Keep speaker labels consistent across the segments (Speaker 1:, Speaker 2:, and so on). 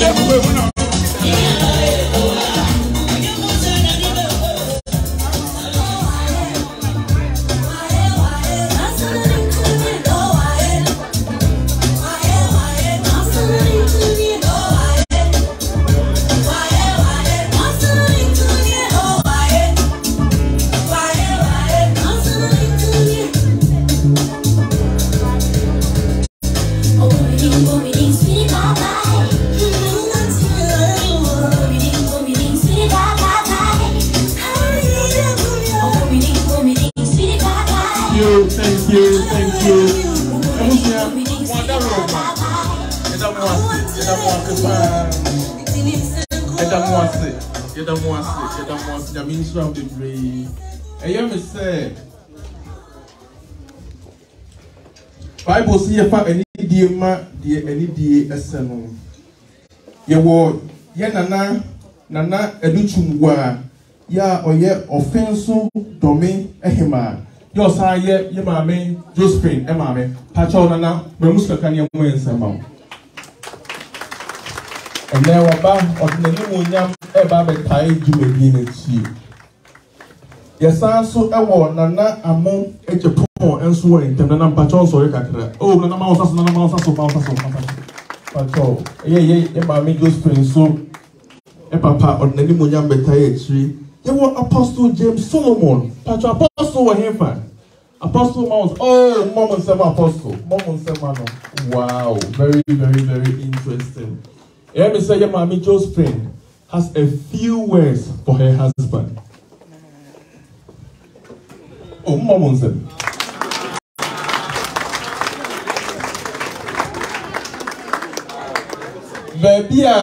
Speaker 1: you, Bible si yɛfa anidie ma deɛ anidie ɛsɛ no. Yɛwɔ yɛ nana nana Adutwumgu a yɛ a ɔyɛ ɔfɛn so dɔme ɛhema. Yɛ ɔsan yɛ yɛ maame josephine ɛ maame pakyɛw nana mɛmu sika ne ɛmu yɛ nsɛm awo ɛnɛ wɔba ɔde n'anim onyam ɛba abɛtae dwumadie n'akyi yɛsan so ɛwɔ nana amo agye pɔn nso wɔ ntɛm. Nana mpakyɛw nsɔre kakra. O nana ma wɔsa so nana ma wɔsa so ma wɔsa so ma wɔsa so. Pakyɛw ɛyɛ yɛ yɛ maame josephine so ɛpapa ɔde n'anim onyam bɛtae akyiri. Yɛwɔ apostle james solomon. Pakyɛw apostle wɔ hefa apostle mount oh mom nsɛm apostle. Mom nsɛm ano. Wow. Very very very interesting. Ɛyɛ mi sɛ yɛ maame josephine. Has a few words for her husband mom nsɛm. baabi a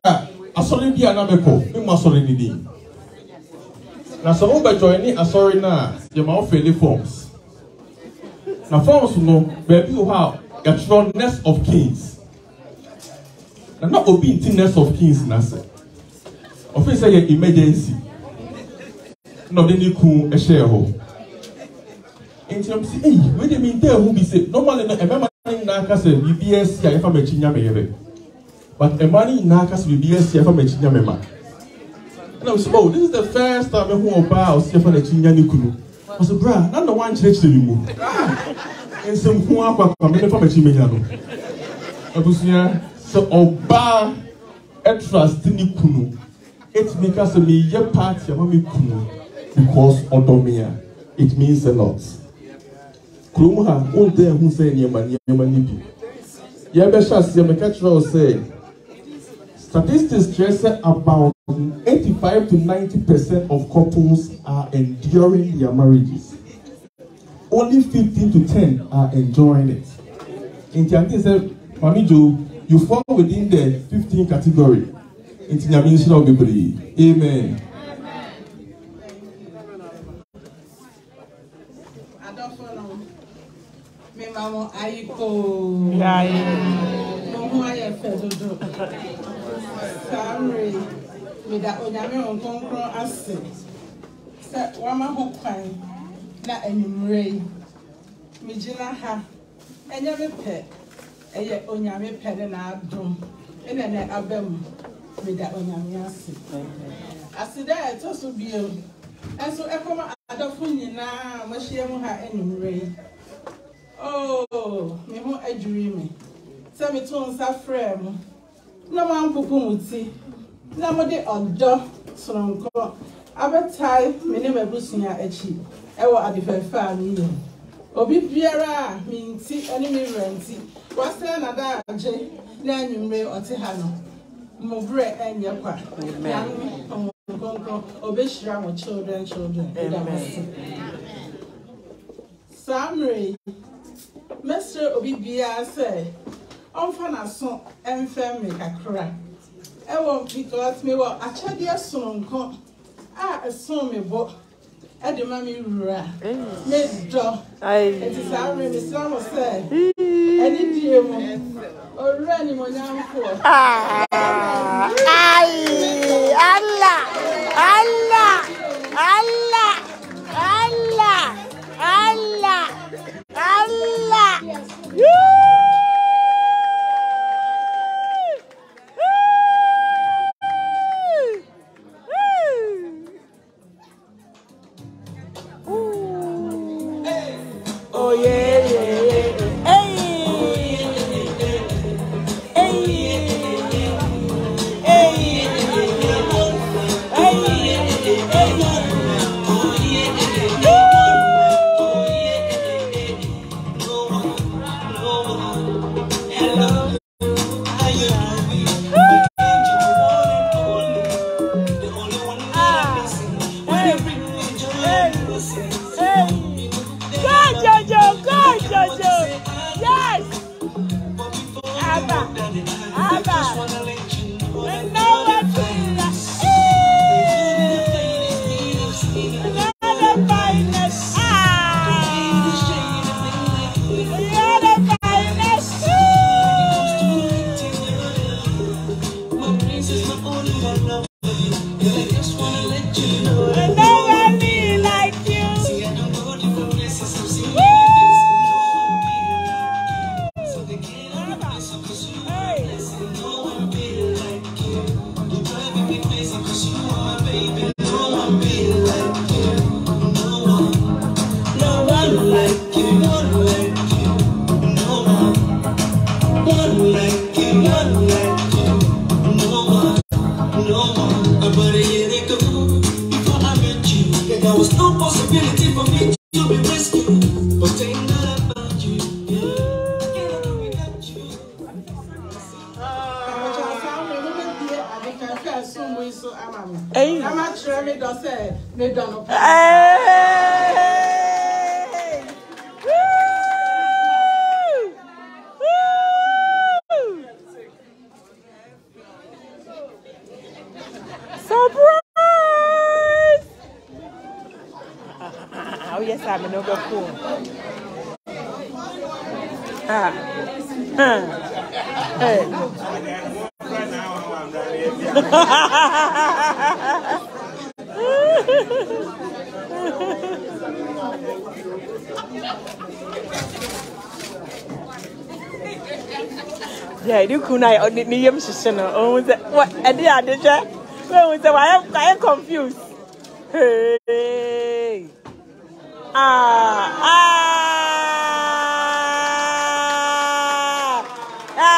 Speaker 1: asɔre bi a na mekɔ me mu asɔre ni di na sɛ wobɛjɔe ne asɔre no a yɛma wo fili forms. na forms no baabi wɔ hɔ a yɛtwerɛ nest of kings. na na obi nti nest of kings n'ase ɔfin sɛ yɛ emergency. na ɔde ne kun ɛhyɛɛ hɔ nti na si eyi wei de mi nta ehu bi se normally no ɛmɛma ne nyinaa kasa biribi esi a yɛfa ma akyi nyame yɛrɛ. But mmaa ne nyinaa kasa biribi esi a yɛfa ma akyi nyame ma. Ɛna mo sɛ oh this is the first time ɛho ɔbaa a ɔsi yɛfa n'akyi nya ne kunu. Ɔsɛ bra na na wankyerɛkyerɛ mi mu. Nsɛm ho akɔ akɔ mɛ nifa m'akyi menya no. Abusua sɛ ɔbaa ɛtrust ne kunu etumi ka sɛ meyɛ party ama me kunu because ɔdɔ it means a lot kurom ha wonta ɛho sɛ nneɛma nneɛma ne bi yɛbɛhyɛ aseɛ meka kyerɛ wo sɛ statistics kyerɛ sɛ about 85 to 90 percent of couples are enduring their marriages only 15 to 10 are enjoying it. Nti ante sɛ Mami Jo, you fall within the 15 category. Nti nyame nhyira wo bebree. Amen.
Speaker 2: estamos ahí con... Mo mú ayẹ̀fẹ̀ dodo. Sáré, mìdá ònyàmé ònkónkón ase. Sẹ wọ́n máa ho kwan na ẹ̀nìmúrẹ́ yìí. Mìgyina ha, ẹ̀nyẹ́ mi pẹ̀, ẹ̀yẹ ònyàmé pẹ̀ ní n'adùn, ẹ̀nà ẹ̀nà abẹ́ mu, mìdá ònyàmé ase. Aseda a ɛtɔ so bio, ɛnso ɛkɔm adɔfo nyinaa a wɔahyia mu ha ɛnìmúrẹ́ yìí. Oh, me ho adwiri me. Sɛ meto nsa mo, na moampopo mo ti, na mode ɔdɔ soronko abɛtae me ne m'abusua akyi ɛwɔ adefɛfɛ a meyɛ. Obi biara a me nti ne me wura nti, wasɛ n'adagye na anwummerɛ ɔte ha no, mo berɛ ɛnyɛ kwa. Nyame nkonkron, ɔbɛhyira mo children children. Ɛda mo. Saa yi, mɛsrɛ obi biara sɛ ɔmfa n'aso mfɛn mi kakra. E Ɛwɔ because mi wɔ akyɛdeɛ sononko a ɛson mi bɔ. E Ɛde ma mi wura. Mi dɔ. Eti e saa mi mi sira mo sɛ ɛni die mu. Owura ni
Speaker 3: mo nyamfoɔ. Aye, Allah. này anh đi em xem unai ɔde ne yam anh đi ɔhu sɛ ɛde ade hwɛ ɔhu sɛ wayɛ em confused. Hey. ah, ah, ah.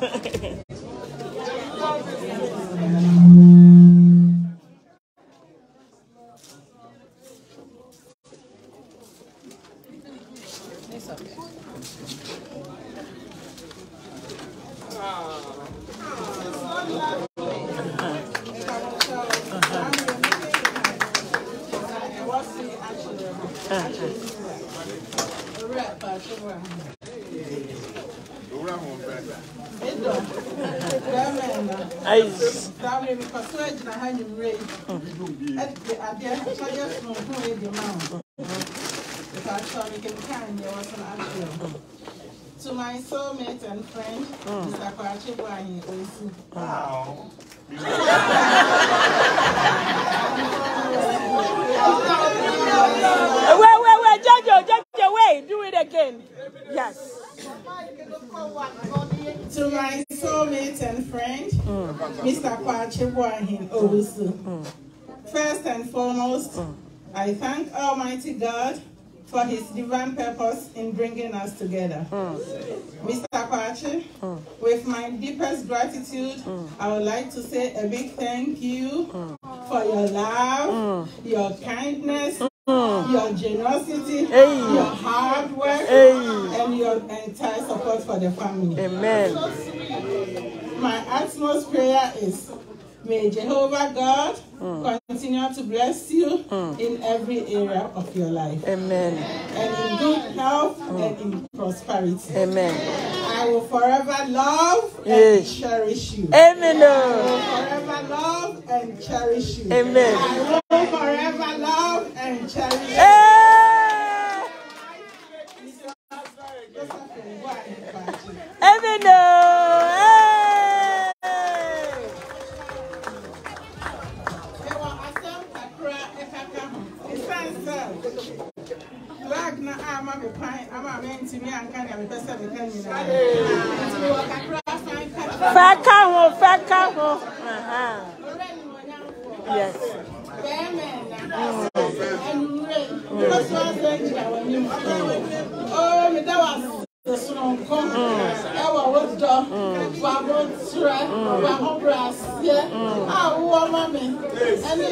Speaker 2: Hehehehe foremost, mm. I thank Almighty God for His divine purpose in bringing us together. Mm. Mr. Kwakye, mm. with my deepest gratitude, I would like to say a big thank you for your love, your kindness, your generosity,
Speaker 3: Hey.
Speaker 2: your hard work,
Speaker 3: Hey.
Speaker 2: and your entire support for the family.
Speaker 3: Amen.
Speaker 2: My utmost prayer is may Jehovah God continue to bless you in every area of your life
Speaker 3: Amen.
Speaker 2: and in good health and in prosperity.
Speaker 3: Amen.
Speaker 2: I will forever love and cherish you.
Speaker 3: Amen. Oh.
Speaker 2: I
Speaker 3: oh.
Speaker 2: will forever love and cherish you.
Speaker 3: Amen.
Speaker 2: I will forever love and cherish you.
Speaker 3: Hey! Amen. Oh.
Speaker 2: na a ma me kwan
Speaker 3: ho fa ho. Aha.
Speaker 2: Yes. Mm.
Speaker 3: Mm.
Speaker 2: Oh, na ɛnure kɔsu ase gyina w'anim oo meda wa soronko mm. ɛwɔ wo dɔ. Wa ho trɛ ma me. Ɛne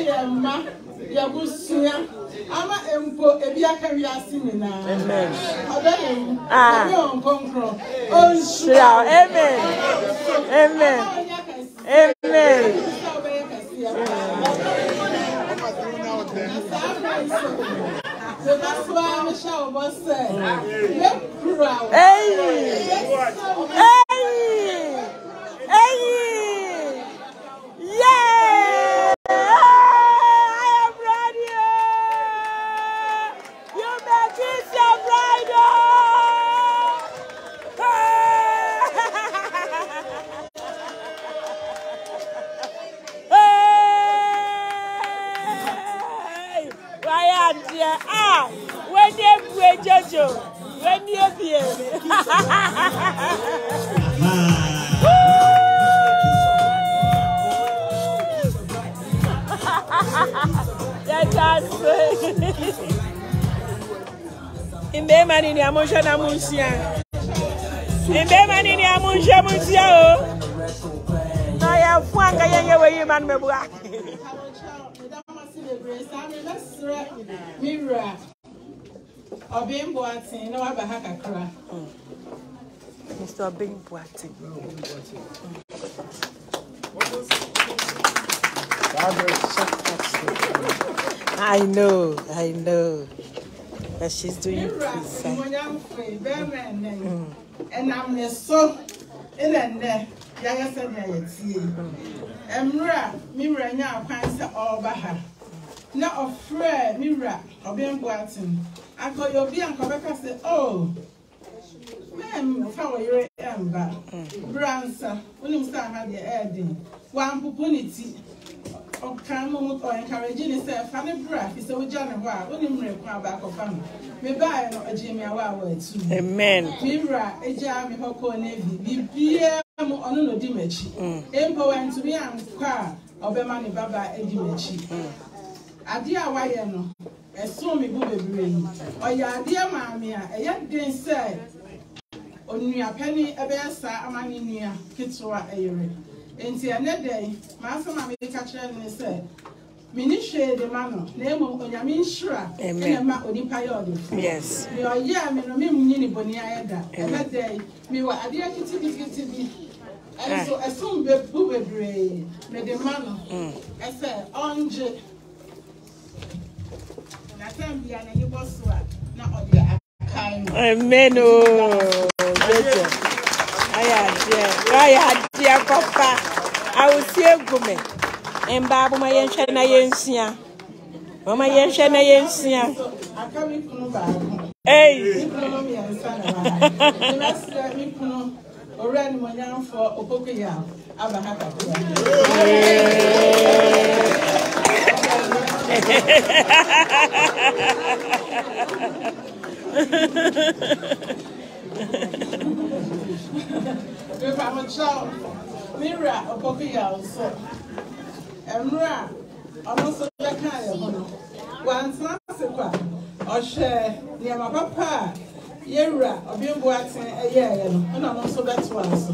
Speaker 2: ama mpo ebi aka wiase nyinaa
Speaker 3: Amen.
Speaker 2: mu ɔbɛyɛ wɔn nkɔnkorɔ ɔnhyira
Speaker 3: amen amen amen.
Speaker 2: Sebasuwa mehyɛ
Speaker 3: ɔbɔ sɛ yɛkura wo. Eyi! Eyi! Eyi! Ah, a wɔde ebu Jojo, wɔni ebi ere. yɛda ase mbɛɛma ne nea monhwɛ na monsua mbɛɛma ne nea monhwɛ monsua o na yɛfoa nka yɛnyɛ wɔyi ma no Mr. Obin Boating. I know, I know. that she's doing
Speaker 2: this. And I'm so in and there. Yaga said, I'm Mira, now, all her. Na ɔfrɛ mewura ɔbɛn boaten akɔyɛ obi a nkɔbɛka sɛ o mɛmfa wɔ yere ɛmba bra nsa wonim sɛ aha deɛ ɛɛden wampopo ne ti. Ɔka mu ɔencourage ne sɛ fa ne bra fi sɛ wogya ne hɔ a wonim mmerɛ kwan baakɔfa no mebaeɛ no ɔgyee me awa a wɔatu
Speaker 3: Amen.
Speaker 2: me wura agyaa me hɔ kɔɔ navy biribiaa mu ɔno na ɔdi m'akyi mpo wantumi ankɔ a ɔbɛma ne baba adi m'akyi adeɛ a wayɛ no ɛso me bo bebree. Ɔyɛ adeɛ maame a ɛyɛ den sɛ onuapɛni ɛbɛyɛ saa ama ne nua ketewa ɛyere. Nti ɛnɛ dɛ yi maasɛm a meka kyerɛ ne sɛ mene hwee de ma no na mmom onyame nhyira ɛna ma onipa yɛ ɔdefoɔ
Speaker 3: Yes.
Speaker 2: deɛ ɔyɛ me no memnyi ne bɔne ayɛ da. Ɛnɛ dɛ yi mewɔ adeɛ ketekete bi ɛnso ɛsom bebu bebree. Mede ma no. Ɛsɛ ɔngye
Speaker 3: Amen. Oh, I had dear
Speaker 2: papa. I will see a
Speaker 3: woman.
Speaker 2: And Babu, my ancient Nayensia. My ancient Nayensia. Hey owura nimonyamfo opokuya aba ha kakura mefa mo kyɛw me wura opokuya nso mmerɛ a ɔno nso bɛkaa yɛ ho no wansena ase kɔ a ɔhyɛ nneɛma papa yɛwura ɔbɛnboaten ɛyɛɛyɛ no ɛna ɔno nso bɛtoa so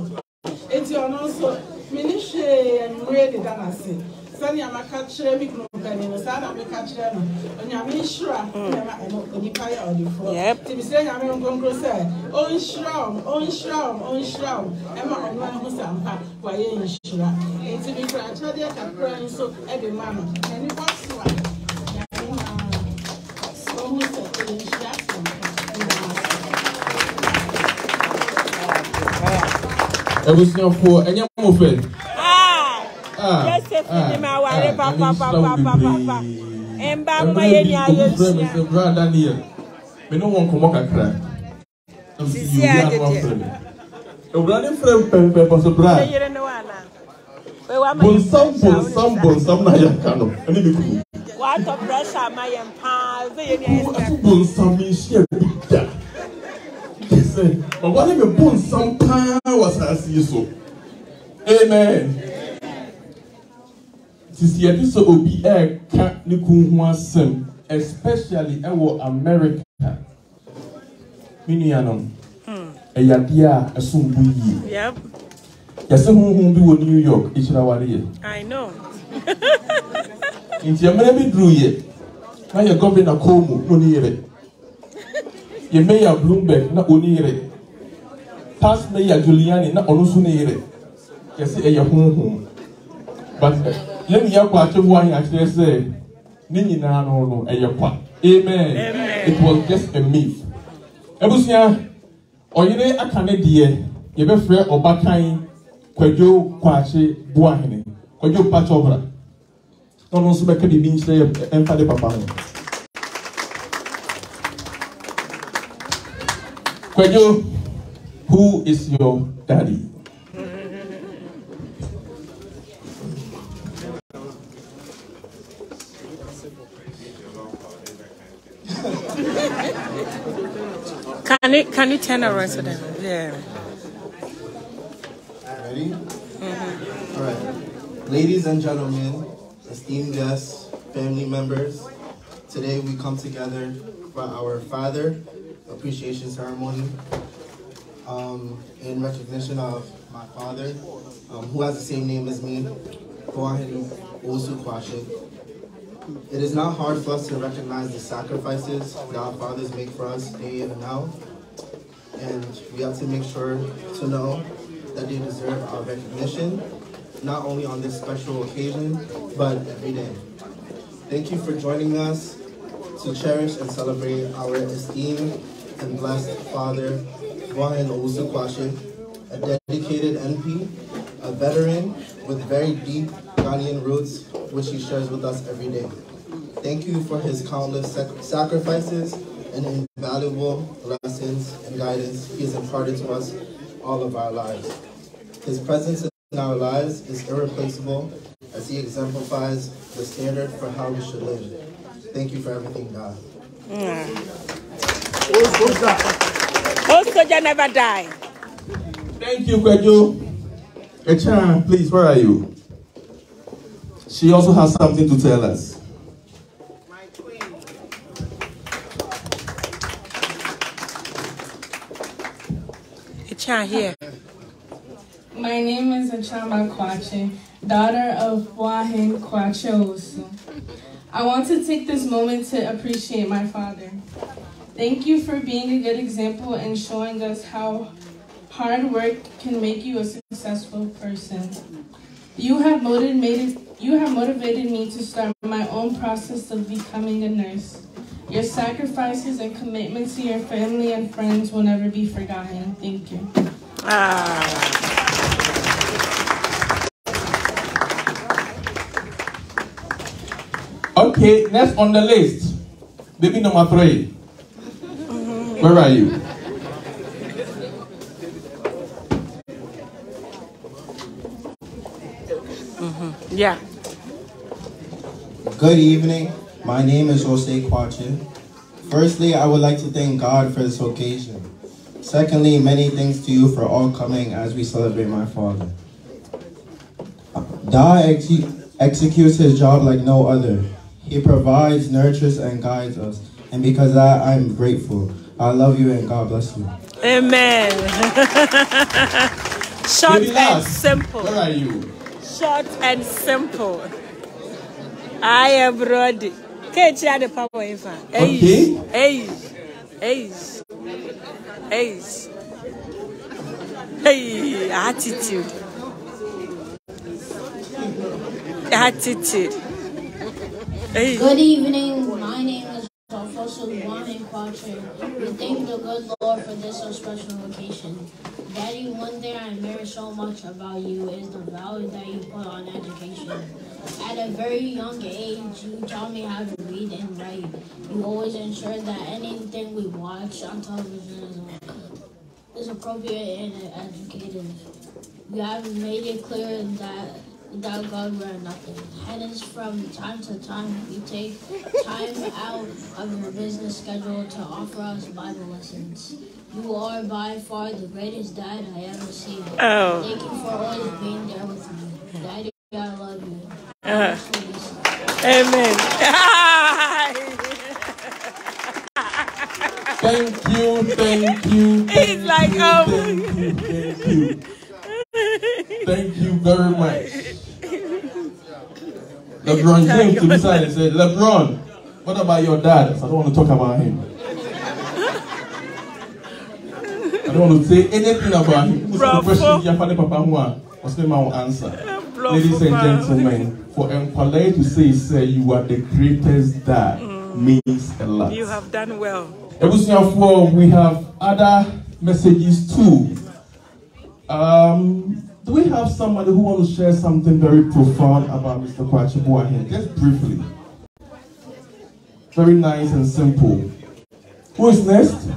Speaker 2: eti ɔno nso mene hwee mmerɛ deda n'ase sɛnea maka kyerɛ me kunu pani no saa na meka kyerɛ no onyame nhyira nneɛma ɛno onipa yɛ ɔdefoɔ nti mesrɛ nyame nkonkro sɛ ɔnhyira wɔm ɔnhyira wɔm ɔnhyira wɔm ɛma ɔno ahu sɛ ampa wayɛ nhyira nti mekura akyɛdeɛ kakra nso ɛde ma no n'ani bɔ so
Speaker 1: abusuafoɔ ɛnyɛ mo fɛ.
Speaker 3: Ah, yɛsɛ fidi ah, ah, ma aware papapapapa mba mma yɛ ni ayɛ
Speaker 1: sua. mbra daniel me ne wɔn nkɔmɔ kakra.
Speaker 3: sisi
Speaker 1: adede. ewura ne fɛrɛ mpɛmpɛ pɔsɔ bra. bonsam bonsam bonsam na yɛ ka no ɛne ne kuru.
Speaker 3: wàá tɔ pɛrɛsà ma yɛn paa ɛsɛ yɛ ni ayɛ
Speaker 1: sua.
Speaker 3: wàá tɔ
Speaker 1: bonsam mi nhyia bi da gye sɛ ɔware me bonsam paa wɔ asase yi so amen. Sisi yɛde sɛ obi ɛɛka ne kun ho asɛm especially ɛwɔ america. Me nuanom ɛyɛ adeɛ a ɛsom bo yie yɛsɛ honhom bi wɔ new york ɛkyerɛ awareɛ
Speaker 3: I know.
Speaker 1: nti mmerɛ bi duru yɛ na yɛ gɔvina komu na ɔne yere yɛ meya bloomberg na ɔne yere past meya giuliani na ɔno nso ne yere yɛsɛ ɛyɛ honhom but yɛn yɛ kɔ akyɛbo ahen akyerɛ sɛ ne nyinaa no no ɛyɛ kwa. Amen. It was just a myth. Abusua ɔyere aka ne deɛ yɛbɛfrɛ ɔbakan kwadwo kwakye boahene kwadwo pakyɔbra na ɔno nso bɛka biribi nkyerɛ yɛ ɛmfa de papa ho kwadwo who is your daddy
Speaker 3: Can you can you turn around so that yeah.
Speaker 4: Ready? All right. Ladies and gentlemen, esteemed guests, family members, today we come together for our father appreciation ceremony um, in recognition of my father, um, who has the same name as me, Kwahini Osu Kwakye. It is not hard for us to recognize the sacrifices that our fathers make for us day in and out and we have to make sure to know that they deserve our recognition, not only on this special occasion, but every day. Thank you for joining us to cherish and celebrate our esteemed and blessed father, Wahan Owusu Kwakye, a dedicated NP, a veteran with very deep Ghanaian roots, which he shares with us every day. Thank you for his countless sac- sacrifices and invaluable lessons and guidance he has imparted to us all of our lives. His presence in our lives is irreplaceable as he exemplifies the standard for how we should live. Thank you for everything, God. Mm.
Speaker 3: Old soldier never die.
Speaker 1: Thank you, Kwejo. Echan, please, where are you? She also has something to tell us.
Speaker 3: It's here.
Speaker 5: My name is Achama Kwakye, daughter of Wahin Kwakye Osu. I want to take this moment to appreciate my father. Thank you for being a good example and showing us how hard work can make you a successful person. You have motivated you have motivated me to start my own process of becoming a nurse. Your sacrifices and commitment to your family and friends will never be forgotten. Thank you. Ah.
Speaker 1: Okay, next on the list, baby number three. Where are you? Mm-hmm.
Speaker 3: Yeah.
Speaker 4: Good evening. My name is Jose Kwakye. Firstly, I would like to thank God for this occasion. Secondly, many thanks to you for all coming as we celebrate my father. Da exe- executes his job like no other. He provides, nurtures, and guides us. And because of that, I'm grateful. I love you and God bless you.
Speaker 3: Amen. Short
Speaker 1: Baby
Speaker 3: and
Speaker 1: last,
Speaker 3: simple.
Speaker 1: Where are you?
Speaker 3: Short and simple. I am ready. Can't you the power in fact?
Speaker 1: Okay.
Speaker 3: Ace. Ace. Ace. Hey, attitude. Attitude. Hey.
Speaker 6: Good evening. Name is Alfonso Juan Quattro. We thank the good Lord for this so special occasion. Daddy, one thing I admire so much about you is the value that you put on education. At a very young age, you taught me how to read and write. You always ensured that anything we watch on television is, appropriate and educative. You have made it clear that without God we are nothing. Hence, from time to time, you take time out of your business schedule to offer us Bible lessons. You are by far the greatest dad I ever seen.
Speaker 3: Oh.
Speaker 6: Thank you for always being there with me. Daddy, I love you.
Speaker 3: Uh,
Speaker 6: Please.
Speaker 3: amen.
Speaker 1: Thank you, thank you. Thank
Speaker 3: He's like,
Speaker 1: you,
Speaker 3: um,
Speaker 1: thank you, thank you. Thank you very much. LeBron James to be and said, LeBron, what about your dad? I don't want to talk about him. I don't want to say anything about him. The question Jafale Papa Hua was going to answer. Ladies and gentlemen, for Nkwale to say, say you are the greatest dad means a lot.
Speaker 3: You have done well.
Speaker 1: Ebusuafo, we have other messages too. Um, do we have somebody who wants to share something very profound about Mr. Kwakye Boahen here? Just briefly. Very nice and simple. Who is next?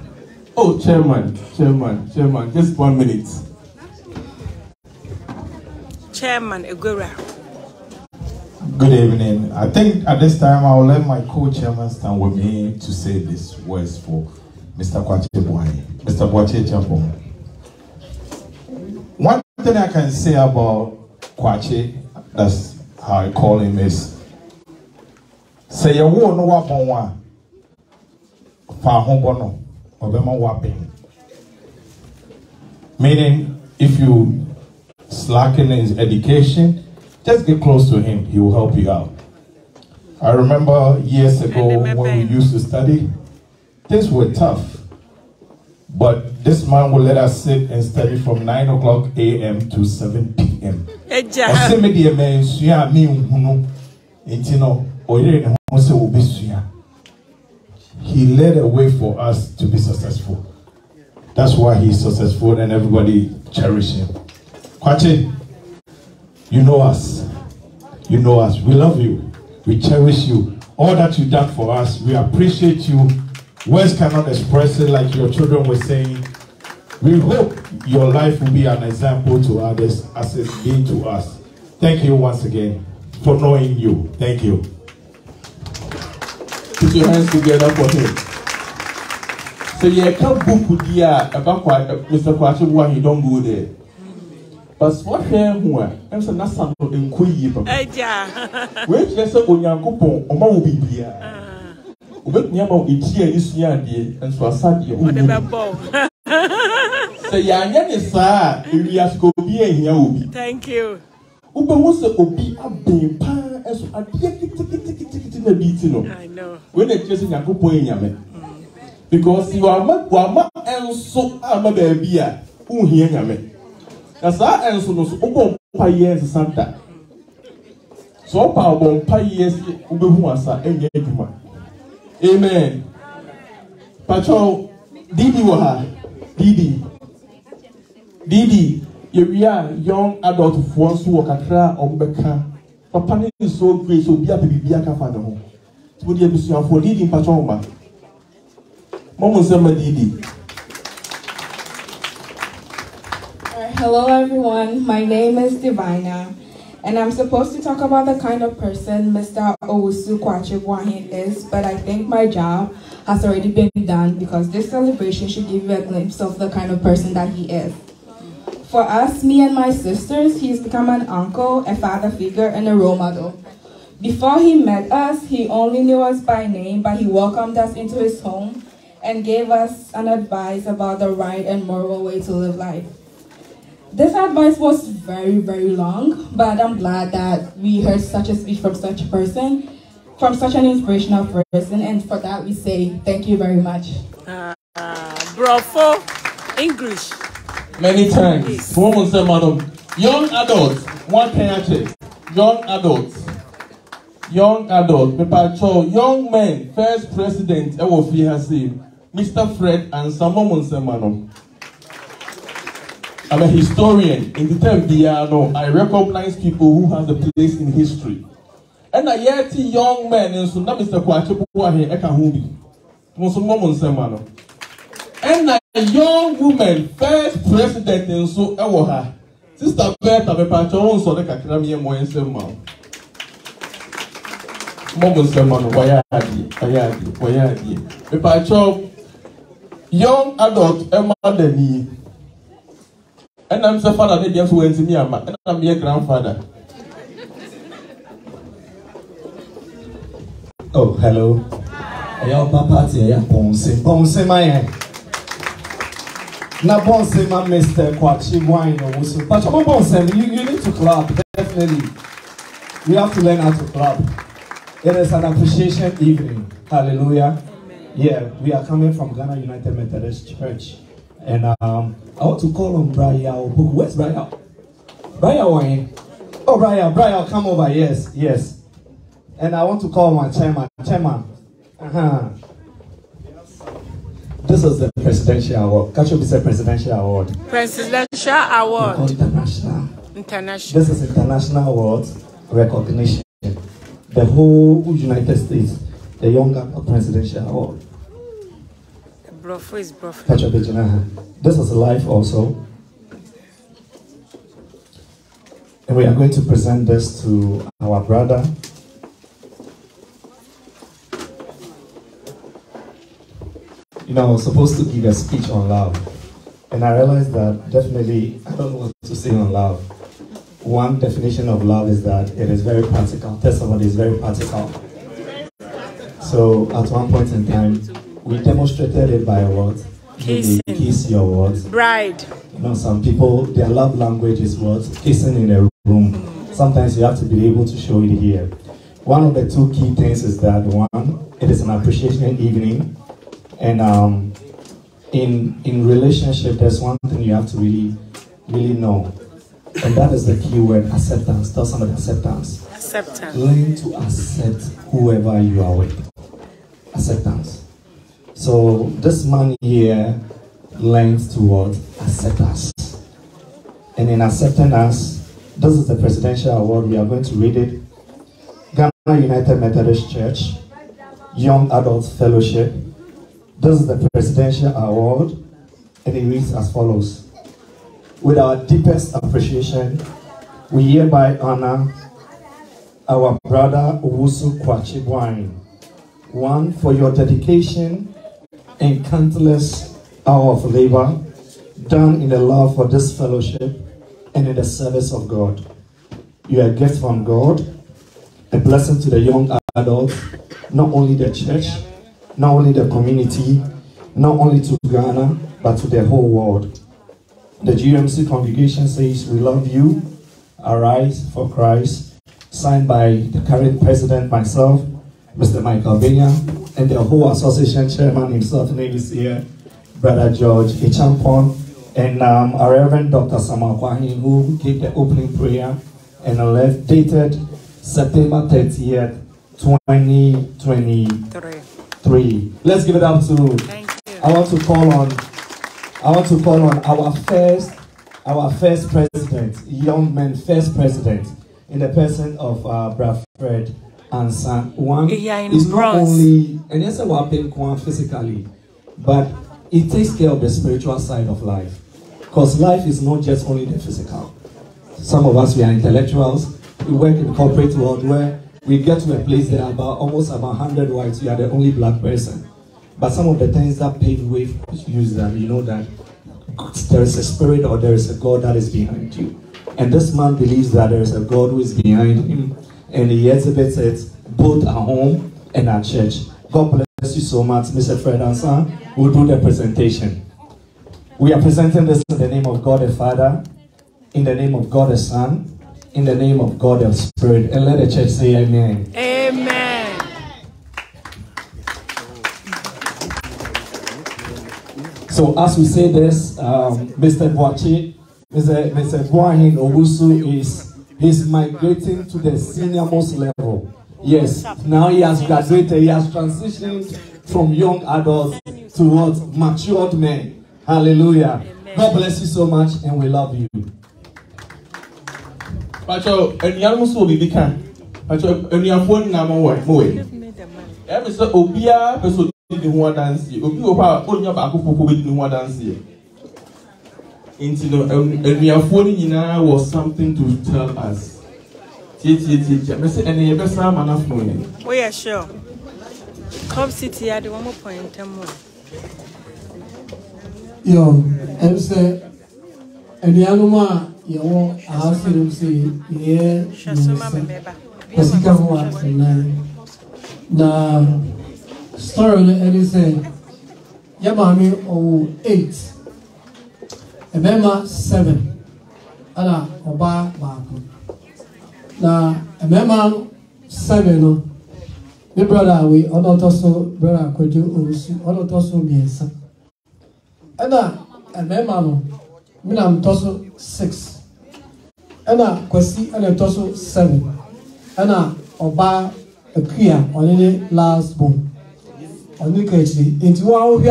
Speaker 1: Oh, chairman, chairman, chairman. Just one minute.
Speaker 3: Chairman Egora.
Speaker 7: Good evening. I think at this time I will let my co-chairman stand with me to say these words for Mr. Kwakye Mr. Boache Chapo. One thing I can say about Kwakye, that's how I call him, is sɛ yɛwo no wabɔn a fa ho bɔ no. Ɔbɛma wabɛn meaning if you slacken in his education just get close to him. He will help you out. I remember years ago when we used to study things were tough but this man will let us sit and study from 9 o'clock a.m. to 7 p.m.
Speaker 3: Eja.
Speaker 7: ɔsɛ me deɛ mansua a menhunu nti no ɔyere ne ho sɛ wɔbɛsua he led a way for us to be successful. That's why he's successful and everybody cherish him. Kwache you know us. You know us. We love you. We cherish you. All that you've done for us we appreciate you words cannot express it like your children were saying we hope your life will be an example to others as it's been to us. Thank you once again for knowing you. Thank you.
Speaker 1: Put your hands together for him. So yeah, can book dia uh, about uh, Mr. Kwakye why he don't go there. But what hwɛ ho a ɛm sɛ n'asa no nkɔ yie papa.
Speaker 3: Eja.
Speaker 1: Wei kyerɛ sɛ onyankopɔn ɔma wo Obɛtumi ama eti a esua adeɛ nso asa adeɛ ɔwɔ mu. Sɛ yɛanyɛ ne saa ewiase ka obi ehia obi.
Speaker 3: Thank you.
Speaker 1: Wobɛhu sɛ obi abɛn paa ɛso adeɛ kitikitikiti na bi ti no. Wei na kyerɛ sɛ nyankopɔn enyame because wama wama ɛnso ama baabi a nhia nyame na saa ɛnso no so wobɔ mpa yɛ nsesa da sɛ ɔpa ɔbɔ mpa yɛ sɛ wobɛhu asa ɛnyɛ adwuma amen. Patwɛw didi wɔ ha didi didi yɛwie a young adult foɔ nso wɔ kakra a ɔmbɛka papa ne nso grace obi apɛ biribi aka fa ne ho mo di abusuafoɔ didi mpatwa wɔn ma mo mo nsɛm ma didi
Speaker 5: Hello, everyone. My name is Divina, and I'm supposed to talk about the kind of person Mr. Owusu Kwakye Boahen is, but I think my job has already been done because this celebration should give you a glimpse of the kind of person that he is. For us, me and my sisters, he's become an uncle, a father figure, and a role model. Before he met us, he only knew us by name, but he welcomed us into his home and gave us an advice about the right and moral way to live life. This advice was very, very long, but I'm glad that we heard such a speech from such a person, from such an inspirational person, and for that we say thank you very much.
Speaker 3: Uh, Brofo. English.
Speaker 1: many times mo mo nsɛm ma no young adult one ten akyɛ young adults, young adults, mepatwɛ young men first president ɛwɔ fie ha mr fred ansa mo mo I'm a historian. In the term Biano, I recognize people who has a place in history. And I yet young men in so now Mr. Kwache Buahe Eka Humbi. Musumon Semano. And a young woman, first president in so Ewoha. Sister Bertha Bepacho on so the Kakrami and Moyen Semao. Momon Semano, Wayadi, Wayadi, Wayadi. Bepacho, young adult Emma Deni ɛnam sɛ fada ne deɛ nso wɔntumi ama ɛnam yɛ grandfather
Speaker 8: Oh, hello. Ẹ̀yà ọba party ẹ̀yà Bọ̀nsẹ̀. Bọ̀nsẹ̀ máa yẹn. Na Bọ̀nsẹ̀ máa Mr. Kwachi wine or so. But ọmọ Bọ̀nsẹ̀ you you need to clap definitely. We have to learn how to clap. It is an appreciation evening. Hallelujah. Yeah, we are coming from Ghana United Methodist Church. And um, I want to call on Brian Opoku. Where's Brian? Brian Wine. Oh, Brian, Brian, come over. Yes, yes. And I want to call my chairman. Chairman. Uh-huh. This is the presidential award. Catch up is a presidential award.
Speaker 3: Presidential Award.
Speaker 8: international.
Speaker 3: International.
Speaker 8: This is international award recognition. The whole United States, the younger presidential award.
Speaker 3: Brofo is Brofo.
Speaker 8: This is live also. And we are going to present this to our brother. you know, I was supposed to give a speech on love. And I realized that definitely I don't want to say on love. One definition of love is that it is very practical. Somebody it's very practical. So at one point in time, we demonstrated it by what?
Speaker 3: Kissing.
Speaker 8: Kiss your words.
Speaker 3: Bride.
Speaker 8: You know, some people, their love language is what? Kissing in a room. Sometimes you have to be able to show it here. One of the two key things is that one, it is an appreciation evening. And um, in in relationship, there's one thing you have to really, really know. And that is the key word, acceptance. Tell somebody acceptance.
Speaker 3: Acceptance.
Speaker 8: Learn to accept whoever you are with. Acceptance. So this man here learns to what? Accept us. And in accepting us, this is the presidential award. We are going to read it. Ghana United Methodist Church, Young Adults Fellowship. This is the presidential award, and it reads as follows. With our deepest appreciation, we hereby honor our brother Owusu Kwakye Boahen. One, for your dedication and countless hour of labor done in the love for this fellowship and in the service of God. You are a gift from God, a blessing to the young adults, not only the church, not only the community, not only to Ghana, but to the whole world. The GMC congregation says, We love you. Arise for Christ. Signed by the current president, myself, Mr. Michael Benya, and the whole association chairman himself, name is here, Brother George Echampon, and um, our Reverend Dr. Samuel Kwahin, who gave the opening prayer and left dated September 30th, 2023. Let's give it up to. I want to call on. I want to call on our first, our first president, young man first president, in the person of uh, Bradford Ansan. One is not only, and yes, our pain physically, but it takes care of the spiritual side of life. Because life is not just only the physical. Some of us we are intellectuals. We work in the corporate world where we get to a place that about almost about hundred whites. You are the only black person. But some of the things that pave way for you is that you know that there is a spirit or there is a God that is behind you. And this man believes that there is a God who is behind him, and he exhibits it both at home and at church. God bless you so much, Mr. Fred Ansan. We'll do the presentation. We are presenting this in the name of God the Father, in the name of God the Son, in the name of God the Spirit. And let the church say amen.
Speaker 3: Amen.
Speaker 8: So as we say this, um, Mr. Boachi, Mr. Mr. Boahen Owusu is he's migrating to the senior most level. Yes, now he has graduated, he has transitioned from young adults towards matured men. Hallelujah. God bless you so much and we love you.
Speaker 1: Pacho, anuanom nso wɔ biribi ka. Pacho, anuafoɔ nyinaa mo wɔ mo wɔ. Ɛmi sɛ obiara pɛ sɛ odi ne ho adanseɛ. Obi wɔ hɔ a onya baako popo bɛdi ne ho adanseɛ nti no anuafoɔ no nyinaa wɔ something to tell us. Tietietieti mɛsɛ ɛnɛ yɛbɛsa ama no afono ne
Speaker 3: woyɛ sure. Cop city ade wɔ mo pɔntam
Speaker 9: a yɔ ɛm sɛ anuanom a yɛwɔ ahase nom sɛ yɛyɛ
Speaker 3: nsa
Speaker 9: pasika ho a ɛnan na story no ɛne sɛ yɛ maame ɔwɔ eight mmarima seven. Ɛna ɔbaa baako. Na mmarima seven no ne brother wei ɔna ɔtɔ so brother akwadwo owusu ɔna ɔtɔ so mmiɛnsa ɛna mmarima no mi na ntɔ so six. Ɛna kwasi ɛna ntɔ so seven. Ɛna ɔbaa akuya ɔne ne last born. Ɔne ka akyire nti wɔn ahohwɛ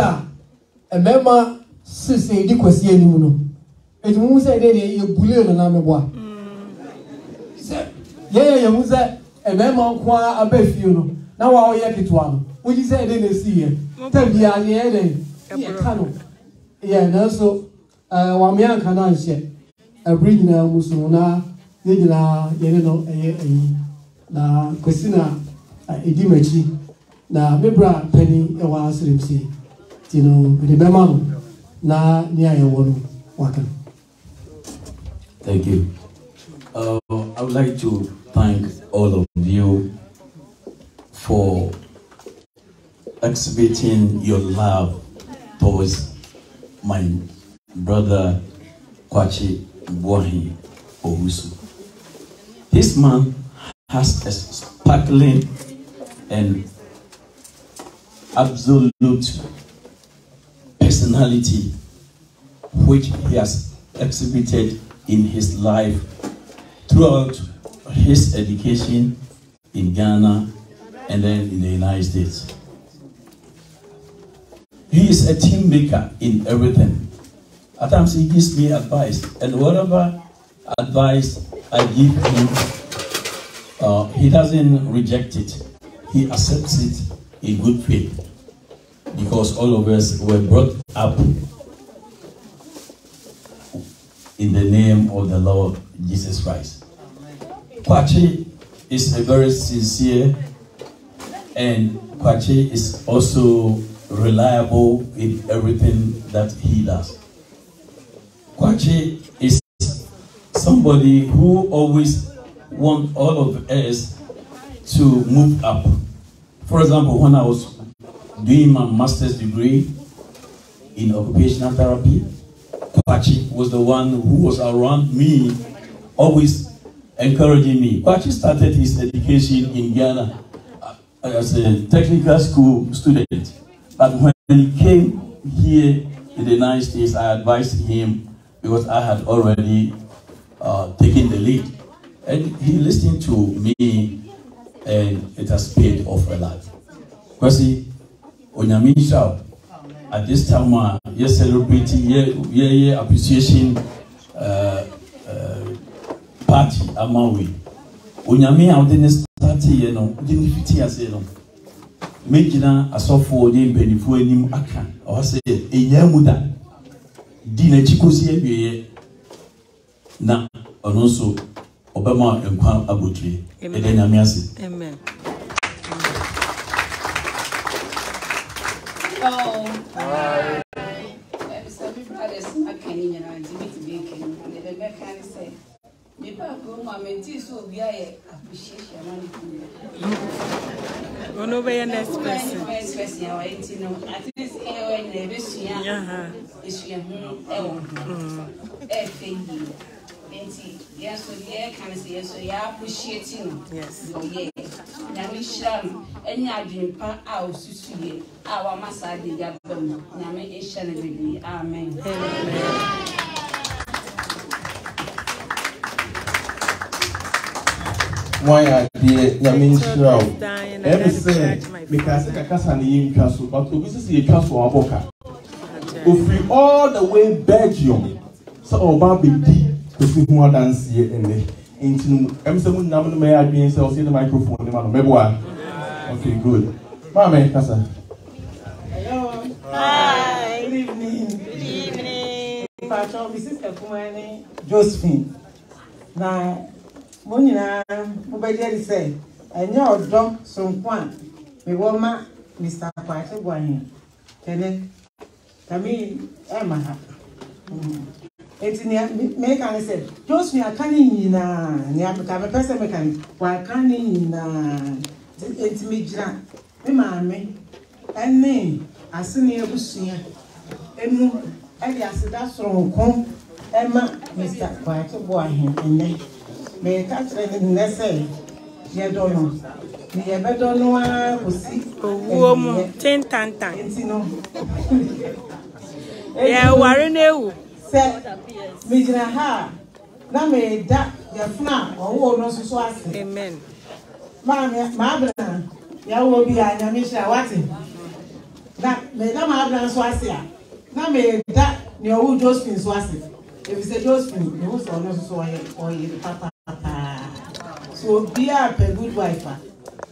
Speaker 9: a mmarima a edi kwasi anim no eti mu sɛ ɛdeɛ deɛ yɛ bulee no nam bɔ a sɛ yɛyɛ yɛn ho sɛ mmarima nko ara aba fie no na wɔn a wɔyɛ ketewa no wogyi sɛ ɛdeɛ na esi yɛ tɛm bia yɛ yɛ dɛ yɛ ka no yɛ nanso ɛɛ wɔn amia nka na nhyɛ ɛbiri nyinaa mu so na ne nyinaa yɛne no ɛyɛ ɛyi na kwasi na edi m'akyi na me bra panyin ɛwɔ asrem si nti no mede bɛma no na
Speaker 10: Thank you. Uh, I would like to thank all of you for exhibiting your love towards my brother Kwakye Boahen Owusu. This man has a sparkling and absolute personality which he has exhibited in his life throughout his education in Ghana and then in the United States. He is a team maker in everything. At times he gives me advice, and whatever advice I give him, uh, he doesn't reject it. He accepts it in good faith because all of us were brought up in the name of the Lord Jesus Christ. Kwakye is a very sincere and Kwakye is also reliable in everything that he does. Kwakye is somebody who always wants all of us to move up. For example, when I was doing my master's degree in occupational therapy, Kwakye was the one who was around me, always encouraging me. Kwakye started his education in Ghana uh, as a technical school student. But when he came here in the United States, I advised him because I had already uh, taken the lead. And he listened to me, and it has paid off a lot. Kwasi, Onyame nhyira wo. at this time uh, you're celebrating yeah appreciation uh, uh, party amawe. Onyame a wode ne start yɛ no wode ne fiti ase no mɛgyina asɔfoɔ ne mpanimfoɔ anim aka ɔwɔ sɛ ɛnya mu da di n'akyi kɔsi awieɛ na ɔno nso ɔbɛma nkwa abotire ɛdɛ nyame ase
Speaker 3: Ono bɛyɛ next
Speaker 11: Wobɛyɛ
Speaker 3: person.
Speaker 11: Nti yɛn nso deɛ yɛka no sɛ yɛn nso yɛ appreciate no
Speaker 3: Yes.
Speaker 11: nyame hyira no ɛnyɛ adwene pa a ɔsusu yɛ a wama saa de gya ba mu. Nyame ɛhyɛ no bebree. Amen.
Speaker 1: Wọn adeɛ nyame nhyira o. Ɛmi sɛ mekaase kakasa ne yi ntwa so but obi sisi etwa so abɔ ka. Ofiri all the way belgium sɛ ɔba abɛdi kosi ho adanseɛ ɛnɛ nti no ɛmi sɛ mo nam no mɛyɛ adwene sɛ ɔsi ne microphone ne ma no mɛboa okay good maame kasa.
Speaker 2: Hello. Hi. Good evening. Good evening. Mpatsɔ mi sista kuma ne Josephine. Na mo nyinaa mo bɛ di sɛ ɛnyɛ ɔdɔ sonko a mi wɔ ma Mr. Kwakye Boahen tɛnɛ kàmi ɛma ha. Eti nea meka ne sɛ Josephine aka ne nyinaa nea kàmi pɛ sɛ meka ne waka ne nyinaa eti mi gyina mi maame ɛne asene abusua emu ɛde aseda soronko ɛma mr kwakye boahen ɛnɛ mɛka kyerɛ ne nnɛ sɛ yɛdɔ no ne yɛbɛdɔ no ara kɔsi
Speaker 3: Owuo mu tentantan.
Speaker 2: nti no
Speaker 3: Yɛware no ewu.
Speaker 2: Sɛ megyina ha a na meda yɛfunu a ɔwɔ no nso so ase. Maabena yɛwɔ bi a nyame hyira wate. Na meda maabena nso ase a na meda nea ɔwɔ josephine nso ase. Efisɛ josephine ne ho sɛ ɔno nso so ɔyɛ ɔyɛ papapaa so obiara pɛ good wife a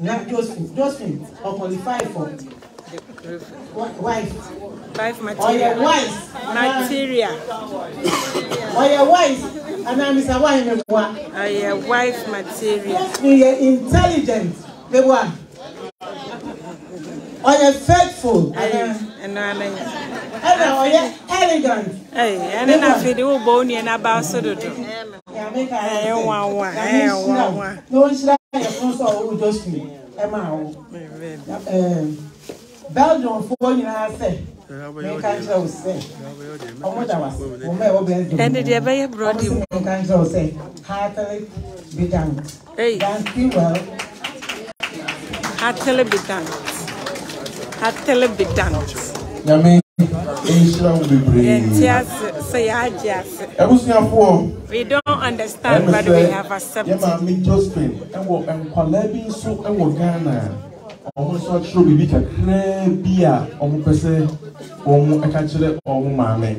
Speaker 2: na josephine josephine ɔqualify for wife wife
Speaker 3: material
Speaker 2: wife
Speaker 3: material
Speaker 2: ọyẹ wife anamisa wa yẹn wa.
Speaker 3: ọyẹ wife material.
Speaker 2: ọyẹ intelligent bẹ wa ọyẹ
Speaker 3: faithful. ẹnu ananya.
Speaker 12: ẹna ọyẹ elegant.
Speaker 3: ẹni na fìdí wò bọ ọ ní ẹ n'aba ọsọ dodo.
Speaker 12: ẹ wà
Speaker 3: wà ẹ
Speaker 12: wà
Speaker 3: wà.
Speaker 12: n'o n
Speaker 3: ṣe
Speaker 12: la yẹ fún sọ olùdó sùn ẹ máa wọ. Ɛm, belgiumfoɔ nyinaa sɛ meka nkyerɛ wo sɛ ɔmo da wase wɔma ɛwɔ belgium
Speaker 3: ɛne deɛ ɛbɛyɛ brɔde mu
Speaker 12: meka nkyerɛ wo sɛ heartily bedankt
Speaker 3: Hey.
Speaker 12: danke well
Speaker 3: Hartelijk bedankt. Hartelijk bedankt.
Speaker 1: nyame nhyira wo bebree
Speaker 3: Yɛnte ase sɛ yɛagye ase.
Speaker 1: abusuafoɔ
Speaker 3: We don't understand but we have accepted.
Speaker 1: yɛ maame josephine ɛwɔ nkwalaa bi nso ɛwɔ ghana. a wɔn nso akyerɛ biribi kakraa bi a wɔn pɛ sɛ wɔn ɛka kyerɛ wɔn maame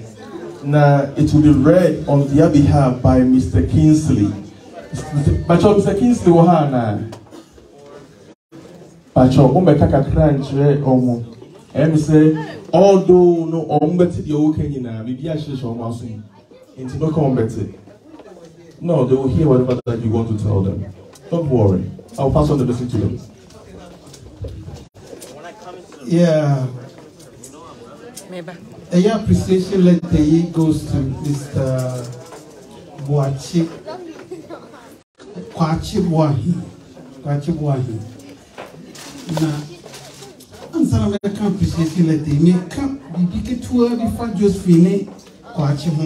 Speaker 1: na it will be read on their behalf by mr kingsley bàtchɔ mr kingsley wɔ ha anaa bàtchɔ wɔn bɛka kakra nkyerɛ wɔn ɛmi sɛ although no wɔn bɛte deɛ ɔwɔ ka nyinaa biribi ahyehyɛ wɔn aso yi nti no ka wɔn bɛte. No, they will hear whatever that you want to tell them. Don't worry. I'll pass on the message to them.
Speaker 13: Yeah. A year appreciation letter goes to Mr. Boachi Kwakye Boahen. Kwakye Boahen. Ansa na mɛka appreciation letter yi meka biribi ketewa bi fa Josephine Kwakye ho.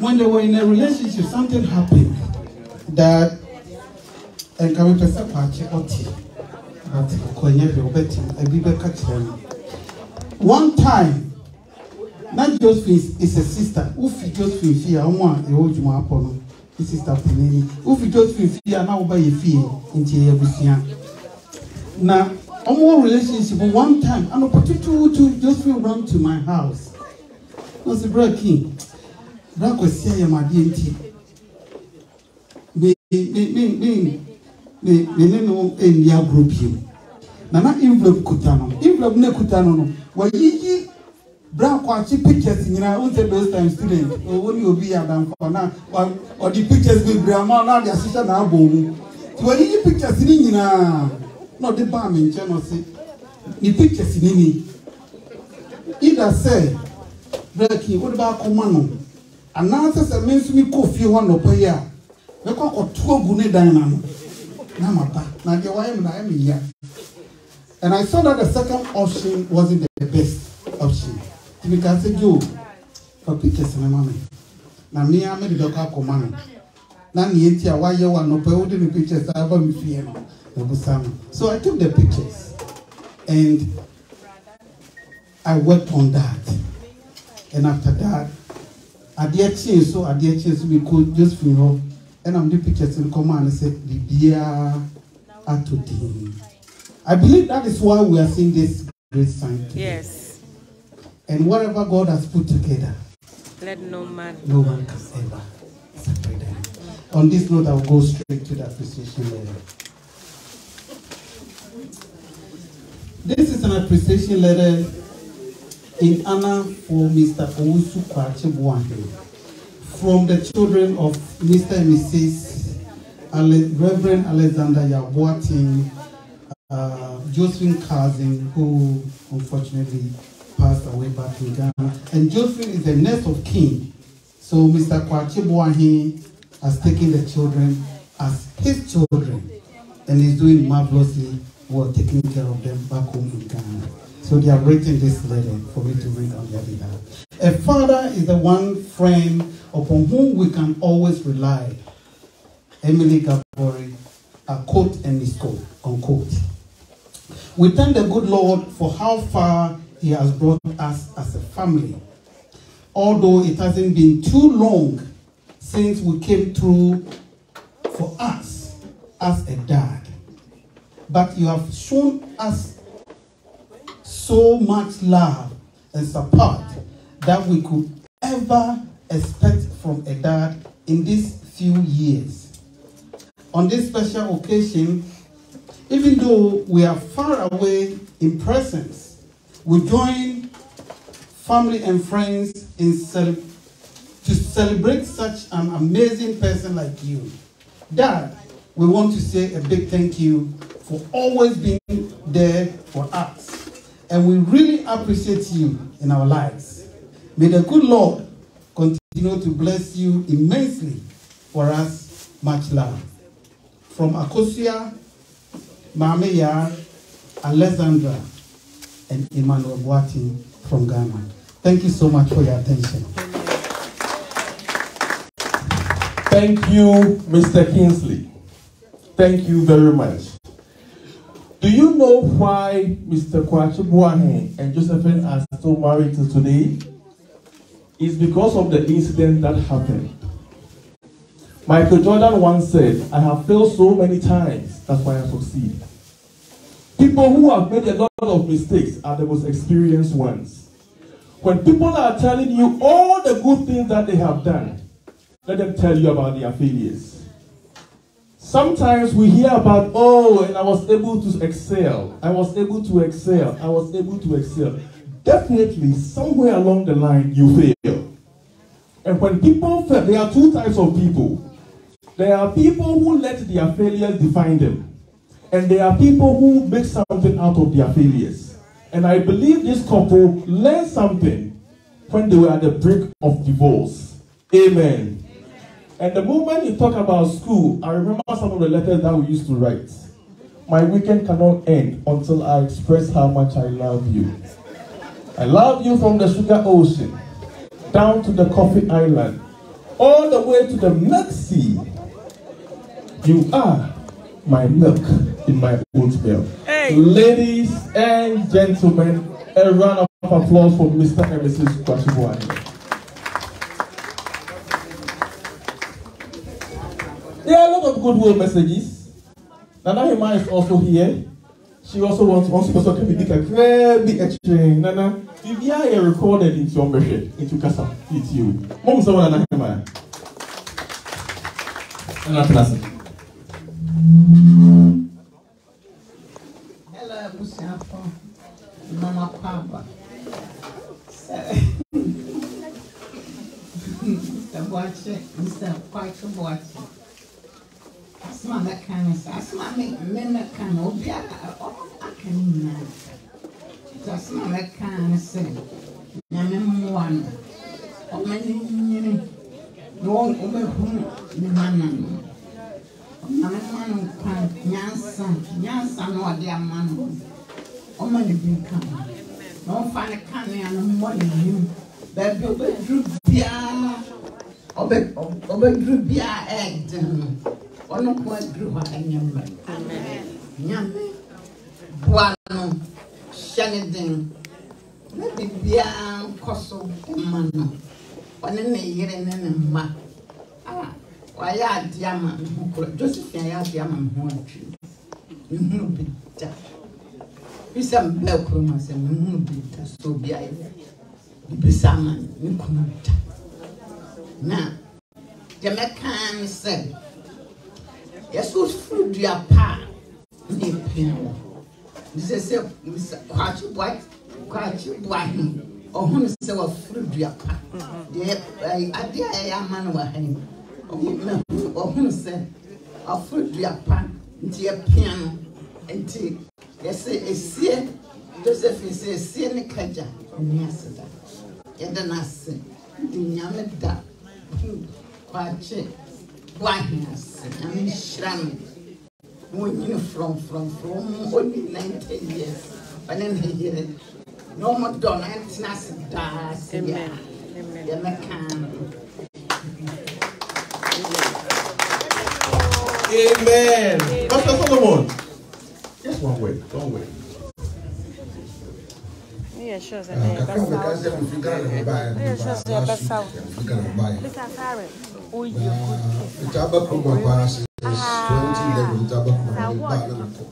Speaker 13: When they were in a relationship, something happened that nka mepɛ sɛ Kwakye ɔte. One time, na Josephine is a sister. Ufi Josephine fi a ɔmo a ɛwɔ dwuma apɔ no, ne sister panini. Ufi Josephine fi a na ɔba yɛ fie nti ɛyɛ abusua. Na ɔmo relationship one time, anɔpɔ tutuutu Josephine run to my house. Na ɔsi bra king, bra kɔsi ayɛ ma adeɛ nti. Me me me me me ne no ɛnni agorɔ biem na na envelope kuta no. Envelope na kuta no no wayiyi brown kwakye pictures nyinaa o sɛ those time student. Owó ni obi yɛ adamfo na ɔde pictures bebree ama na ɔde ahyehyɛ n'abɔ mu. Ti wayiyi pictures ni nyinaa na ɔde baa mi nkyɛn na ɔsi ne pictures ni ni. Ida sɛ breki o de ba akɔma no? Anaasɛ sɛ mi nso mi kɔ fie hɔ nɔpɛ yi a mɛkɔ akɔto agu ne dan na no. And I saw that the second option wasn't the best option. Because I said, for pictures, my mommy. Now, me, I'm the doctor command. Now, me, it's why you are not holding pictures. I have a fear. So I took the pictures and I worked on that. And after that, I did change, so I did change could just, you know, mo de pictures ano sɛ biribiara ato din. I believe that is why we are seeing this great sign today.
Speaker 3: Yes.
Speaker 13: And whatever God has put together,
Speaker 3: Let no man.
Speaker 13: no one can ever separate them. On this note, I will go straight to the appreciation letter. This is an appreciation letter in honor for Mr. Owusu Kwakye Boahen from the children of Mr. and Mrs. Ale- Reverend Alexander Yaboating, uh, Josephine cousin, who unfortunately passed away back in Ghana. And Josephine is the next of kin. So Mr. Kwakye Boahen has taken the children as his children and is doing marvelously well taking care of them back home in Ghana. So they have written this letter for me to read on their behalf. A father is the one friend upon whom we can always rely. Emile Gaboriau, a quote and his quote, unquote. We thank the good Lord for how far He has brought us as a family. Although it hasn't been too long since we came through for us as a dad, but you have shown us so much love and support that we could ever expect from a dad in these few years. On this special occasion, even though we are far away in presence, we join family and friends in cele- to celebrate such an amazing person like you. Dad, we want to say a big thank you for always being there for us and we really appreciate you in our lives. May the good Lord continue to bless you immensely for us. Much love. From Akosia, Mame Yar, Alexandra, and Emmanuel Boateng from Ghana. Thank you so much for your attention.
Speaker 1: Thank you, Mr. Kingsley. Thank you very much. Do you know why Mr. Kwakye Boahen and Josephine are still married till today? It's because of the incident that happened. Michael Jordan once said, I have failed so many times, that's why I succeed. People who have made a lot of mistakes are the most experienced ones. When people are telling you all the good things that they have done, let them tell you about their failures. Sometimes we hear about, oh, and I was able to excel. I was able to excel. I was able to excel. Definitely, somewhere along the line, you fail. And when people fail, there are two types of people. There are people who let their failures define them. And there are people who make something out of their failures. And I believe this couple learned something when they were at the brink of divorce. Amen. And the moment you talk about school, I remember some of the letters that we used to write. My weekend cannot end until I express how much I love you. I love you from the sugar ocean down to the coffee island, all the way to the milk sea. You are my milk in my oatmeal. Ladies and gentlemen, a round of applause for Mr. and Mrs. Kwakye Boahen. There are a lot of goodwill messages. Nana Hima is also here. She also wants wants to also be a very extreme. Nana, if you are recorded into your message, into Kasa, it's you. Mom, someone. Nana Classic.
Speaker 14: Hello, abusuafo. Mama Papa. Mr. Boache, Mr. Kwacho Boache. asụmameka nsa asụmameka na obiara ọmụaka nna nso asụmameka nsa nyame mmụọ no ọma n'enyere na ọmụhụ mma na no ọmụma mma no nkwa nyansa. Nyansa na ọdị ama no ọma na ebi nka no na ọfa ne kanea no mmụọ na enyim beebi ọbɛduru biara ọbɛduru biara ɛɛdị no. Ɔno ko aduru hɔ ɛnyɛ mmerɛ nyame boa no hyɛ ne den na biribiara nkɔ so ma no ɔne ne yere ne ne mma a wayɛ adeɛ ama me ho kora josephine ayɛ adeɛ ama me ho atwi mehunu bi da bi sɛ mbɛɛ kurom a sɛ mehunu bi da sɛ obi ayɛ bibisa ama me kunu da na deɛ mɛkaa ne sɛ yɛsɛ furu dua pa. A ne yɛpia wɔ sɛ bisa kwakye boa kwakye boa he ɔhono sɛ wafuru dua pa. Deɛ ɛɛ, adeɛ a ɛyɛ ama no wɔ ha yi ɔhono sɛ wafuru dua pa nti yɛpia no. Nti yɛsɛ esie josephine sɛ esie ne kagya ɔni ase da. Yɛda n'ase de nyame kwakye boa he ase nyame nhyira no wɔnyini frɔmfrɔmfrɔm ɔni nineteen years ɔne ne yere na ɔmo dɔ no ɛntena ase daa ase bia yɛmɛka no
Speaker 1: Amen. Pastor Solomon. Just one word. Don't wait.
Speaker 15: Kuroma paa sɛ 2011 nta aba kuroma meba na mekɔ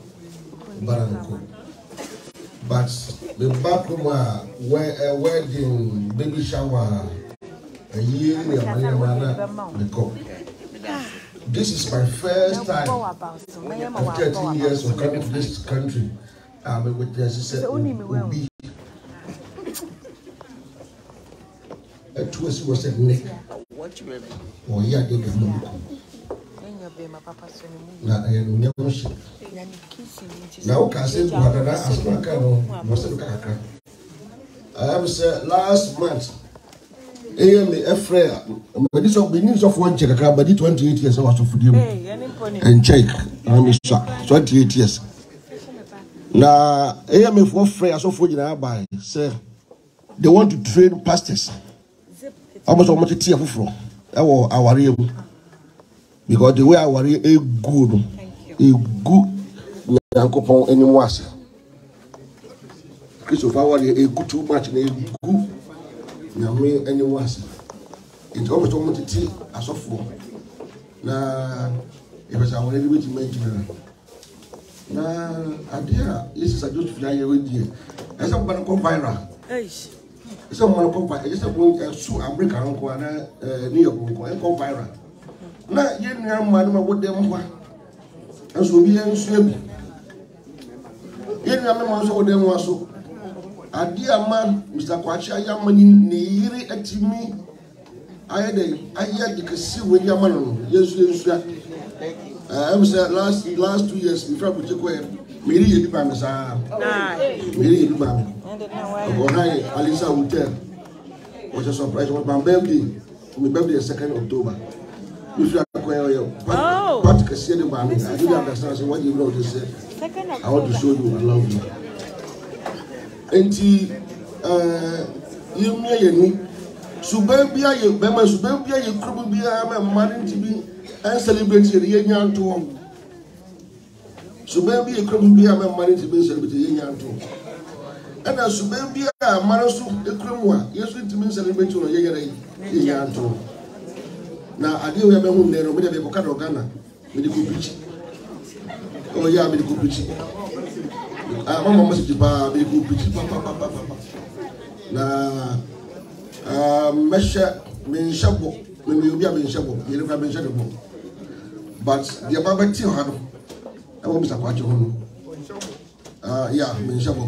Speaker 15: meba na mekɔ but meba kuroma a we- wedding baby shower ayie ne amanneɛma na mekɔ this is my first time. after 13 years of coming to this country. A mewitness sɛ obi atu asi wɔ sɛ nnɛ ɔyɛ ade gama mu kɔ na eh, ɛyɛ no nneɛma hyɛ na woka sɛ buhadada asɛm aka no wɔsɛ meka kakra ayam sɛ last month ɛyɛ me eh, ɛfrɛ a madi sɛ bɛni sɔfoɔ nkyɛ kakra badi 28 years sɛ wasɔfodie mu ɛnkyɛk amesa 28 years. Na ɛyɛ mefoɔ frɛ asɔfoɔ nyinaa bae sɛ they want to train pastors ɔmo sɛ ɔmo tete foforɔ ɛwɔ awareɛ mu because the way awareɛ egu no egu nyankopɔn anim ase kristofo awareɛ egu too much na egu nyame anim ase nti ɔmo sɛ ɔmo tete asɔfoɔ na yɛpɛ sɛ awareɛ no bɛtumi agyina na adeɛ a yɛsi sa joseph ayɛ wɔdie ɛsɛ mo ba no kɔ viral ba no kɔ viral ɛsɛ mo ɛso america no nko ana ɛɛ new york nko ɛnkɔ viral. Na yɛn nua mmaa no ma wɔda mu hɔ a nso obi yɛn nso ebi yɛn nua mmaa nso wɔda mu hɔ so adeɛ a ma mr kwakye ayɛ ama ne ne yere atimi ayɛ dɛ ayɛ de kɛse wɔ yi ama no no yɛn nso yɛn nso a ɛm sɛ last last two years nfra kò tse kɔ yɛ mɛri yɛ bi ba mi saa mɛri yɛ bi ba mi ɔha yɛ alisa hotel. Wɔhyɛ surprise? Wɔn my birthday? My birthday yɛ second october. Mi fi akɔ yɛ ɔyɛ party kɛseɛ de maa mi i really understand. Say wɔn yɛ bi na ɔde sɛ i want to show you i love you. Nti ɛɛ yɛ mmea yɛ ni suban bi ayɛ bɛrima suban bi ayɛ kurum bi a mɛ mmaa ne ti bi ɛn celebrate yɛ yɛ nya ntoɔ suban bi yɛ kurom bi a mɛ mma ne ti bi celebrate yɛ nya ntoɔ ɛna suban bi a no so kurom a yɛ so ntumi celebrate no yɛ yɛrɛ yɛ nya ntoɔ na adeɛ wo yɛ bɛ hu nnɛ no mo de bɛ kɔ kadɔ ghana mo de ko pikyi ɔ yɛ a mo de ko pikyi a mama mo si ti paa mo de ko pikyi papapapapa na mɛhyɛ me nhyɛ bɔ. Me me obi a me nhyɛ bɔ. Yɛrɛ kura me nhyɛ de bɔ. But deɛ ba bɛ ti ha no ɛwɔ mr. Kwakye ho no ah ya me nhyɛ bɔ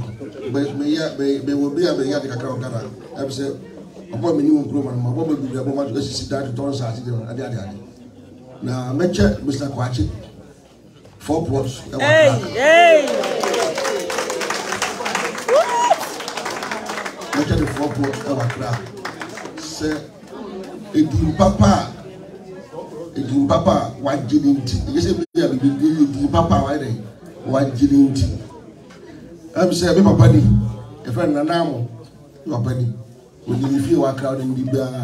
Speaker 15: bɛ me yɛ me me wɔ bi a me yɛ ade kakra wɔ ghana ɛbi sɛ ɔbɔ mi ni wɔn kuro ma no ma ɔbɔ mi bibi abɔ ma esisi dan to tɔn saasi de ade ade ade na mɛkyɛ mr. Kwakye four plots ɛwɔ ghana mɛkyɛ de four plots ɛwɔ ghana sɛ edin papa. a edin papa wagye ne nti ɛyɛ sɛ bi a bibi edin papa wayɛ wagye ne nti ɛbi sɛ ɛbi papa ni ɛfɛ nana mo ɛbi papa ni. Odi ne fie wakra ɔde ne bi biara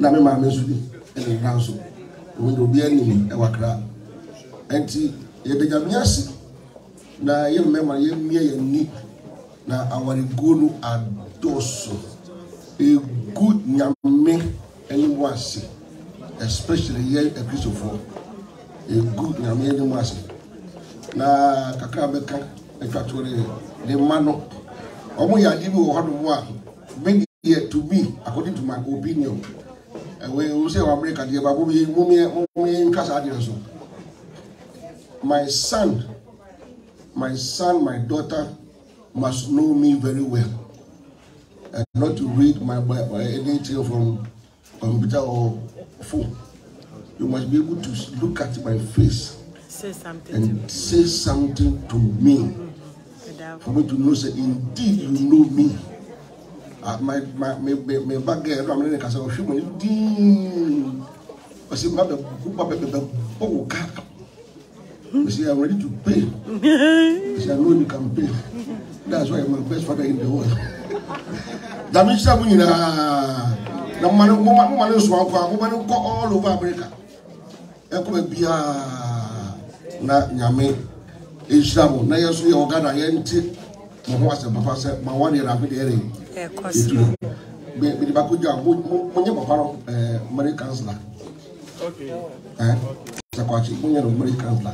Speaker 15: na me maame nso bi ɛna nna nso de obi anim ɛwakra ɛnti yɛde nyame ase na yɛ mmarima yɛ mmea yɛn ni na awariguo no adɔɔso egu nyame anim ase especially yɛ akristofoɔ egu nyame anim ase. Na kakra bɛka atwa to ne ne mma no wɔn yɛ adeɛ bi wɔ hɔnom a big yɛ to me according to my opinion. Ɛwɔ ewu sɛ wɔ america deɛ baako bi mu mi mu mi ntwa saa adeɛ so. My son my son my daughter must know me very well. And not to read my Bible, anything from computer or phone. You must be able to look at my face
Speaker 3: Say something
Speaker 15: and say something to me for me to know say indeed you know me. Uh, my my my my my back girl, I'm not kasa ohwe mo din. Ose ma be ku pa be be bo ka. Ose I'm ready to pay. Ose I know you can pay. That's why I'm the best father in the world. Dami sa mo nyinaa. Na mo ma no mo ma mo ma no so akwa, mo ma no kɔ all over America. Ɛkɔ ba bia na nyame ehyira mo na yɛn nso yɛ ɔgana yɛn ti mo ho asɛm papa sɛ ma wɔn yɛrɛ ahwɛ deɛ yɛrɛ no. Mɛ mɛ de baako gya mo mo mo nye papa no ɛɛ mɛri kansila. Ɛɛ sakwakye mo nye no mɛri kansila.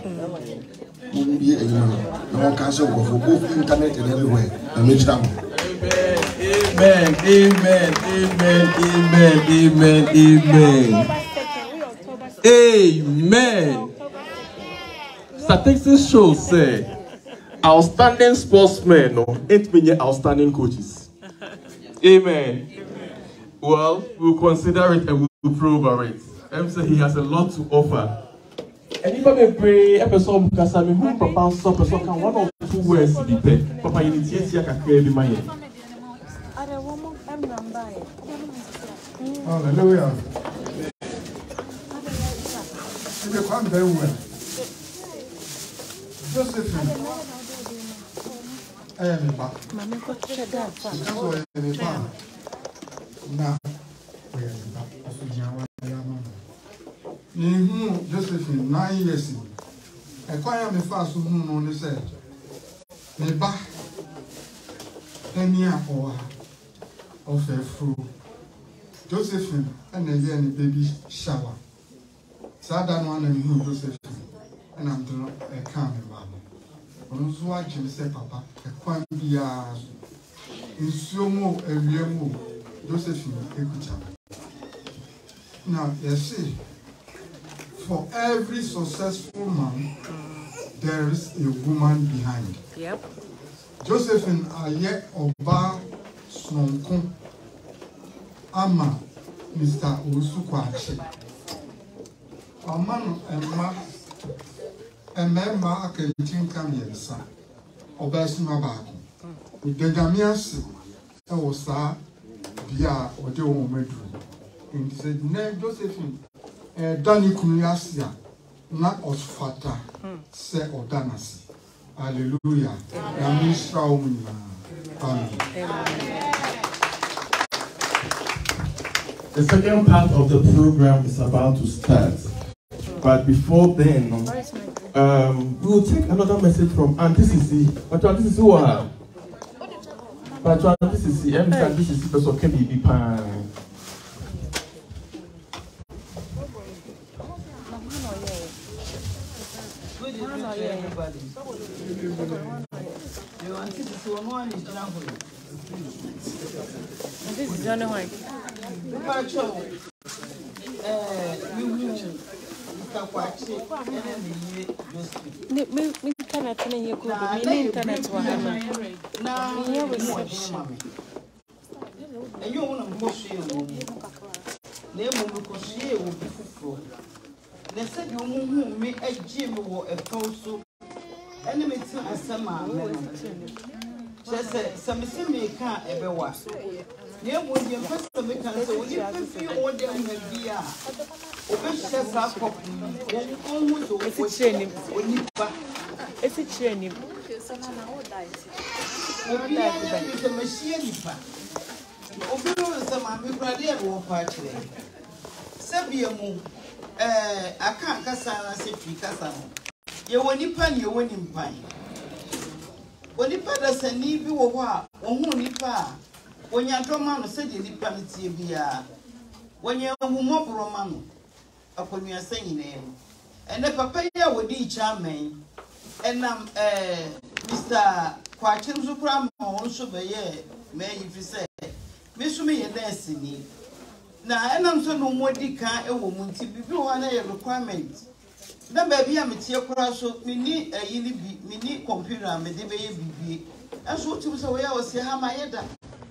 Speaker 15: Mo bie enyima no na wɔn kansa nkɔfo both internet and everywhere na mɛ gyina mo.
Speaker 1: Amen. Amen. Amen. Amen. Amen. Amen. Amen. Statistics show say outstanding sportsmen no, ain't been outstanding coaches. Amen. Well, we'll consider it and we'll prove over it. I'm saying he has a lot to offer. And if I may pray, a person because I'm who papa's supper, so can one or two words be paid. Papa, you need to hear the
Speaker 16: Hallelujah. You come very well. Josephine. Ẹyẹ mi ba. Ìjọba ẹyẹ mi ba. Na ẹyẹ mi ba. Ọ̀fìjì àwọn ẹyẹ máa mọ̀. Ìhun Josephine nine years ago. Ẹ̀kọ́ ẹyẹ mi fa so hun no ne sẹ. Mi ba ẹni àfọwà ọ̀fẹ́ furu. Josephine ɛna ɛyɛ ne baby shower. Saa da no ana mehu Josephine ɛna mede no ɛka me ba no. Ɔno nso agye sɛ papa ɛkwan biara so. Nsuo mu o, awia mu o, Josephine ekuta. Now yɛse for every successful man there is a woman behind.
Speaker 3: Yep.
Speaker 16: Josephine ayɛ ɔbaa sononko ama Mr. Ɔma no mma mmarima akantinka mmiɛnsa, ɔbɛsoma baako. Meda Nyame ase wɔ saa bea a ɔde wɔn aduru. Nti sɛ nnɛ Josephine ɛda ne kunu yi ase a, na ɔfata sɛ ɔda n'ase. Hallelujah. Nyame nhyira wɔn nyinaa. Amen.
Speaker 1: The second part of the program is about to start. But before then, um, we will take another message from Auntie Sisi. But Auntie Sisi, what? But Auntie Sisi, I'm saying Auntie Sisi, person can be pan.
Speaker 17: Good evening to everybody. You want to see one is down for you.
Speaker 3: This is Johnny White.
Speaker 17: mpatsɔ ɛɛ
Speaker 3: wiwu ntakwakye ɛna internet ne yɛ kuro mi internet wɔ ha ma
Speaker 17: mi
Speaker 3: yɛ reception.
Speaker 17: ɛyɛ wɔn na mbɔ so yɛ wɔn mu na emu mi wɔ bi foforɔ na sɛbi wɔn hu mi agye mi wɔ ɛfɛw so ɛna mi asɛm a mɛ kyerɛ sɛ sɛ mi sɛ mi ka na emu deɛ mpɛ sɛ mi ka sɛ wɔn nipa fi dɛm ha bi a ɔbɛhyɛ saa kɔpu yi wɔn wɔn hu sɛ wɔhyɛ onipa
Speaker 3: esi kyerɛ nim.
Speaker 17: obiara yɛ mi sɛ ma hyia nipa obi no sɛ maame kura deɛ na wɔkɔ akyerɛ sɛbea mu. Ɛɛ aka nkasa na sɛ firi kasa no yɛwɔ nipa ne yɛwɔ nimpan onipa dasani bi wɔ hɔ a wɔho nipa a wɔnya dɔma no sɛdeɛ nipa no tie biara wɔnya ahumɔborɔ ma no akɔnuasa nyinaa mu ɛnɛ papa yi a wɔdi kyɛ amɛn ɛnam ɛɛ mr kwakye nso koraa ma wɔn nso bɛyɛ mɛyi fi sɛ me nso meyɛ nɛɛse ni. Na ɛnam so na wɔn adi kan wɔ mu nti biribi wɔ hɔ na yɛ requirement. Na baabi a metie koraa so menni ayi ne bi menni computer a mede bɛyɛ bibie ɛnso wotum sɛ wɔyɛ a wɔsi ha ma yɛ da.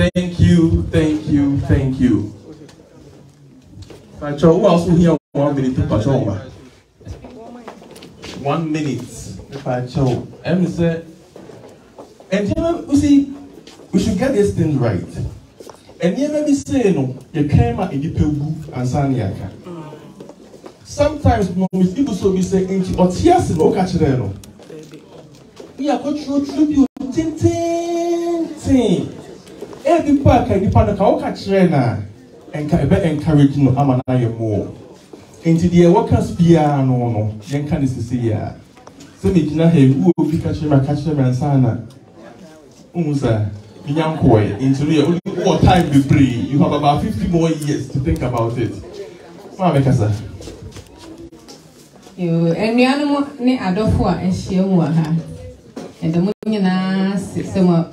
Speaker 1: Thank you, thank you, thank you. Pacho, who else will hear one minute to Pacho? One minute. Pacho. And we say, and you see, we should get this thing right. And you never be saying, no, you came out in the pewu and saniaka. Sometimes we people so we say, ain't you, or tears in Okachire, no. Yeah, go through, through, you, tin, tin, ebi po aka nipa no ka woka kyerɛ na nka ɛbɛ encourage no ama na ayɛ mo. Nti deɛ wɔka biara no no yɛnka ne sisi yɛ a sɛ megyina ha yi wo obi ka kyerɛ me aka kyerɛ me ansa na wohu sa menya nkɔɛ nti no yɛ wɔ time bebree you have about 50 more years to think about it. Maa mekasa
Speaker 18: Yoo, anuanom ne adɔfo a ahyia mu wɔ ha. Ɛda mo nyinaa se sɛ mo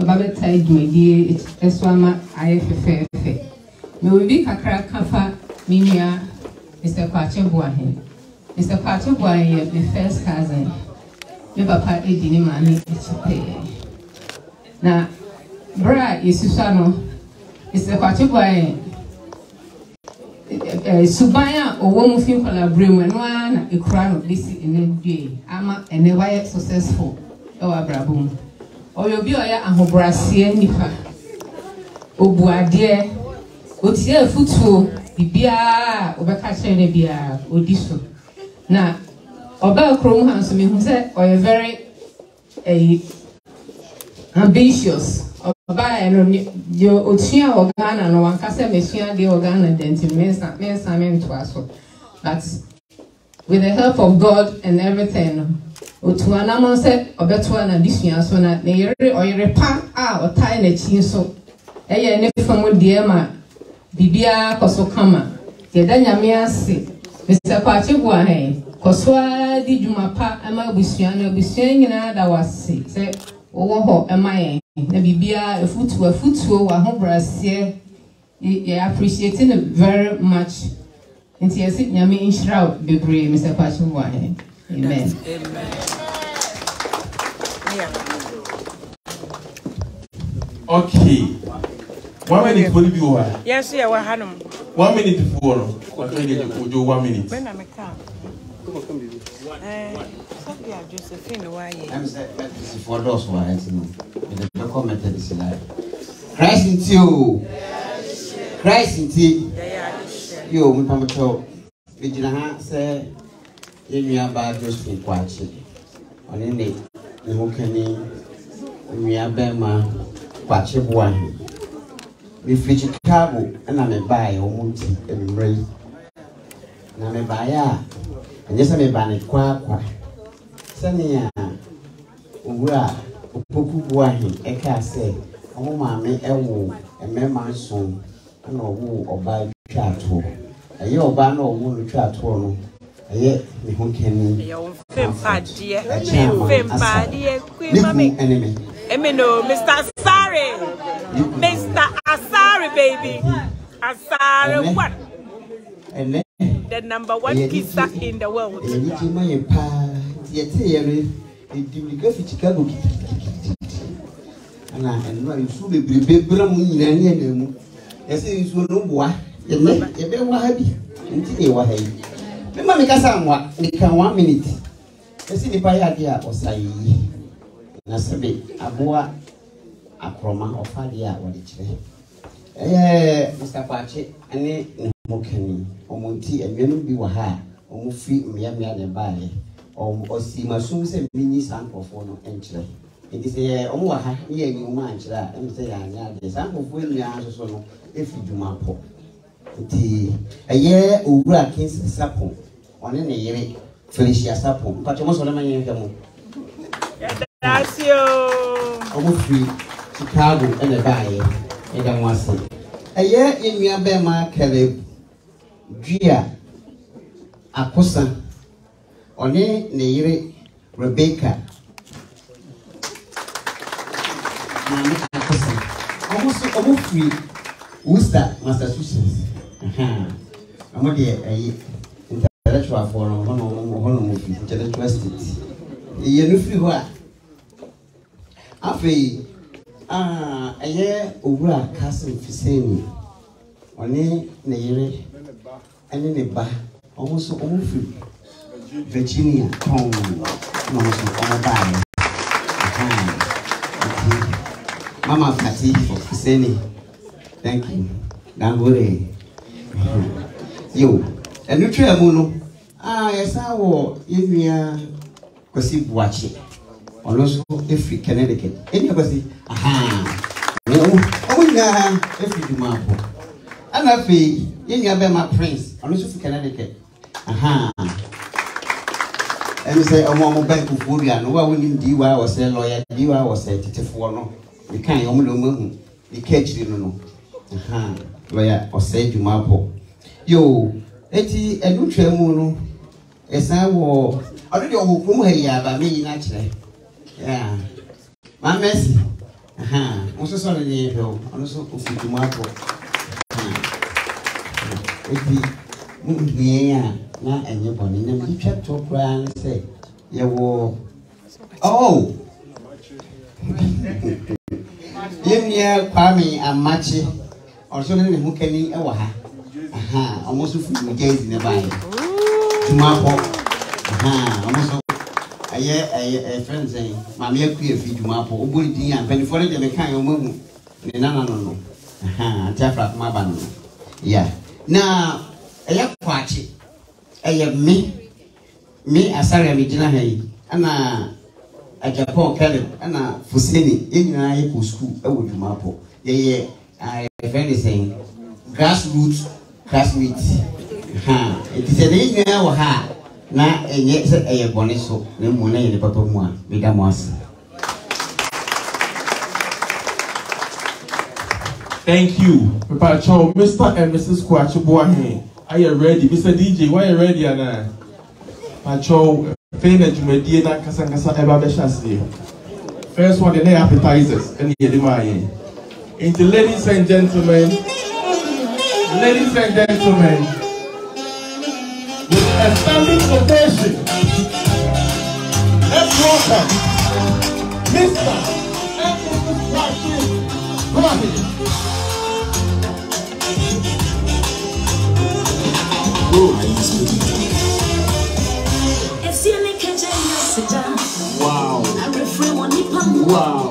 Speaker 18: ɔba bɛtae dwumadie ɛso ama ayɛ fɛfɛɛfɛ. Na obi kakra ka fa me nua mr. Kwakye boahen mr. Kwakye boahen yɛ me first cousin. Me papa edi ne maame akyi pɛɛ. Na berɛ a yɛsusua no mr. Kwakye boahen eh, suban a ɔwɔ mu fi nkɔlabere mu ɛno ara na ekura no besi ɛnɛ due ama ɛnɛ wayɛ successful ɛwɔ abrabɔ mu ɔyɛ obi a ɔyɛ ahobrɛaseɛ nipa obu adeɛ otie afutuo biribiara a ɔbɛka kyerɛ no biara ɔdi so na ɔbaa kurom ha nso mehu sɛ ɔyɛ very ɛyi ambitious. Ɔbaa yɛ no deɛ otua wɔ ghana no wankasa mesua deɛ wɔ ghana da nti mensa mensa mentoa so but with the help of god and everything. No otua nam sɛ ɔbɛtoa n'adesua so na ne yere ɔyere pa a ɔtae n'akyi nso ɛyɛ ne fam deɛ ma biribiara kɔ so kama yɛda nyame ase. Mr. Kwakye boahen kɔ so ara di dwuma pa ma abusua no abusua nyinaa da wase. Sɛ wɔwɔ hɔ ɛma yɛn na biribiara afutuo afutuo wɔ ahobrɛaseɛ yɛ yɛ appreciate no very much nti yɛsi nyame nhyira wo bebree mr kwakye boahen amen.
Speaker 1: okay. One minute fo ni bi wɔ ha
Speaker 3: yɛn nso yɛ wɔ hanom
Speaker 1: one minute fo no ɔtɔ yɛ kɛ ojo one minute.
Speaker 3: bɛn na meka ɛɛ sɔfia josephine wayɛ
Speaker 19: I'm saying for those who are asking, the become Methodist life. Christ in you, Christ in you. Yo, me pamato. Ejina ha sɛ yɛn nua baa Josephine Kwakye ɔne ne ne ho kani nua bɛrima Kwakye Boahen. Mefiri Chicago ɛna mebaeɛ wɔn nti anwummerɛ yi. Na mebaeɛ a ɛnyɛ sɛ meba ne kwaakwa sɛnea owura opoku Boahen ɛkaa sɛ ɔmo maame ɛwo mmarima nson ɛna ɔwo ɔbaa twa atoɔ ɛyɛ ɔbaa na ɔwo no. Twa atoɔ no ɛyɛ ne ho kɛni
Speaker 3: ɛyɛ wo mfe mpadeɛ
Speaker 19: Ɛkyɛn ama
Speaker 3: mfe
Speaker 19: asa.
Speaker 3: mpadeɛ
Speaker 19: ne
Speaker 3: kwi ma me
Speaker 19: kun ɛne me
Speaker 3: emi no mr asare. Mr asare baby. Asare
Speaker 19: Ɛnɛ.
Speaker 3: one
Speaker 19: ɛnɛ
Speaker 3: the number one kisser in the world.
Speaker 19: Ne gye ma yɛ paa yɛte yɛ no ɛdi mirika fi Chicago kitikiti ɛna ɛno a nsuo bebrebe bra mu nyinaa ne ɛna mu. Yɛsɛ nsuo no boa yɛnɛ yɛbɛwɔ ha bi. Nti na yɛwɔ ha yi. Mema mekasa mmoa meka one minute. Ɛsɛ nipa yɛ adeɛ a ɔsa yɛyi na sɛbe aboa akorɔma ɔfa adeɛ a wɔde kyerɛ ɛyɛ mr. Kwakye ne ne ho kani. Ɔmo nti anuanom bi wɔ ha a ɔmo fi mmeammea ne baeɛ ɔsi ma som sɛ menyi saa nkurɔfoɔ no nkyerɛ. Nti sɛ ɔmo wɔ ha ne yɛ anim ankyerɛ a ɛmu sɛ yɛanyɛ adeɛ. Saa nkurɔfoɔ nyinaa nso so no ɛfi dwuma pɔ. Nti ɛyɛ owura kinsi sapo. Ɔne ne yere felicia sapo. Mpatɛ mo sɔ ne ma yɛn hwɛ mo. Ɔmo firi chicago ɛna ɛbaayɛ ɛda mo ase. Ɛyɛ yɛn nua bɛrima caleb dua akosa. Ɔne ne yere rebecca maame akosa. Ɔmo nso ɔmo firi worcester massachusetts. Ɔmo deɛ ɛyɛ intellectualfoɔ no ɔhɔ na ɔmo ɔhɔ na ɔmo firi intellectual state. Ɛyɛ no firi hɔ a afei ah, ɛyɛ owura kasim fiseni ɔne ne yere ɛne ne ba ɔmo nso ɔmo firi virginia tɔn na ɔmo nso ɔmo Ahan. Nti, mama fati fiseni thank you. Dangore yo ɛno twaa mu no a yɛsan wɔ yɛnua Kwesi Buachi ɔno nso ɛfiri Connecticut. Ɛnua Kwesi ahaa ɔmo nyinaa ɛfiri Dumaapɔ ɛna afei yɛnua bɛrima Prince. Ɔno nso firi Connecticut. Ahaa ɛnu sɛ ɔmo ɔmo bɛn fufuo dua no wa wonim diwa wɔ sɛ lɔya diwa wɔ sɛ tetefoɔ no ne kan yɛ ɔmo de ɔmo ehu ne ka akyire no no ahaa wɔyɛ ɔsɛ adwuma bɔ yoo eti ɛnu twɛ mu no ɛsan wɔ ɔno deɛ ɔwɔ kurom ha yi aba mi yi n'akyerɛ yaa maa mɛsi ahan nso sɔ ne deɛ yɛpɛ o ɔno nso ofi adwuma bɔ eti mu nhwiɛ a na ɛnyɛ bɔ ne nam etwa tɔ koraa ne sɛ yɛwɔ ɔɔ yɛn nua kwame amakye. Ɔnso ne ne ho kani ha. Ɔmo nso fi mu gyaadi ne baeɛ dwumapɔ ɔmo nso ɛyɛ ɛyɛ ɛfrɛ no sɛn maame akui afi dwumapɔ ɔbɔ ne din a mpanimfoɔ no deɛ meka yɛ ɔmo ne nana no no afra koma aba no no ya na ɛyɛ kwakye ɛyɛ me me asare a megyina ha yi ɛna agyapɔn kɛlɛm ɛna foseni yɛn nyinaa yɛ kɔ sukuu ɛwɔ dwumapɔ yɛyɛ ah, yɛfrɛ ne sɛn grassroot classmate ha nti sɛ ne nyinaa ha na ɛnyɛ sɛ ɛyɛ bɔne so na mmom na yɛ ne papa mu a meda
Speaker 1: Thank you. Pacho, Mr. and Mrs. Kwachi Boahe. Are you ready? Mr. DJ, why are you ready, Anna? Pacho, Fane Jumedi na kasa kasa eba beshasi. First one, the appetizers. Any Into ladies and gentlemen, ladies and gentlemen, with a standing ovation, let's welcome Mr. and Mrs. Kwakye Boahen.
Speaker 6: Wow. Wow.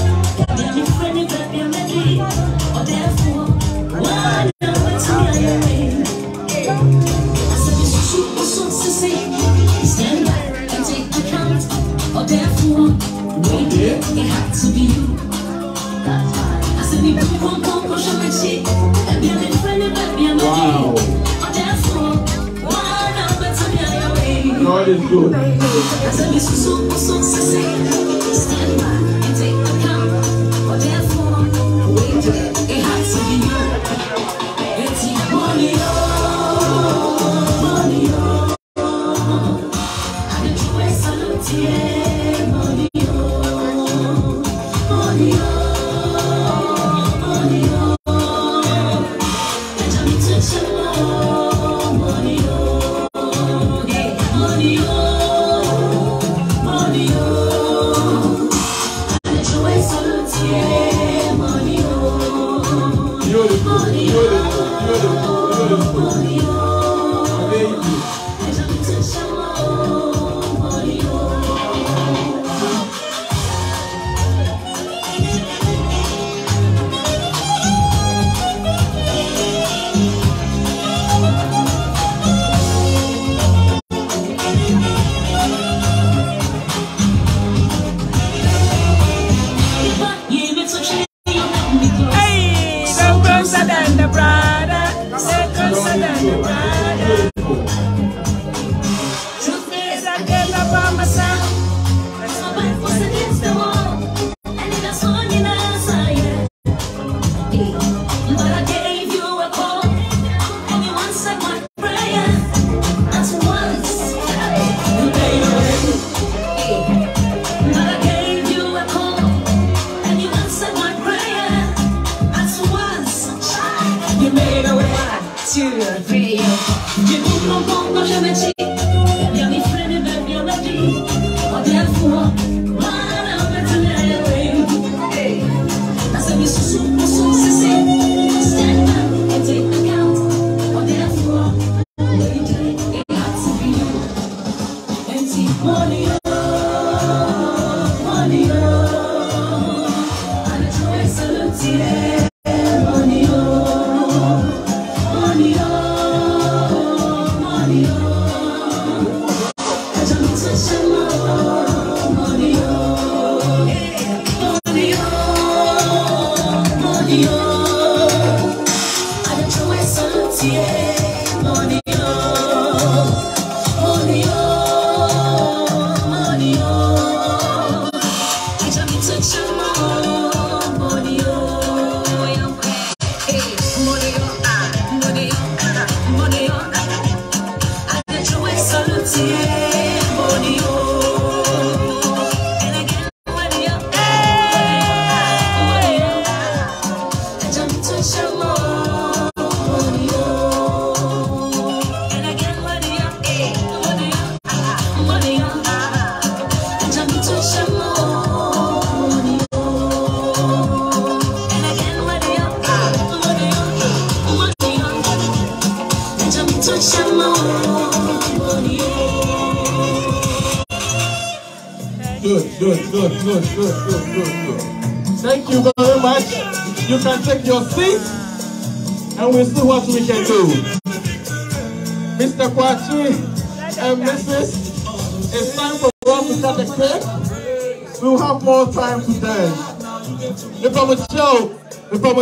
Speaker 6: Jesus.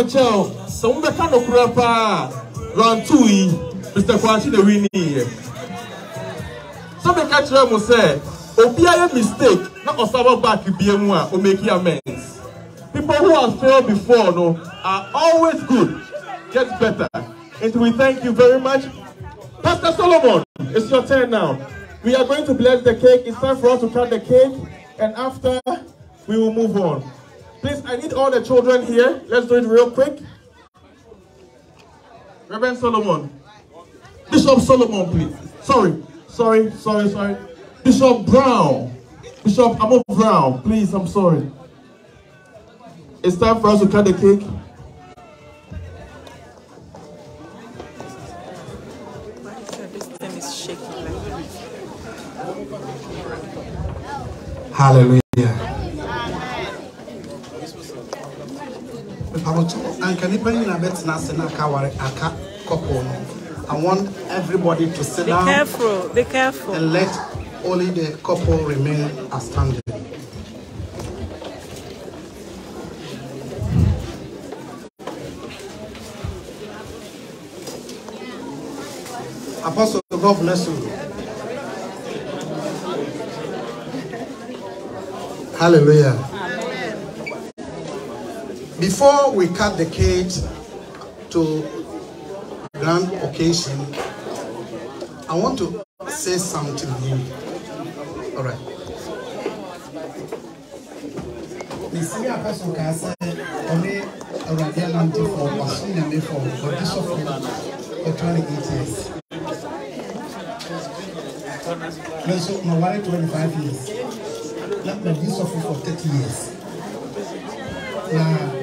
Speaker 6: So
Speaker 1: we can no krapa round two eh? yi. Mr. Kwakye the winning. Eh? So me catch them say, obiara mistake na osaba back bia mu a o make amends. People who have failed before no are always good, get better. And we thank you very much. Pastor Solomon, it's your turn now. We are going to bless the cake. It's time for us to cut the cake, and after we will move on. Please, I need all the children here. Let's do it real quick. Reverend Solomon, Bishop Solomon, please. Sorry, sorry, sorry, sorry. Bishop Brown, Bishop Amo Brown, please. I'm sorry. It's time for us to cut the cake.
Speaker 13: Hallelujah. Mpaboto, anka nipa nyinaa bɛtena ase na aka aware aka couple no. I want everybody to sit
Speaker 3: Be
Speaker 13: down
Speaker 3: careful, be careful.
Speaker 13: and let only the couple remain as standing. Apostle, God bless you. Hallelujah. Before we cut the cake to grand occasion, I want to say something to you. All right. The senior person can say, only already ananti for Wasu Nyame for for Bishop for 28 years. No, so my wife 25 years. Let me Bishop for 30 years. Now,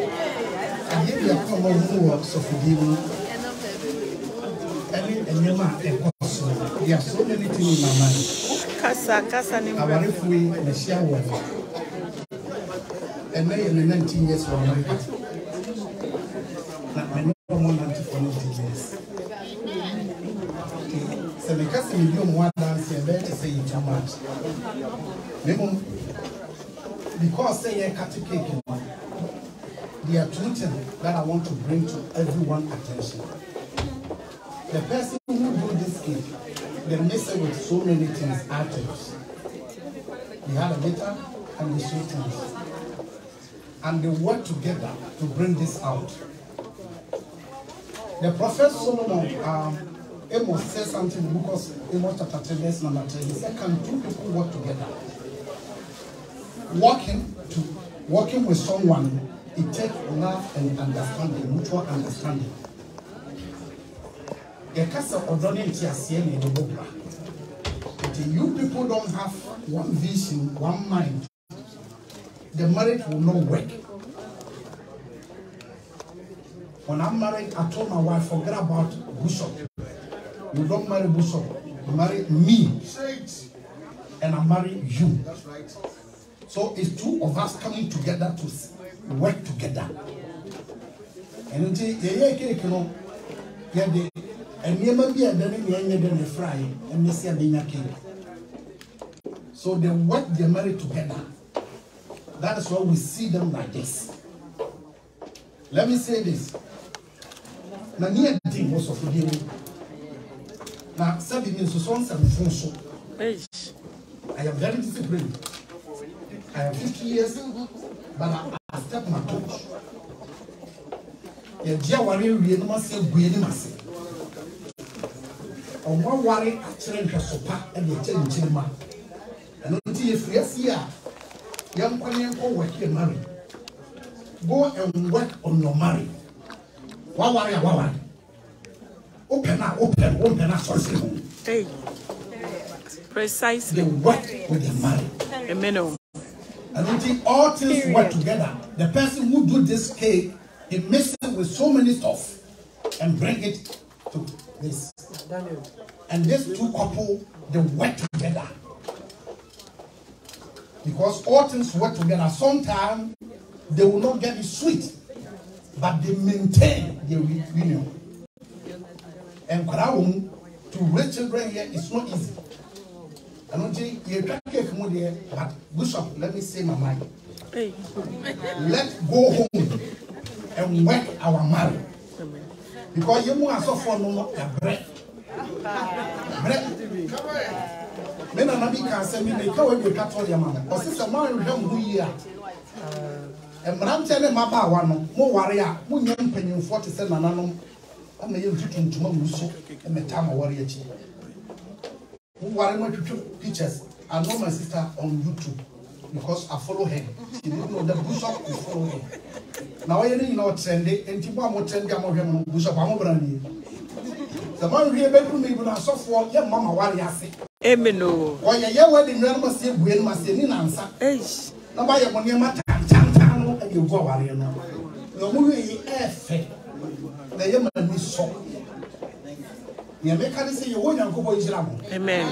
Speaker 13: adeɛ bi akɔ ma ɔmo wɔ sɔfodie mu ɛne nneɛma a ɛkɔ so there are so many things in my mind.
Speaker 3: Kasa, kasa ni mbra.
Speaker 13: awarefo yi nahyia wɔ no ɛnɛ yɛ ne 19 years wɔ america na mene ɔmo nante for 19 years Nti, sɛ meka sɛ medi ɔmo adanse ɛbɛyɛ te sɛ yɛ too much. Because sɛ yɛkate cake there are things that I want to bring to everyone's attention. The person who do this cake, they mess it with so many things, items. They had a bitter and the sweet things. And they work together to bring this out. The prophet Solomon, um, Amos said something because Amos chapter 10, verse number 10. He said, Can two people work together? Working to working with someone, it takes love and understanding, mutual understanding. Yɛka sɛ ɔdɔ ne nteaseɛ na ɛde bɔ bra. Nti you people don't have one vision, one mind. The marriage will not work. When I'm married, I told my wife, forget about Bishop. You don't marry Bishop. You marry me. And I marry you. So it's two of us coming together to work together. And nti yɛyɛ cake no yɛde nneɛma bi a ɛda ne nea ɛnyɛ dɛ ne fra yɛ ɛne sɛ abɛnya cake. So they work their marriage together. That is why we see them like this. Let me say this. Na ne yɛ den wɔ sɔfodie mu. Na sɛbi mi nso so nsɛmfo so. I am very disciplined. I am 50 years, but I accept my coach. Yɛdi awari wie no ma se ebue ne ma se. Ɔmo awari akyerɛ nhwɛsopa ɛna ɛkyɛ nkyɛn ma. Ɛno ti yɛ firi esi a yɛn nkɔ ne nkɔ work your marriage. Go and work on your marriage. Wawari a wawari. Open a open open a sɔrɔ ho.
Speaker 3: Precisely.
Speaker 13: They work with the marriage.
Speaker 3: Amen.
Speaker 13: And until all things work together, the person who do this cake, he mix it with so many stuff and bring it to this. And these two couple, they work together. Because all things work together. Sometimes they will not get it sweet, but they maintain their re- union. And Kwarawum, to raise children here is not easy. Anuti, you can't get home but Bishop, let me say my mind.
Speaker 3: Hey.
Speaker 13: Go home and work our marriage. Because you must suffer no more a breath. Breath. Come on. Men and Nabi can send me the cow with Catholic man. Or since a man who you mmeranteɛ ne mmabaawa no moware a monyɛ mpanyimfoɔ te sɛ nana ama yɛ ntutuntum awu so mɛta ma wɔre akyi woware no atwitwe pictures? I know my sister on youtube because i follow her. She didn't know the bishop is follow her. Na wɔyɛ ne nyinaa ɔtrɛnde nti mo a mo trɛnde a mohwɛ mo bishop amobra nie sɛ manhwie bɛduru me no asɔfoɔ yɛ mma ma ware ase
Speaker 3: Amen. oh.
Speaker 13: wɔyɛ yɛ wɔ de nnua no ma sie bue no ma sie ni nansa na bayɛ mo nneɛma tantantan no ɛde egu awareɛ no na ɔmo wie yi ɛɛfɛ na ɛyɛ ma ni sɔ nea meka ne sɛ yɛwɔ nyankopɔn nhyira mo.
Speaker 3: Amen.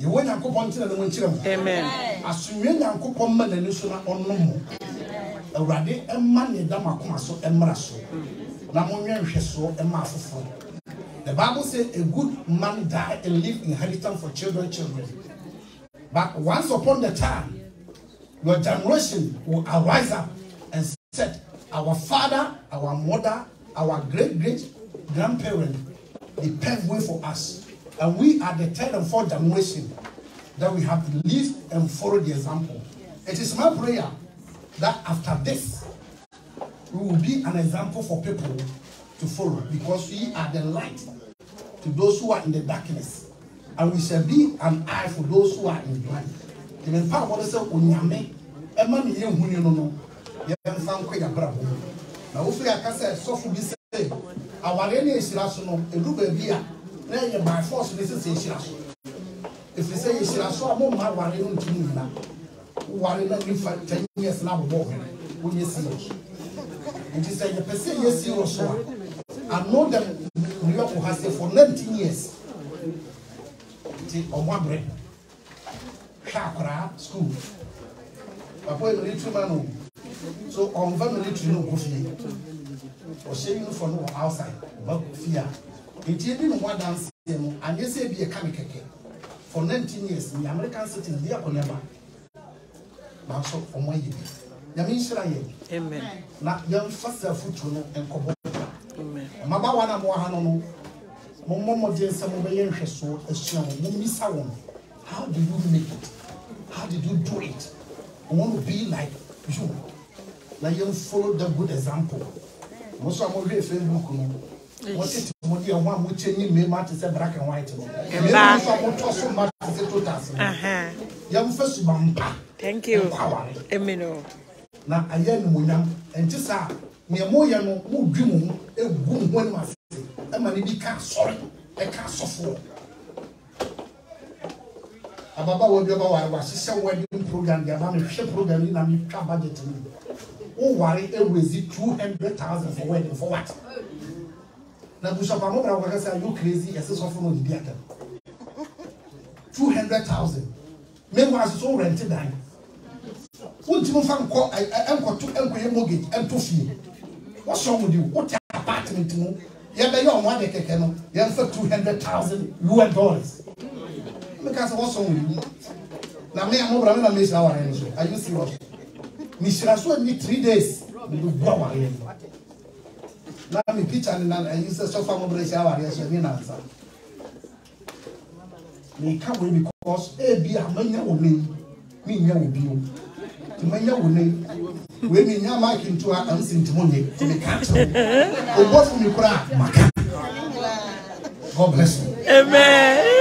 Speaker 13: yɛwɔ nyankopɔn nkyerɛ ne nkyerɛ mo.
Speaker 3: Amen.
Speaker 13: asomdwe nyankopɔn mma n'ani so na ɔnom mo. Awurade ɛma ne da mo akoma so ɛmmra so. Na monwɛ nhwɛsoɔ ɛma afoforɔ. The bible say a good man die and leave inheritance for children children. But once upon the time your generation will arise up and said our father our mother our great great grandparents they paved way for us and we are the third and fourth generation that we have to live and follow the example. It is my prayer that after this, we will be an example for people to follow because we are the light to those who are in the darkness. And we shall be an eye for those who are in blind. Even power sɛ aware ne ehyira so no edu baabi a na yɛ by force ne sɛ sɛ ehyira so ɛfiri sɛ yɛhyira so a momma ware no ntumi nyina ware no nifa ten years na abobɔ hwene wonyɛ serious nti sɛ yɛpɛ sɛ yɛ serious so a I know them Nyoko has say for 19 years. Nti ɔmo abrɛ hwɛ akwaraa school. Papa yɛ military man o. So ɔmfa military no nkɔ fie ɔhyɛ uniform no wɔ outside ɔba fie a nti ebi ne ho adanseɛ no anyɛ sɛ ebi yɛ ka ne kɛkɛ. For 19 years the american citizens bi akɔ nɛɛma nanso ɔmo ayɛ bi. Nyame nhyira yɛ
Speaker 3: Amen.
Speaker 13: na yɛmfa sɛ afotuo no nkɔbɔ.
Speaker 3: Amen.
Speaker 13: mmabaawa na mo wɔ ha no no mommɔ mmɔden sɛ mobɛyɛ nhwɛsoɔ asua wɔn mommisa wɔn. How did you make it? How did you do it? I want to be like you. Na yɛn follow the good example. mo nso a mo hwɛ facebook no wọ́n ti tẹ̀ di ẹ̀wọ̀n a mo ní mmarima ti sẹ́ black and white no mmarima nso a mo tọ́ so mma ti sẹ́ totals no
Speaker 3: yẹn
Speaker 13: fẹ́ sùgbà mpa
Speaker 3: mpa awari
Speaker 13: na ayé ni mo sá nìyẹn mo yẹ no mo dwi mo egu mo ho ẹni ma ẹ ma ni ká sọ̀rọ̀ ẹ ká sọfọ ababaawa bi ọba wa wa sisẹ wedding program di a mi hwẹ program yi na mi twa budget mi woware ɛwurɛsi two hundred thousand for wedding for what? Na bishop amobra wɔkaka sɛ you crazy? Ɛsɛ sɔfo no ɔdidi atam two hundred thousand. Meanwhile so rent dan wontumi nfa nkɔ nkɔto nkɔyɛ mortgage ɛnto fie wɔsɔ wɔn di o wote apartment mu yɛbɛyɛ ɔmo ade kɛkɛ no. Yɛnfa two hundred thousand us dollars. Meka sɛ wɔsɔ wɔn di na me a mo bra me na me hyira aware no so are you serious nhyirasoɔ ni three days. Bubu awareɛ no na mi pikya ne nan ɛyi sɛ sɔfa mo bɛrɛ hyɛ awareɛ so ɛni nansa ne ka wɔ ebi kɔɔso ebi a ma nya wɔ ne mi nya wɔ bi o ma nya wɔ ne wei mi nya maaki ntoa ɛn si ntomo nye. Ti mi ka kyerɛ o bɔ fun mi kora ma ka. God bless you.
Speaker 3: amen.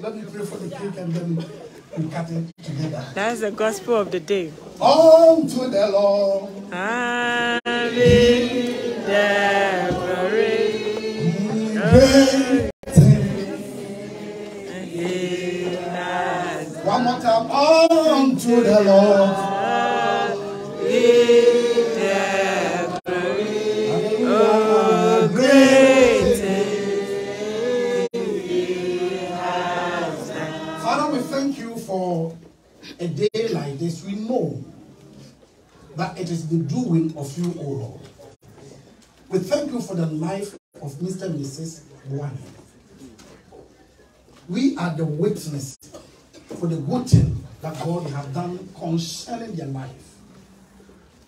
Speaker 13: Let me pray for the cake and then we cut it together.
Speaker 3: That's the gospel of the day.
Speaker 13: Unto the Lord.
Speaker 3: The.
Speaker 13: One more time. Unto the Lord. A day like this. We know that it is the doing of you, O Lord. We thank you for the life of Mr. and Mrs. One. We are the witness for the good thing that God has done concerning their life.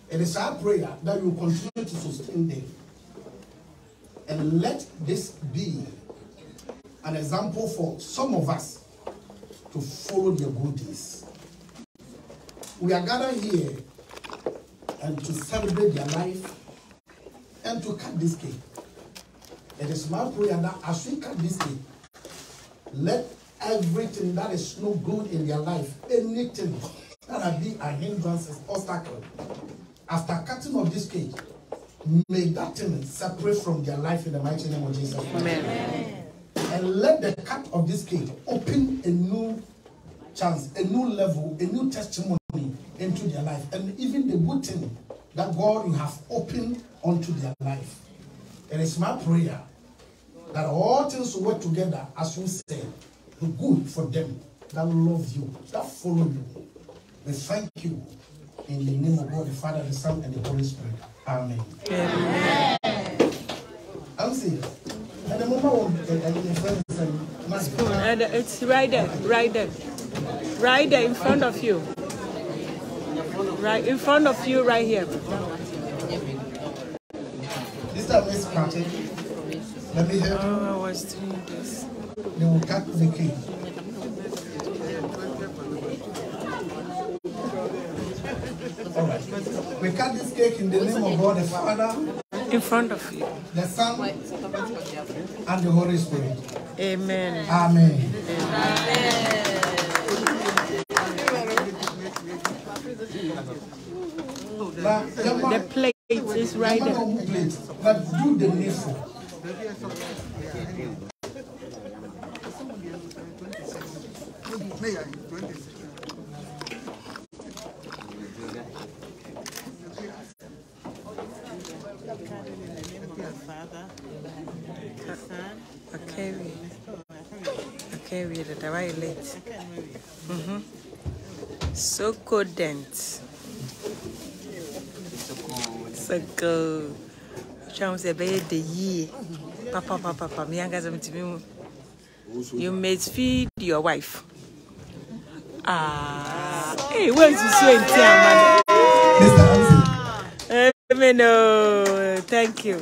Speaker 13: It is our prayer that you continue to sustain them. And let this be an example for some of us to follow their good deeds. We are gathered here and to celebrate their life and to cut this cake. It is my prayer that as we cut this cake, let everything that is no good in their life, anything that have been a hindrance, obstacle, after cutting of this cake, may that thing separate from their life in the mighty name of Jesus.
Speaker 3: Amen.
Speaker 13: And let the cut of this cake open a new chance, a new level, a new testimony into their life. And even the good thing that God you have opened onto their life. It is my prayer that all things work together as you said, the good for them that love you, that follow you. We thank you in the name of God, the Father, the Son, and the Holy Spirit. Amen.
Speaker 3: Amen.
Speaker 13: I'm at the moment, when your friends and my
Speaker 3: Spoon, and it's right there, right there, right there in front of you, right in front of you, right here.
Speaker 13: This time, Miss Patty, let me help you.
Speaker 3: Oh, I was doing this.
Speaker 13: They will cut the cake. All right. We cut this cake in the name of God the Father,
Speaker 3: In front of you.
Speaker 13: the Son, and the Holy Spirit.
Speaker 3: Amen.
Speaker 13: Amen. Now,
Speaker 3: The plate is right.
Speaker 13: But do the needful.
Speaker 3: Okay, we. Okay, we did right late. Mm-hmm. Succulent. Succulent. Chama se bem de ye. Papa papa papa. Me anga zame timi. You must feed your wife. Ah. Hey, when where's the same thing, man? Mr. Hansen. Amen. Thank you.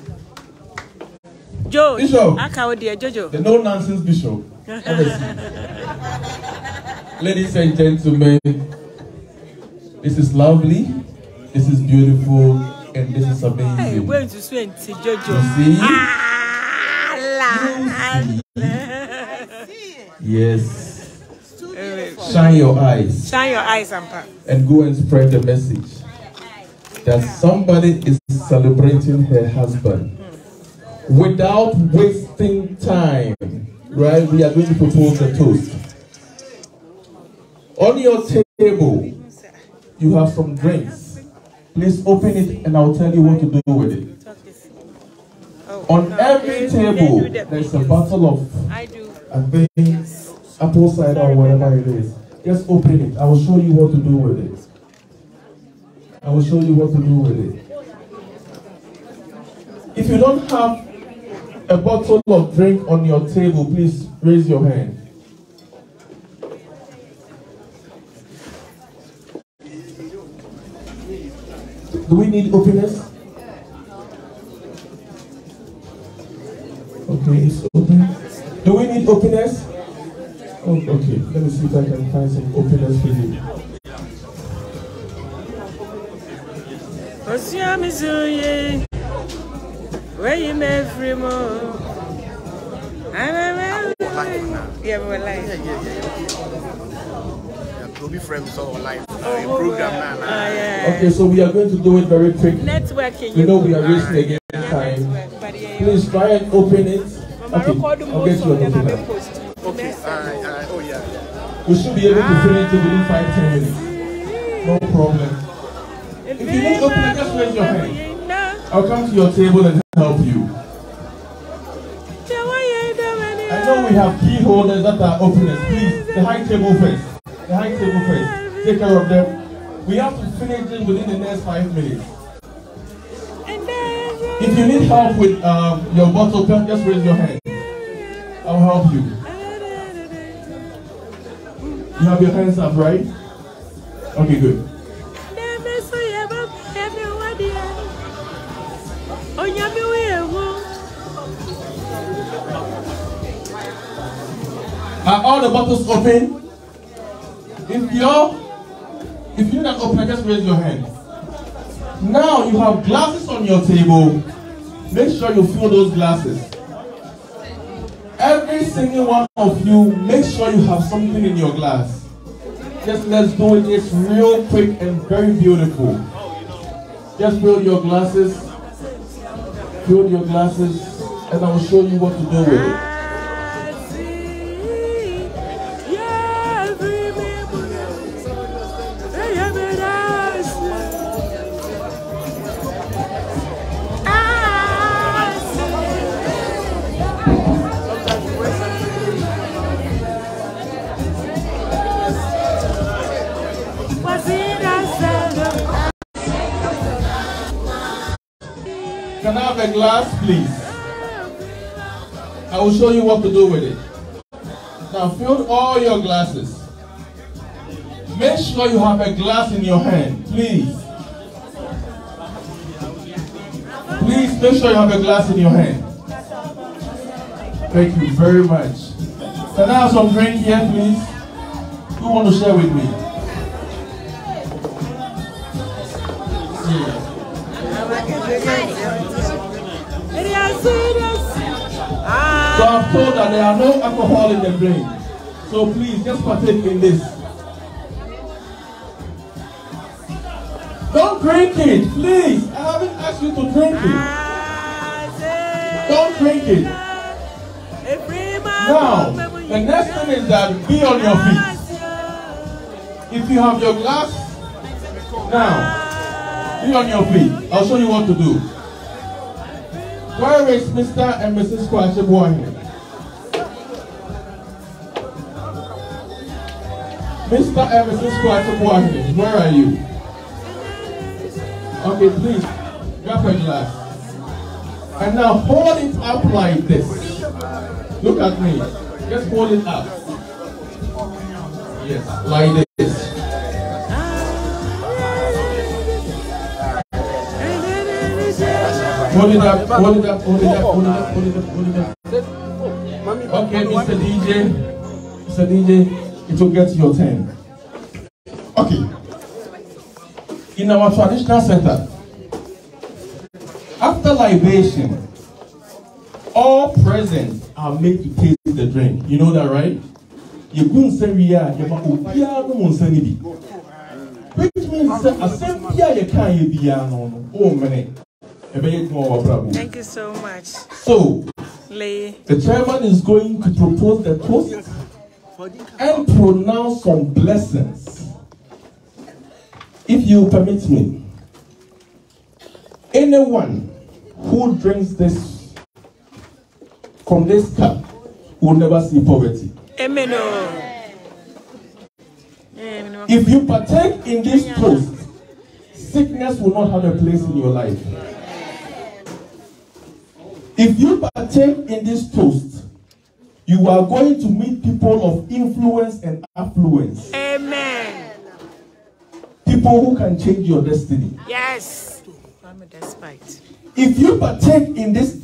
Speaker 3: Joe,
Speaker 1: Bishop,
Speaker 3: Akawodia, Jojo.
Speaker 1: The no nonsense Bishop. Ladies and gentlemen, this is lovely, this is beautiful, and this is
Speaker 3: Hey,
Speaker 1: amazing.
Speaker 3: where to swim to Jojo?
Speaker 1: You see?
Speaker 3: Ah,
Speaker 1: Yes. Shine your eyes
Speaker 3: Shine your eyes, Ampa.
Speaker 1: and go and spread the message that somebody is celebrating her husband without wasting time. Right? We are going to propose a toast. On your table, you have some drinks. Please open it and I'll tell you what to do with it. On every table, there's a bottle of
Speaker 3: I
Speaker 1: think apple cider or whatever it is. Just open it. I will show you what to do with it. I will show you what to do with it. If you don't have a bottle of drink on your table, please raise your hand. Do we need openness? Okay, it's open. Do we need openness? Oh, okay. Let me see if I can find some openness for you.
Speaker 3: Osiamizuye, where you made free more. I'm a man. Yeah, we're live.
Speaker 20: Obi friend so live uh, program now.
Speaker 3: Ah, yeah.
Speaker 1: Okay, so we are going to do it very quick.
Speaker 3: Networking.
Speaker 1: We know we are racing against time. Please try and open it. Okay, I'll get you an opener.
Speaker 20: Okay, alright, alright, oh yeah, yeah.
Speaker 1: We should be able to finish it within five, ten minutes. No problem. If you need opener, just raise your hand. I'll come to your table and help you. I know we have key holders that are openers. Please, the high table first. The high table first. Take care of them. We have to finish it within the next five minutes. If you need help with um, your bottle, come just raise your hand. I'll help you. You have your hands up, right? Okay, good. Are all the bottles open? If you're, if you're not open, just raise your hand. Now you have glasses on your table. Make sure you fill those glasses. Every single one of you, make sure you have something in your glass. Just let's do it. It's real quick and very beautiful. Just fill your glasses. Fill your glasses, and I will show you what to do with it. A glass, please? I will show you what to do with it. Now fill all your glasses. Make sure you have a glass in your hand, please. Please make sure you have a glass in your hand. Thank you very much. Can I have some drink here, please? Who want to share with me? So I'm told that there are no alcohol in the drink. So please just partake in this. Don't drink it, please. I haven't asked you to drink it. Don't drink it. Now, the next thing is that be on your feet. If you have your glass, now, be on your feet. I'll show you what to do. Where is Mr. and Mrs. Kwakye Boahen? Mr. and Mrs. Kwakye Boahen, where are you? Okay, please, grab a glass. And now hold it up like this. Look at me. Just hold it up. Yes, like this. Hold it up, hold it up, hold it up, hold it up, hold it up, hold it up. Okay, Mr. DJ, Mr. DJ, it will get your turn. Okay. In our traditional setup, after libation, all present are made to taste the drink. You know that, right? You couldn't say we are, you Which means a same year you can't be no. Oh, man.
Speaker 3: Thank you so much.
Speaker 1: So,
Speaker 3: Lay.
Speaker 1: the chairman is going to propose the toast and pronounce some blessings. If you permit me, anyone who drinks this from this cup will never see poverty.
Speaker 3: Amen. oh. Amen.
Speaker 1: If you partake in this toast, sickness will not have a place in your life. If you partake in this toast, you are going to meet people of influence and affluence.
Speaker 3: Amen.
Speaker 1: People who can change your destiny.
Speaker 3: Yes. I'm a despite.
Speaker 1: If you partake in this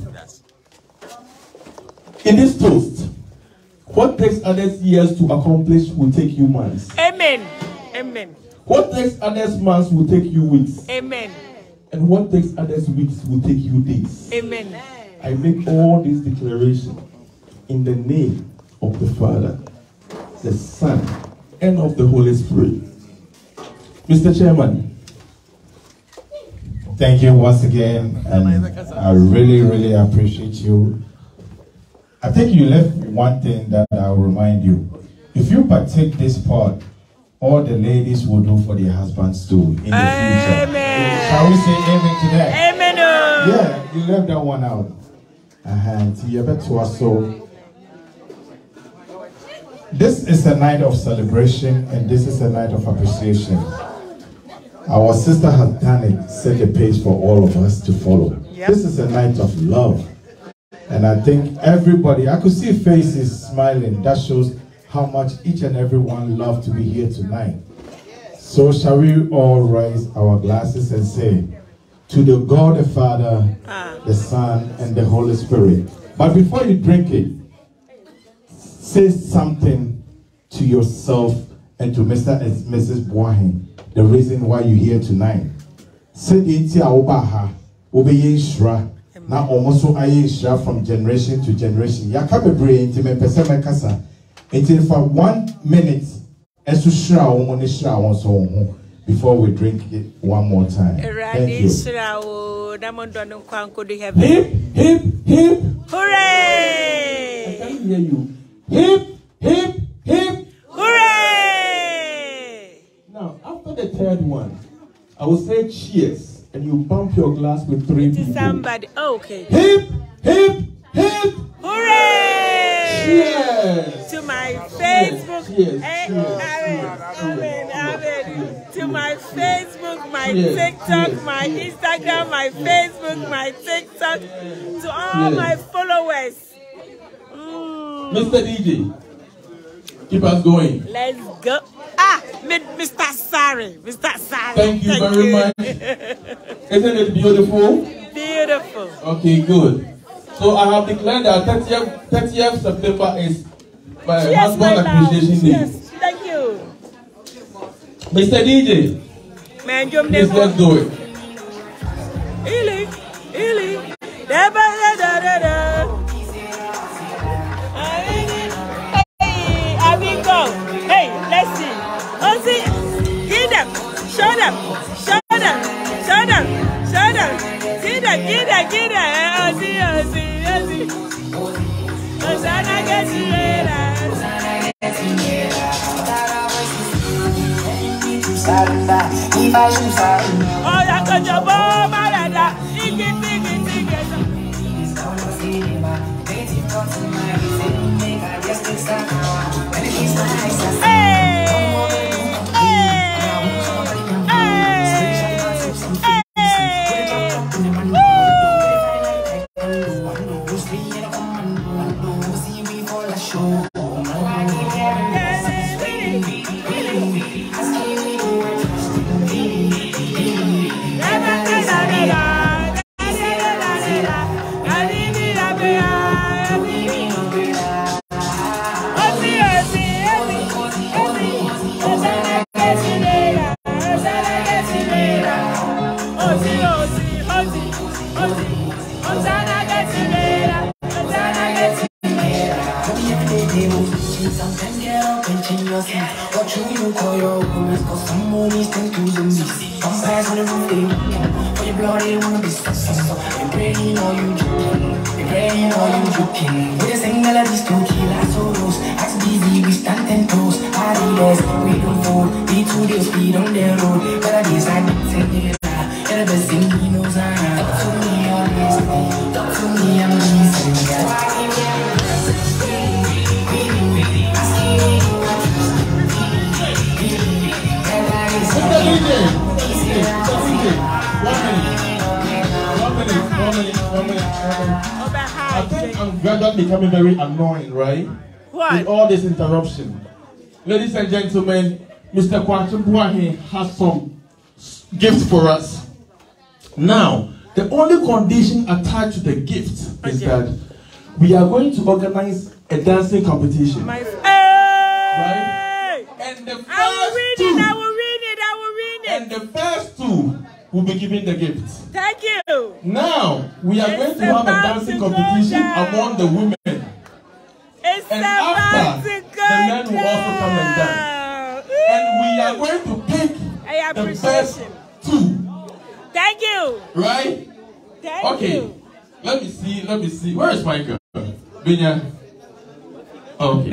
Speaker 1: in this toast, what takes others years to accomplish will take you months.
Speaker 3: Amen. Amen.
Speaker 1: What takes others months will take you weeks.
Speaker 3: Amen.
Speaker 1: And what takes others weeks will take you days.
Speaker 3: Amen.
Speaker 1: I make all these declarations in the name of the Father, the Son, and of the Holy Spirit. Mr. Chairman.
Speaker 7: Thank you once again, and I really, really appreciate you. I think you left one thing that I'll remind you. If you partake this part, all the ladies will do for their husbands too in the future.
Speaker 3: Amen.
Speaker 7: Shall we say amen to that?
Speaker 3: Amen. oh.
Speaker 7: Yeah, you left that one out. Nti yɛbɛtoa so. This is a night of celebration and this is a night of appreciation. Our sister has done it, set the pace for all of us to follow. This is a night of love. And I think everybody, I could see faces smiling. That shows how much each and every one love to be here tonight. So shall we all raise our glasses and say, to the God the Father, ah. the Son, and the Holy Spirit. But before you drink it, say something to yourself and to Mr. and Mrs. Boahen, the reason why you're here tonight. Say the a woba ha, wobɛyɛ nhyira, na ɔmo nso ayɛ from generation to generation. Yaka bebree nti mepɛ sɛ mɛkasa. Nti for one minute, ɛso hyira wɔn ne hyira wɔn nso wɔn ho before we drink it one more time. Thank you.
Speaker 3: nhyira wo na mo dɔ no nkwa nkɔdu heaven.
Speaker 7: Hip, hip, hip.
Speaker 3: Hooray!
Speaker 7: I can't hear you. Hip, hip, hip.
Speaker 3: Hooray!
Speaker 1: Now, after the third one, I will say cheers, and you bump your glass with three
Speaker 3: To
Speaker 1: people.
Speaker 3: somebody. Oh, okay.
Speaker 1: Hip, hip, hip.
Speaker 3: Hooray!
Speaker 1: Cheers.
Speaker 3: To my Facebook.
Speaker 1: Cheers,
Speaker 3: Eh,
Speaker 1: cheers.
Speaker 3: To my Facebook, my TikTok, my Instagram, my Facebook, my TikTok. To all my followers.
Speaker 1: Mr. DJ, keep us going.
Speaker 3: Let's go. Ah, Mr. Sari. Mr. Sari.
Speaker 1: Thank you very much. Isn't it beautiful?
Speaker 3: Beautiful.
Speaker 1: Okay, good. So I have declared that 30th, 30th September is my
Speaker 3: my
Speaker 1: husband appreciation day.
Speaker 3: Yes, thank you.
Speaker 1: Mr. DJ,
Speaker 3: Man,
Speaker 1: please let's do it.
Speaker 3: Ili, ili. Da da da da da. Hey, amigo. Hey, let's see. Oh, see. Get them. Show them. Show them. Show them. Show them. Get them. Get them. Get them. Oh, see. Oh, see. Oh, see. Hosanna gets Oh, ya kojo bo marada. Igi tigi tigi.
Speaker 21: Sometimes change. What you you call your woman? Cause some movies turn to zombies. Some guys on the roof, they walking. For your blood, they wanna be so, so, so. They praying or you joking. They praying or you joking. We just sing melodies to kill our sorrows. Ask BB, we stand ten toes. Adidas, we don't fold. We two days speed on the road. Melodies, I need to that. You're the best thing he I
Speaker 1: gradually becoming very annoying, right?
Speaker 3: What?
Speaker 1: With all this interruption. Ladies and gentlemen, Mr. Kwachim has some gifts for us. Now, the only condition attached to the gift is that we are going to organize a dancing competition.
Speaker 3: My
Speaker 1: Right? And the first
Speaker 3: I will read
Speaker 1: two,
Speaker 3: it. I will read it. I will read it.
Speaker 1: and the first two will be given the gift.
Speaker 3: Thank you.
Speaker 1: Now we are
Speaker 3: It's
Speaker 1: going to have a dancing competition among the women.
Speaker 3: It's
Speaker 1: And after, the men will also come and dance. and we are going to pick the best two,
Speaker 3: Thank you.
Speaker 1: right?
Speaker 3: Thank
Speaker 1: okay.
Speaker 3: you.
Speaker 1: Let me see. Let me see. Where is Michael? Binya. Okay.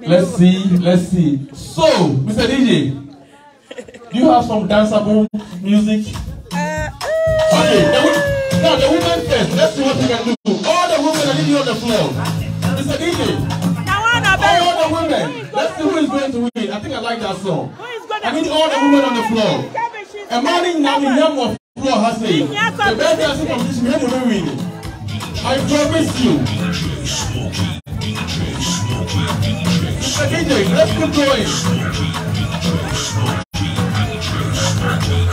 Speaker 1: Let's see. Let's see. So, Mr. DJ, do you have some danceable music? Okay. The, wo- now the women first. Let's see what we can do. All the women are leaving on the floor. Mr. DJ. All the women. Let's see who is going to win. I think I like that song. I need all the women on the floor. A man in Nottingham of floor has said, the best dancing competition, we will win. I promise you. Mr. DJ, let's keep going.
Speaker 22: So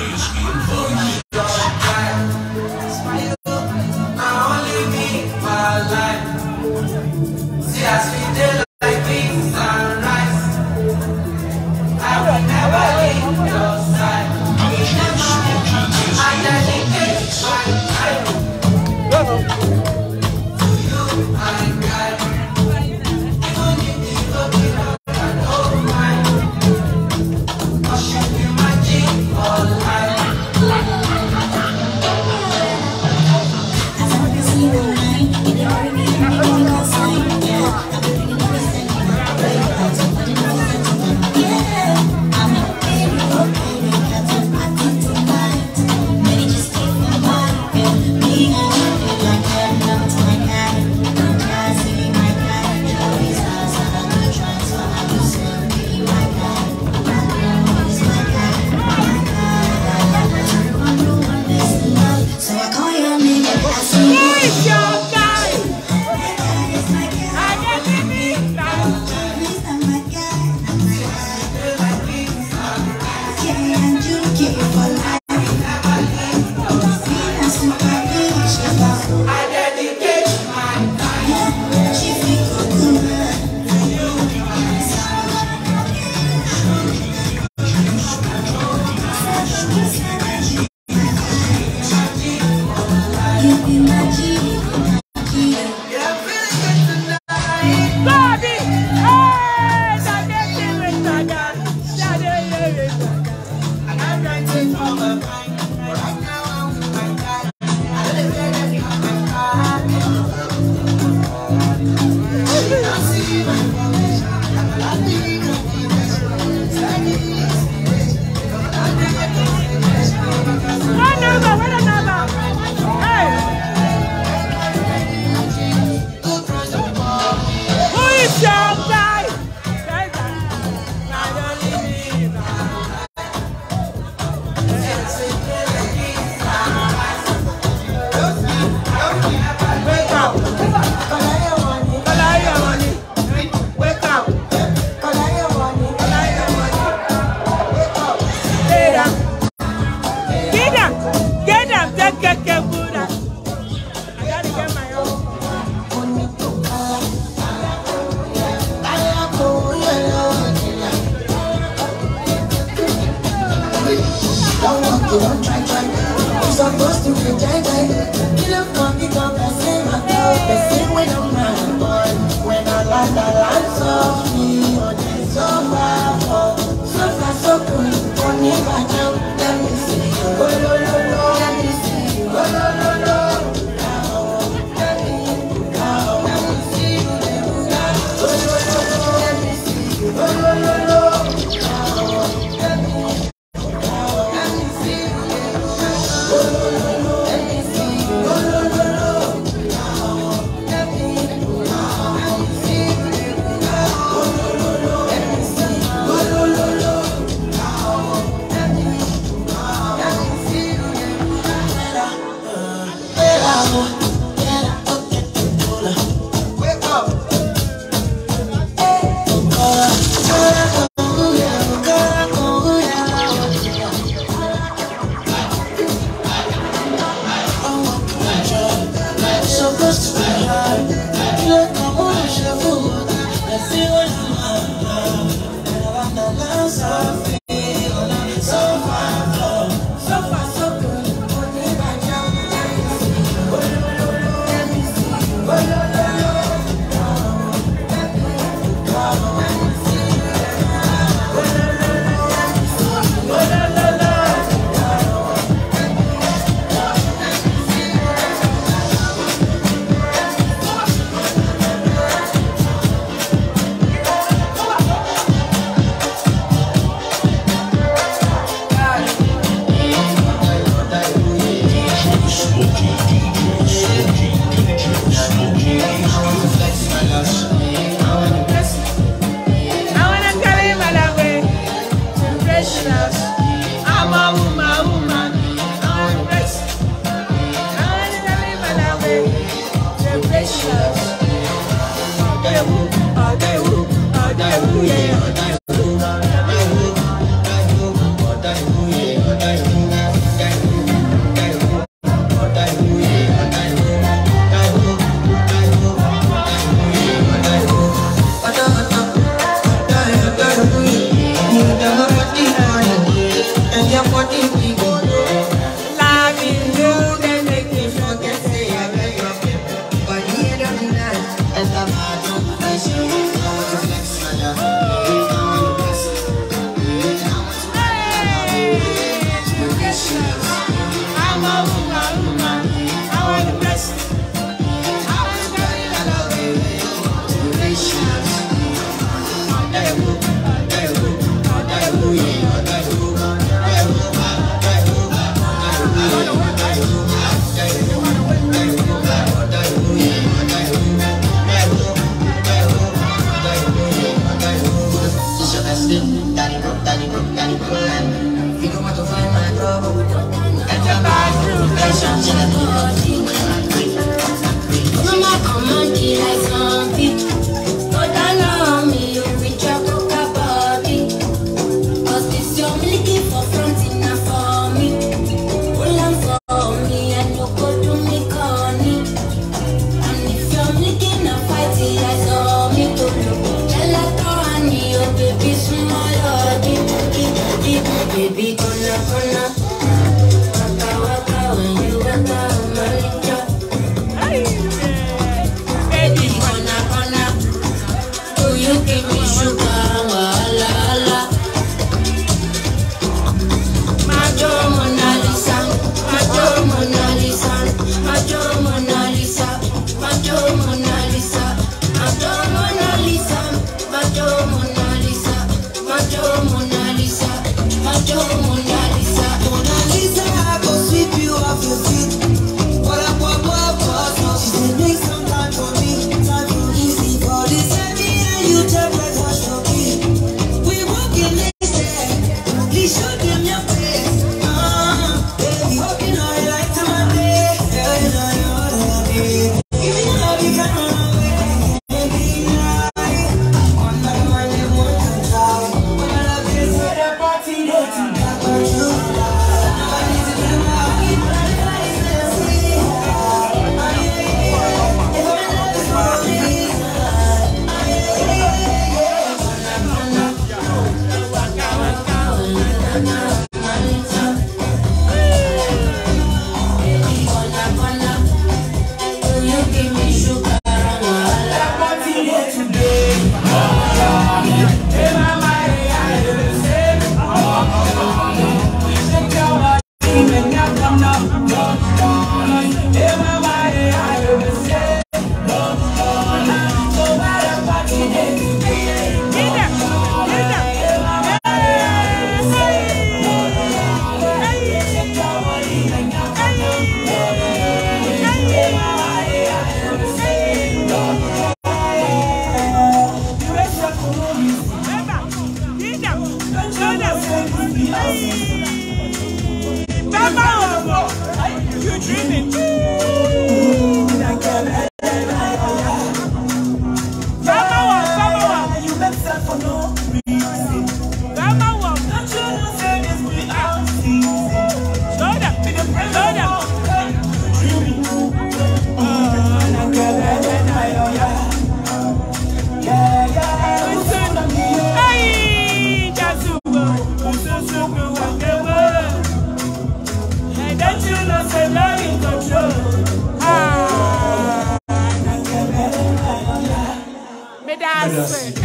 Speaker 3: Medase.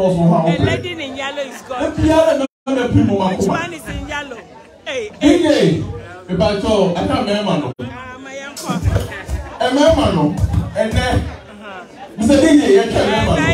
Speaker 23: course wɔ hɔ a. A
Speaker 3: lady in yellow is gone.
Speaker 24: Ebiara na ɛna pin
Speaker 3: mu
Speaker 24: ma
Speaker 3: kuma. Which man is in yellow? Hey, hey.
Speaker 24: Yeye, ìbàjọ́ ẹ̀ka mẹ́ẹ̀mà nọ. Ẹ̀mẹ́ẹ̀mà nọ, ẹ̀nẹ́. Bísí ẹ̀dín yẹ yẹ kẹ́ mẹ́ẹ̀mà nọ.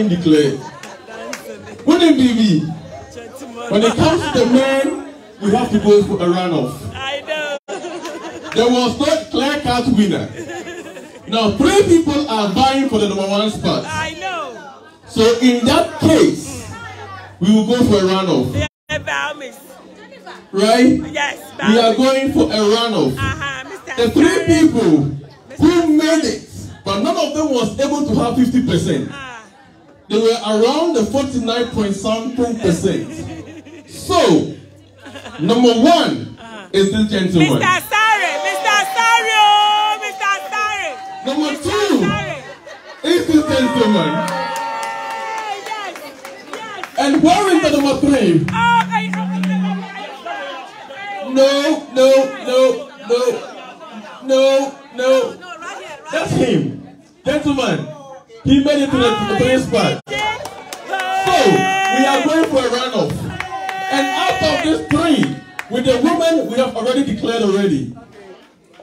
Speaker 3: Yes, I
Speaker 1: mean declare. Wouldn't be me. When it comes to the men, we have to go for a runoff.
Speaker 3: I know.
Speaker 1: There was no clear cut winner. Now three people are vying for the number one spot.
Speaker 3: I know.
Speaker 1: So in that around the 49 point something percent. So, number one is this gentleman.
Speaker 3: Mr. Sare, Mr. Sare, oh, Mr. Sare.
Speaker 1: Number two is this gentleman. And where is the number three?
Speaker 3: Oh, I,
Speaker 1: No, no, no, no, no, no. That's him. Gentleman, he made it to the third spot. So, we are going for a runoff. And out of these three, with the woman we have already declared already.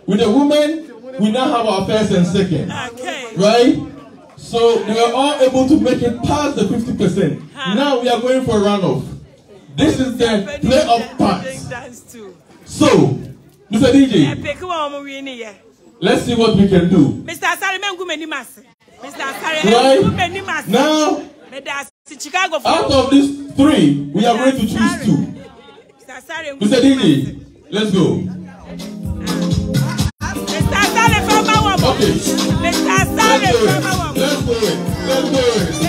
Speaker 1: With the woman we now have our first and second. Right?
Speaker 3: So they were all able to make it past the 50%. Now we are going for a runoff. This is the playoff part. So, Mr. DJ, let's see what we can do.
Speaker 25: Mr.
Speaker 3: Right? now, out of these three, we are going to choose two.
Speaker 25: Mr.
Speaker 3: Dini, let's go. Okay. Let's do it. Let's do it. Let's do it.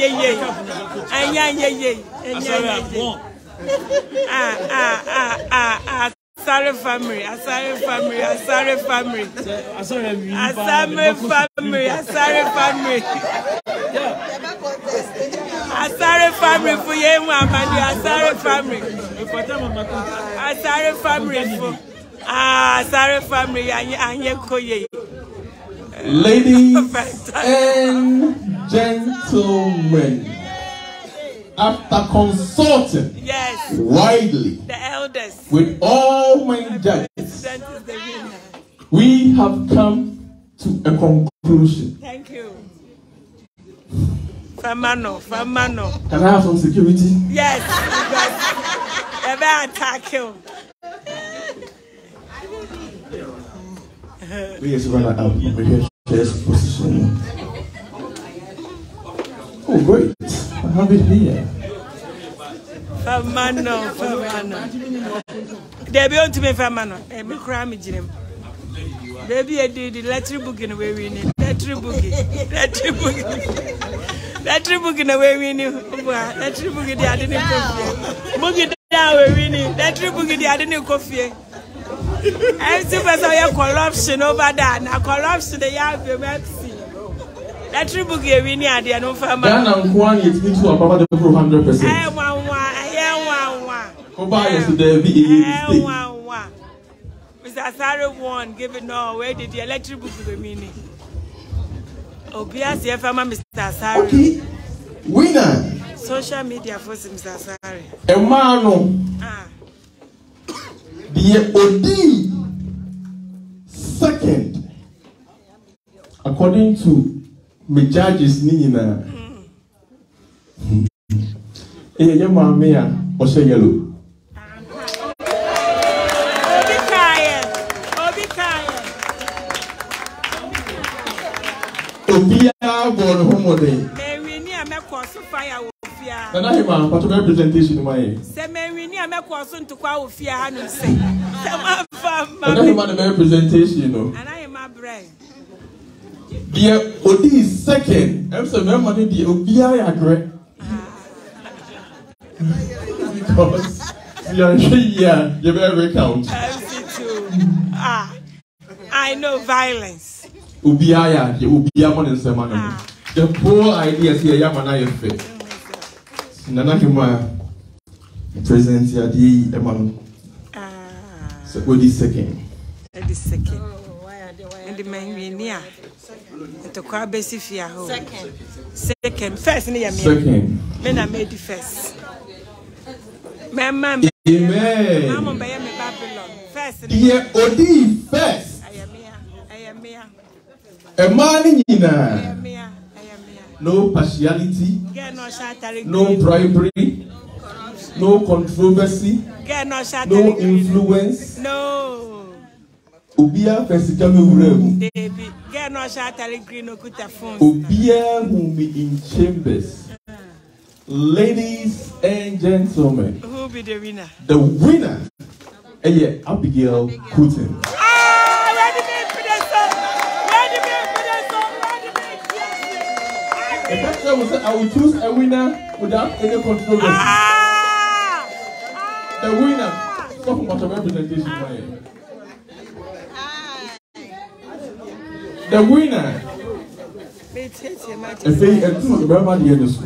Speaker 25: yeye
Speaker 3: ẹ̀yin ayẹyẹ ẹ̀yin
Speaker 25: ayẹyẹ ah ah ah ah ah. Asare family, Asare family, Asare family. Asare family, Asare family. Asare family for you, mú àmàdù, Asare family. Asare family fún ah, Asare family, àyẹ̀kọ́ yẹ̀yẹ̀.
Speaker 1: Ladies. gentlemen, after consulting
Speaker 3: Yes.
Speaker 1: widely
Speaker 3: The elders.
Speaker 1: with all my judges, we have come to a conclusion.
Speaker 3: Thank you. Famano, Famano.
Speaker 1: Can I have some security?
Speaker 3: Yes, they may attack you.
Speaker 1: When I am over here, chest position. Oh, great. I have it here.
Speaker 3: Famano, Famano. They be on to me, Famano. Eh, me cry me, Jim. Baby, I did the letter book in a way we need. Letter book. Letter book. Letter book in a way we need. Letter book in the other coffee. Book it down we need. Letter book in the other coffee. I'm super sorry, corruption over there. Now, corruption, they have the Pepsi. Datri book ye wini adi anu fama.
Speaker 1: Ghana nkwani yetimi tu apapa de pro 100%.
Speaker 3: Eh wa wa, eh wa
Speaker 1: wa. Koba yesu one. bi
Speaker 3: e
Speaker 1: mistake.
Speaker 3: Eh wa wa. Mr. Sare won give it no where did the electric book be mini. Obi asi e fama Mr. Sare.
Speaker 1: Okay. Winner.
Speaker 3: Social media for Mr.
Speaker 1: Sare. Emmanuel.
Speaker 3: Ah.
Speaker 1: The Odi second according to me judges ni nyinaa ɛyɛ yɛ maame a ɔhyɛ yellow. Obiara bɔ ne ho mmɔden
Speaker 3: Mewini a mekɔ so fire wɔ fia.
Speaker 1: nana hema pato bɛ presentation ma yɛ
Speaker 3: Sɛ mewini a mekɔ so ntokwa wɔ fia hanom sɛ. Sɛ mamfa
Speaker 1: nana hema ne bɛ presentation no
Speaker 3: Anahema brɛ.
Speaker 1: Deɛ odi second ɛm sɛ mɛma no deɛ obiara yɛ agrɛ because yɛnhwɛ yie a yɛbɛ recount
Speaker 3: MC2. Ah, I know violence.
Speaker 1: obiara yɛ adeɛ obiara mɔ ne nsɛm ano. No the whole idea sɛ yɛyɛ ama no ayɛ fɛ. Nana hema present adeɛ yi ɛma no. Sɛ odi second.
Speaker 3: Ɛdi second ɛde ma nwiini a. Ntokwa bɛsi fie ahɔ
Speaker 26: second.
Speaker 3: First ne yɛ
Speaker 1: mea
Speaker 3: me na medi first. Mɛma mmamɔ bɛyɛ me babylon. First
Speaker 1: yɛ odii first.
Speaker 3: Ɛyɛ mea ɛyɛ mea
Speaker 1: ɛmaa e
Speaker 3: no
Speaker 1: nyinaa
Speaker 3: ɛyɛ mea
Speaker 1: no partiality,
Speaker 3: no
Speaker 1: bribery, no controversy,
Speaker 3: no
Speaker 1: influence,
Speaker 3: no
Speaker 1: obiara fɛ sika wura mu. obiara wù mí in chambers. Ladies and gentlemen,
Speaker 3: the winner?
Speaker 1: The winner,
Speaker 3: uh, yeah, Abigail Cooten. The
Speaker 1: captain will say, I will choose a winner without any controversy. Ah! Ah! The winner, stop about the representation. Ah! the winner ɛfɛ yi ɛtu bɛrima deɛ no
Speaker 3: so.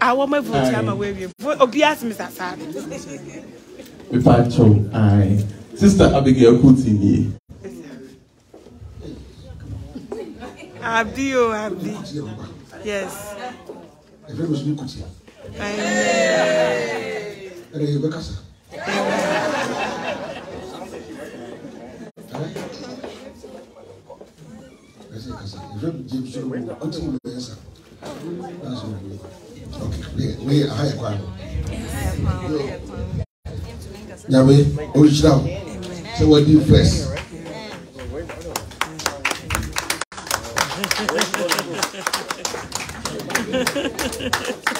Speaker 3: awɔ ma vu kyi ama wɔawie obi asem sasa.
Speaker 1: mepa kyɛw ae sister abigail kuti nie
Speaker 3: abi o abi yes. Amen.
Speaker 15: yɛ kwan nyame original. Sɛ wadi first.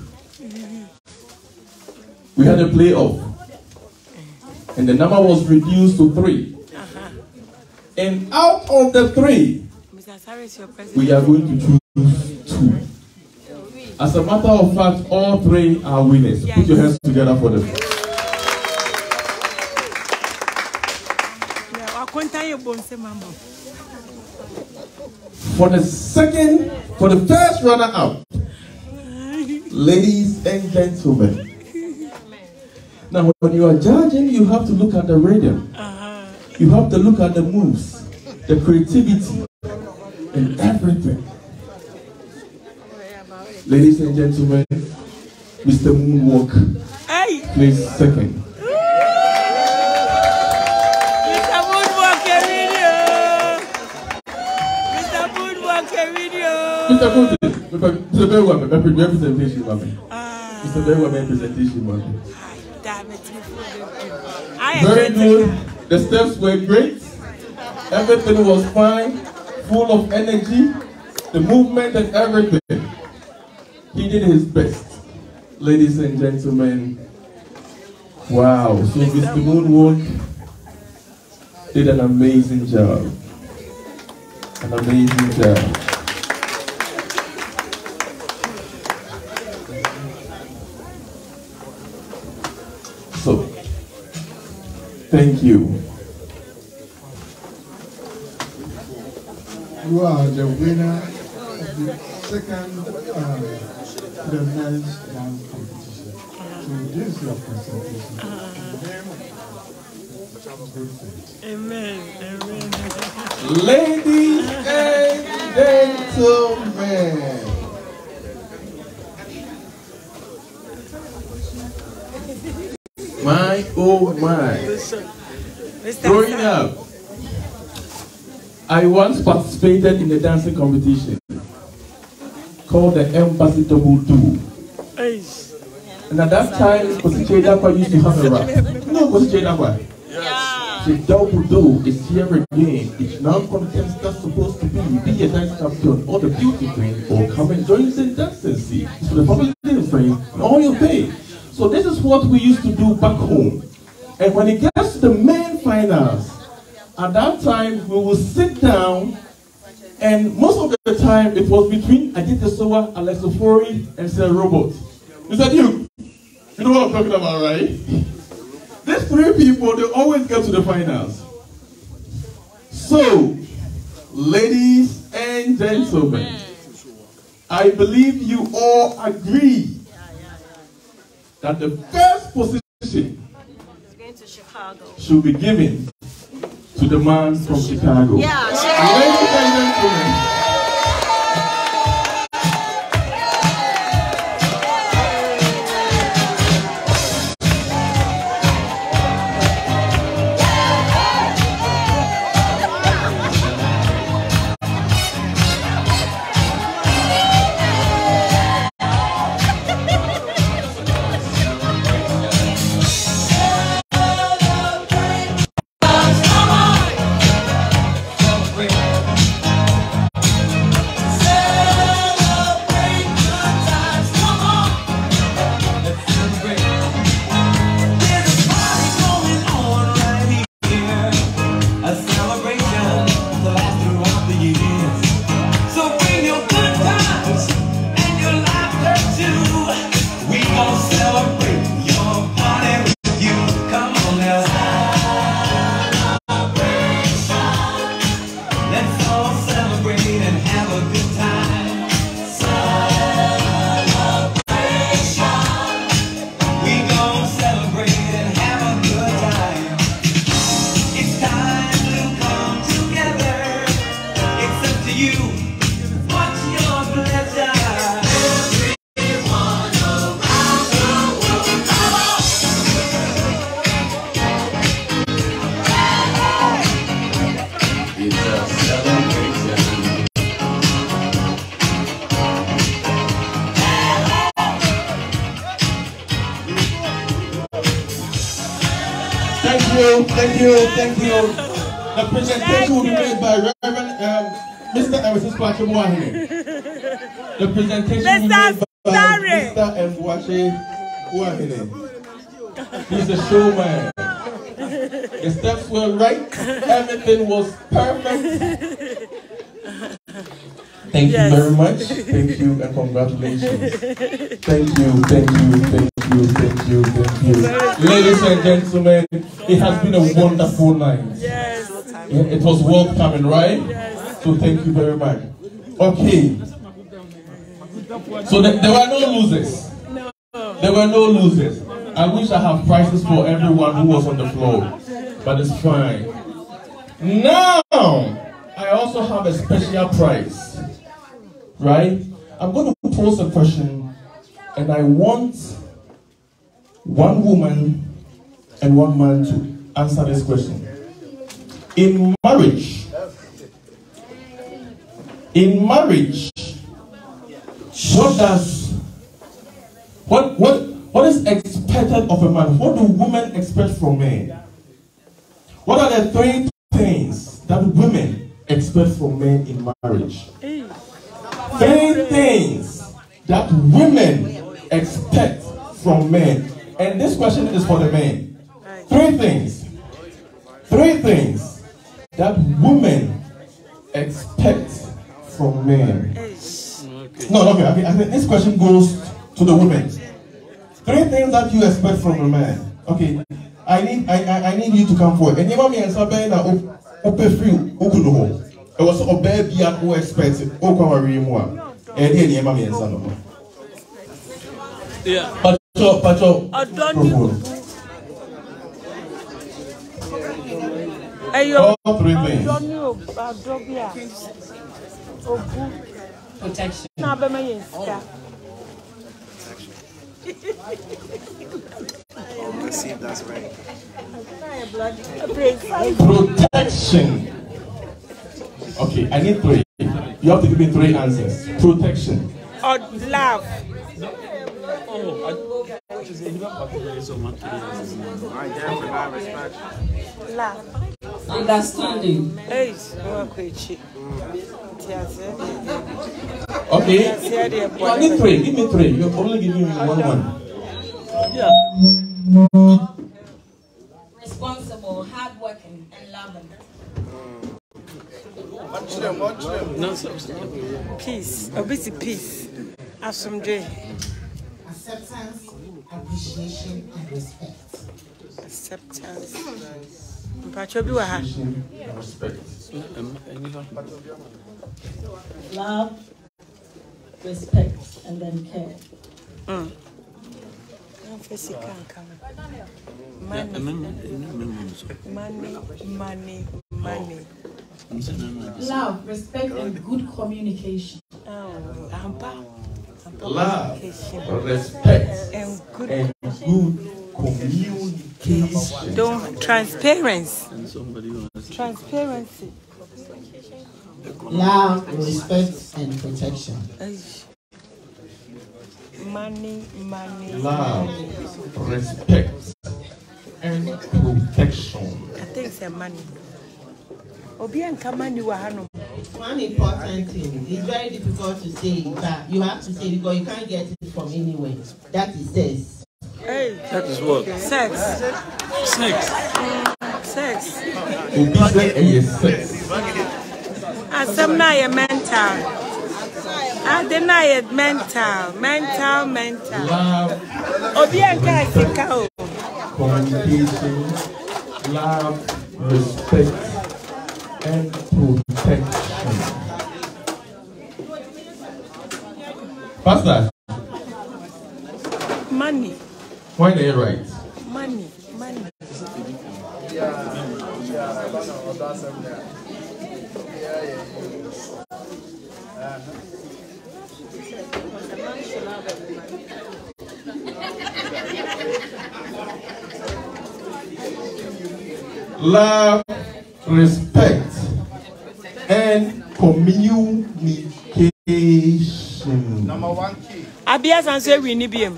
Speaker 3: we
Speaker 1: had a playoff. And the number was reduced to three. And out of the three, we are going to choose two. As a matter of fact, all three are winners. Put your hands together for them. For the second, for the first runner up, ladies and gentlemen. Now, when you are judging, you have to look at the rhythm. You have to look at the moves, the creativity, and everything. Ladies and gentlemen, Mr. Moonwalk, please second.
Speaker 3: Mr. Moonwalk, a video. Mr. Moonwalk, a video.
Speaker 1: Mr. Good, Mr. Bewa, my representation, mommy. Mr. Bewa, my presentation, mommy.
Speaker 3: Damn it.
Speaker 1: Very good. The steps were great. Everything was fine, full of energy, the movement and everything. He did his best. Ladies and gentlemen, wow. So Mr. Moonwalk did an amazing job. An amazing job. Thank you.
Speaker 16: You are the winner of the second uh, the men's dance competition. So this is your presentation.
Speaker 3: Amen. Amen.
Speaker 1: Ladies and gentlemen, my oh my, growing up, I once participated in a dancing competition called the Embassy Double Do. And at that time, Kosiche Dakwa used to have a rap. No, Kosiche Dakwa. The double do is here again. It's now that's supposed to be be a dance champion or the beauty queen or come and join the dancing scene. It's for the public frame and all your pay. So this is what we used to do back home. And when it gets to the main finals, at that time we will sit down and most of the time it was between Aditya Sowa, Alexa Fori, and Sarah Robot. that you? you know what I'm talking about, right? These three people, they always get to the finals. So, ladies and gentlemen, I believe you all agree that the first position should be given to the man from Chicago. Ladies and Mr. Kwakye Boahen. The presentation be made by Mr. and Kwakye Boahen. He's a showman. The steps were right. Everything was perfect. Thank you very much. Thank you and congratulations. Thank you, thank you, thank you, thank you, thank you. Ladies and gentlemen, it has been a wonderful night.
Speaker 3: Yes.
Speaker 1: It was worth coming, right? So thank you very much. Okay. So there, there were no losers. There were no losers. I wish I have prizes for everyone who was on the floor, but it's fine. Now, I also have a special prize, right? I'm going to pose a question, and I want one woman and one man to answer this question. In marriage, in marriage, what does what what what is expected of a man? What do women expect from men? What are the three things that women expect from men in marriage? Three things that women expect from men. And this question is for the men. Three things. Three things that women expect from men. No, okay. I mean, I think this question goes to the women. Three things that you expect from a man. Okay. I need I, I, I need you to come forward. And you me and somebody that open free home. It was a baby and who expects it. Oh, more. And then you me and son.
Speaker 10: Yeah.
Speaker 1: Pacho, Pacho.
Speaker 3: Ẹyọ
Speaker 1: All three things.
Speaker 3: ọdọ ní ọdọ bí a ogun
Speaker 10: Protection.
Speaker 3: náà bẹ́ẹ̀ mẹ́yẹ nsíkà.
Speaker 20: Let's see if that's right.
Speaker 1: Protection. Okay, I need three. You have to give me three answers. Protection.
Speaker 3: Or love.
Speaker 20: Alright, down for that respect.
Speaker 3: Love.
Speaker 11: Understanding.
Speaker 3: Hey,
Speaker 1: Okay. I need three. Give me three. You're only giving me one one.
Speaker 11: Responsible, hardworking, and loving.
Speaker 20: Watch them, watch them.
Speaker 10: No,
Speaker 3: Peace. Obi si peace. Asomdwe.
Speaker 14: Acceptance, appreciation, and respect.
Speaker 3: Acceptance. Bi ha.
Speaker 1: Respect.
Speaker 26: Love, respect, and then care.
Speaker 3: Mm. Yɛmfa sika nka ho. Money. Money, money, money.
Speaker 26: Love, respect, and good communication.
Speaker 3: Oh, ampa. Ampa
Speaker 1: Love, respect,
Speaker 3: and good,
Speaker 1: and good communication.
Speaker 3: Don't transparency. Transparency.
Speaker 14: Love, respect, and protection.
Speaker 3: Ay. Money, money.
Speaker 1: Love, respect, and protection.
Speaker 3: I think it's a money. Obi nka money wɔ hanom.
Speaker 27: One important thing, it's very difficult to say, but you have to say because you can't get it from anywhere. That is sex.
Speaker 3: Hey.
Speaker 10: That is what?
Speaker 3: Sex.
Speaker 10: Sex.
Speaker 3: Sex.
Speaker 1: Obi sɛ ɛyɛ sex.
Speaker 3: Asɛm na yɛ mental. Ade na yɛ mental. Mental, mental.
Speaker 1: Love,
Speaker 3: Obi nka sika o.
Speaker 1: communication, love, respect, and protection. Pastor,
Speaker 3: Money,
Speaker 1: why are you right?
Speaker 3: money, money.
Speaker 1: Love, respect, and communication.
Speaker 20: Number one key.
Speaker 3: Abia san so ewi ni biem.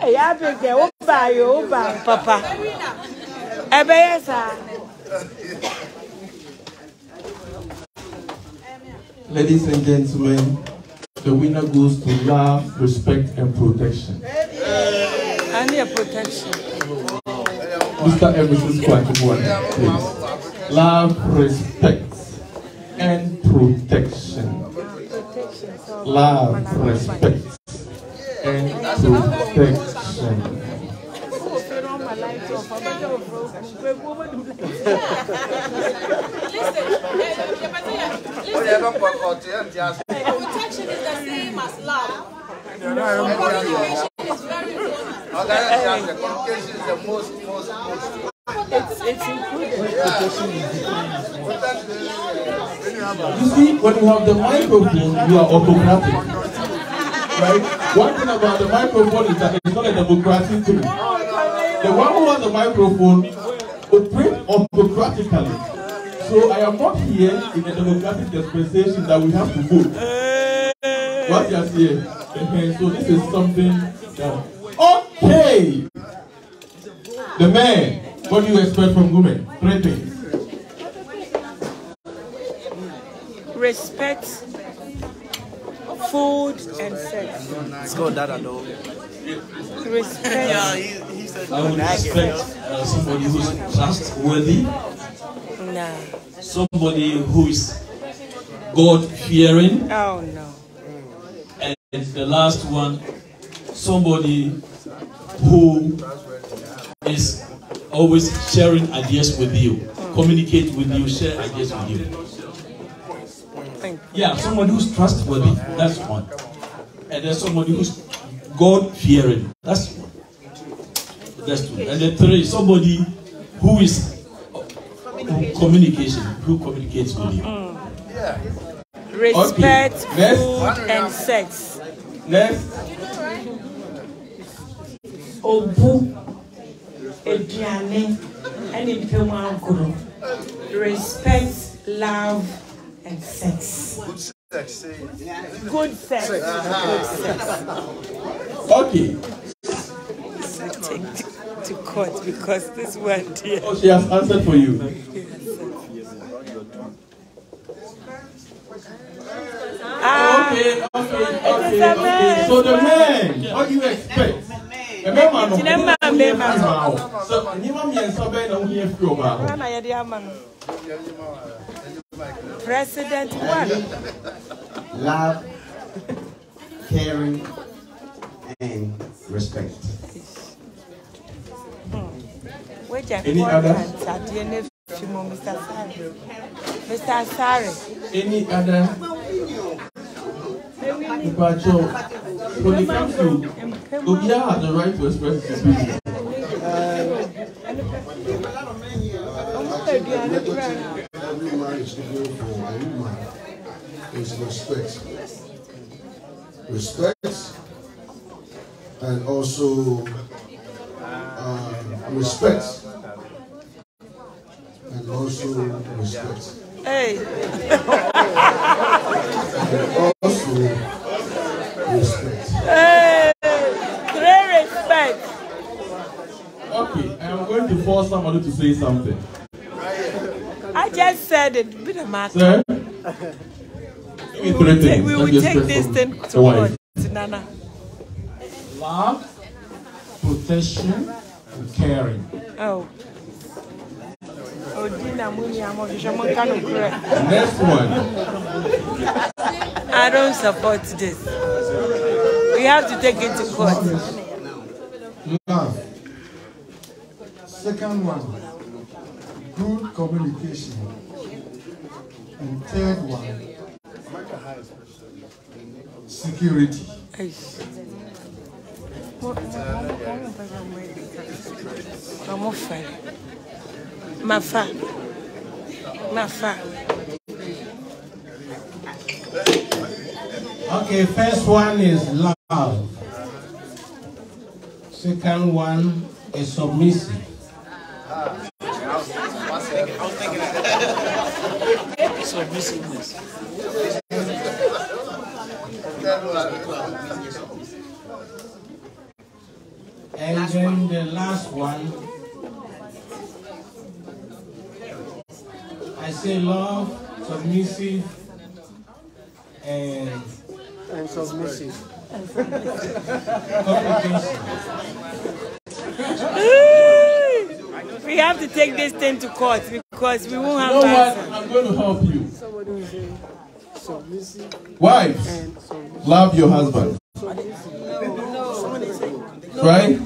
Speaker 3: Ɛyɛ abege wo ba yo ba papa. Ɛbɛyɛ saa.
Speaker 1: Ladies and gentlemen, the winner goes to love, respect, and protection.
Speaker 3: I need a protection.
Speaker 1: Mr. and Mrs. Kwakye Boahen, please. Love, respect, and protection. Love, respect, and protection.
Speaker 28: Protection is the same as love. Communication is very important.
Speaker 20: Communication is the most, most, most.
Speaker 28: It's, it's included.
Speaker 1: You see, when you have the microphone, you are autocratic. Right? One thing about the microphone is that it's not a democratic thing. The one who has the microphone operates autocratically. So I am not here in a democratic dispensation that we have to vote. What you are saying? Okay, so this is something that. Okay! The man, what do you expect from women? Three things.
Speaker 3: Respect, food, and sex.
Speaker 20: Let's go, Dada, though.
Speaker 3: Respect.
Speaker 20: Yeah, he, he said
Speaker 10: I would expect uh, somebody who's trustworthy,
Speaker 3: Nah.
Speaker 10: somebody who is God fearing,
Speaker 3: Oh no.
Speaker 10: and the last one, somebody who is always sharing ideas with you, communicate with you, share ideas with you. Yeah, somebody who's trustworthy, that's one. And then somebody who's God fearing, that's one. That's two. And then three, is somebody who is who communication, who communicates with you. Mm.
Speaker 3: Respect,
Speaker 10: Okay, next.
Speaker 3: food, and sex.
Speaker 1: Next.
Speaker 12: Obu, aduane, ɛne mpem.
Speaker 3: Respect, love, and sex.
Speaker 20: Sex.
Speaker 3: Good sex. Good sex.
Speaker 1: Okay.
Speaker 3: Take to court because this one dear.
Speaker 1: Oh, she has answered for you.
Speaker 3: Ah,
Speaker 1: Okay, okay, okay, okay. So the man, what do you expect? The man man no.
Speaker 3: Ntina mmaa.
Speaker 1: So nneɛma mmiɛnsa bɛyɛ na wohia firi ɔbaa hɔ.
Speaker 3: Ghana yɛde. President one.
Speaker 19: Love, caring, and respect.
Speaker 3: Wagya
Speaker 1: Any other?
Speaker 3: important adeɛ no afi Mr. Sare. Mr. Sare.
Speaker 1: Any other? Mpacho, when it comes to Obiara has the right to express his opinion.
Speaker 15: Every man is looking for a woman is respect. Respect and also uh, respect and also respect.
Speaker 3: Hey.
Speaker 15: And also respect.
Speaker 3: Hey. Great respect.
Speaker 1: Okay, I am going to force somebody to say something.
Speaker 3: I just said it. Be the matter.
Speaker 1: Sir? Give me
Speaker 3: We
Speaker 1: three
Speaker 3: will take,
Speaker 1: things.
Speaker 3: we will take this
Speaker 1: from
Speaker 3: thing
Speaker 1: the
Speaker 3: to court, Nana.
Speaker 9: Love, protection, and caring.
Speaker 3: Oh.
Speaker 1: Next one.
Speaker 3: I don't support this. We have to take it to court.
Speaker 16: Love. Second one, good communication. And third one, security.
Speaker 3: Ɔmo fɛrɛ. Mafa. Mafa.
Speaker 9: Okay, first one is love. Second one is submissive.
Speaker 10: Submissiveness.
Speaker 9: And then the last one, I say love, submissive, and
Speaker 20: And submissive.
Speaker 3: we have to take this thing to court because we won't have You
Speaker 1: know what? I'm going to help you. Wives, love your husband. Right?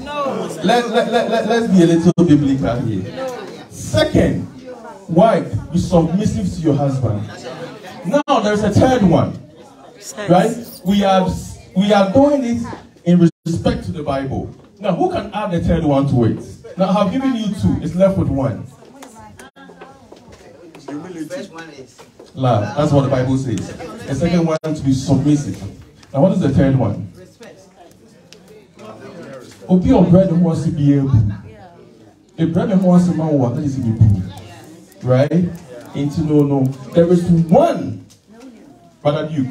Speaker 1: Let, let, let, let, let's be a little biblical here. Second, wife, be submissive to your husband. Now there's a third one. Right? We are we are doing it in respect to the Bible. Now who can add the third one to it? Now I've given you two, it's left with one. Love. That's what the Bible says. The second one to be submissive. Now, what is the third one? obi ɔbrɛ ne ho ase bi ebu ebrɛ ne ho ase ma wɔ ata ne si bu right? Nti no no. There is one father duke.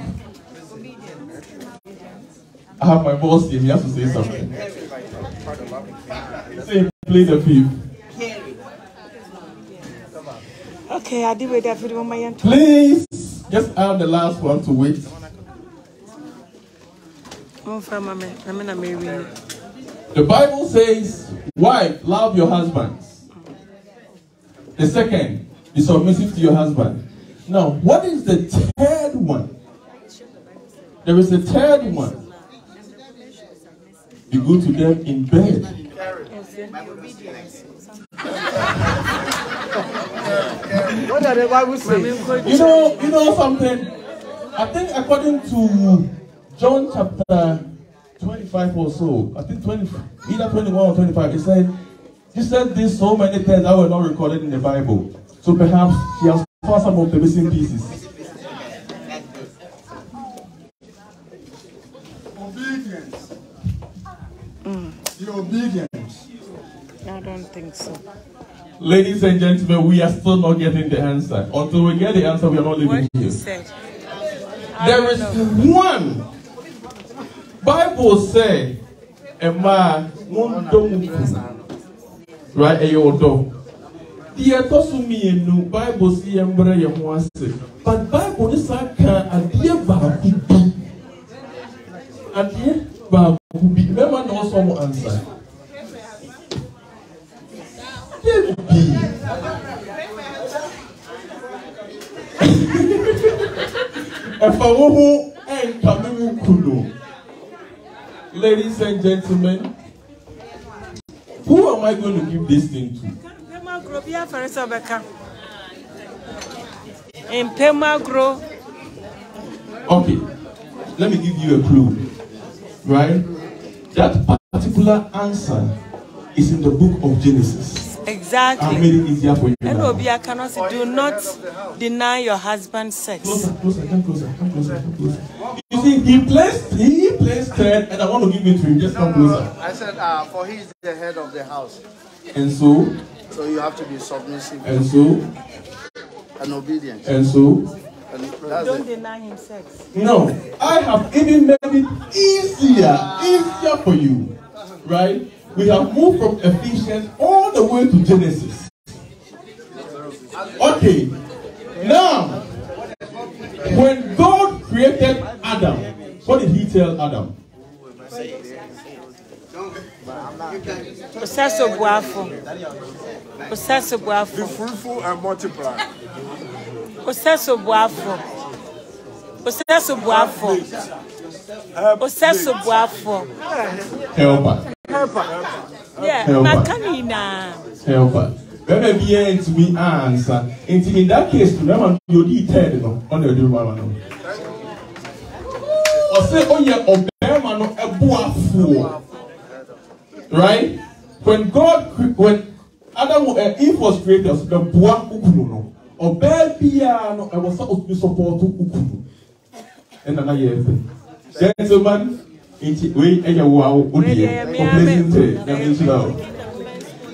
Speaker 1: I have my boss here. He has to say something. Say play the fifth.
Speaker 3: Okay, I did with that video on my end.
Speaker 1: Please, just add the last one to wait.
Speaker 3: Oh, from my man, I'm in a marriage.
Speaker 1: The Bible says, wife, love your husbands. The second, be submissive to your husband. Now, what is the third one? There is a third one. Be good to them in bed.
Speaker 20: What does the Bible say?
Speaker 1: You know, you know something? I think according to John chapter 25 or so, I think 20, either 21 or 25, He said, he said this so many times that were not recorded in the Bible. So perhaps he has found some of the missing pieces.
Speaker 16: Obedience. Mm. The obedience.
Speaker 3: I don't think so.
Speaker 1: Ladies and gentlemen, we are still not getting the answer. Until we get the answer, we are not leaving here.
Speaker 3: Said.
Speaker 1: There is one. Bible say, Emma, one don't right? Ẹyẹ ọdọ. Deɛ ɛtɔ so mmienu, Bible si yɛn mbrɛ. But Bible ne saa ka adeɛ baako bi. Adeɛ baako bi. Mmarima na ɔsɔ mo ansa. Adeɛ bi. Ɛfa wo ho ɛnka me wo kunu. Ladies and gentlemen, who am I going to give this thing to?
Speaker 3: Mpema agro bi afɛre sɛ ɔbɛka. Mpema agro.
Speaker 1: Okay, let me give you a clue. Right? That particular answer is in the book of Genesis. I
Speaker 3: Exactly.
Speaker 1: made it easier for you.
Speaker 3: Obi Akano said, do not deny your husband's sex.
Speaker 1: Closer, closer, come closer, come closer, come closer. You see, he placed he placed third, and I want to give it to him. Just come closer.
Speaker 20: I said, uh, for he is the head of the house.
Speaker 1: And so,
Speaker 20: So you have to be submissive
Speaker 1: and so,
Speaker 20: and obedient.
Speaker 1: and so.
Speaker 20: And
Speaker 3: Don't
Speaker 20: it.
Speaker 3: deny him sex.
Speaker 1: No, I have even made it easier, easier for you. Right? We have moved from Ephesians all the way to Genesis. Okay. Now, when God created Adam, what did he tell Adam?
Speaker 3: Process of growth. Process of growth.
Speaker 20: Be fruitful and multiply.
Speaker 3: Process of growth. Process of growth.
Speaker 1: Process
Speaker 3: of growth.
Speaker 1: Helper.
Speaker 3: Helper.
Speaker 1: Helper. bẹẹbẹ bi yẹ ntumi ansa nti in that case mẹma yodi third no ọna ẹdi roma ma no ɔsɛ ɔyɛ ɔbɛrima no ɛboafoɔ. Right? When god when adam uh, eve was created the ɛboa ukunu no ɔbaa biara no ɛwɔ sɛ ɔtumi support ukunu ɛna na yɛ fɛ. Gentleman nti wei ɛyɛ wo a wo deɛ ɔbɛsi ntɛ o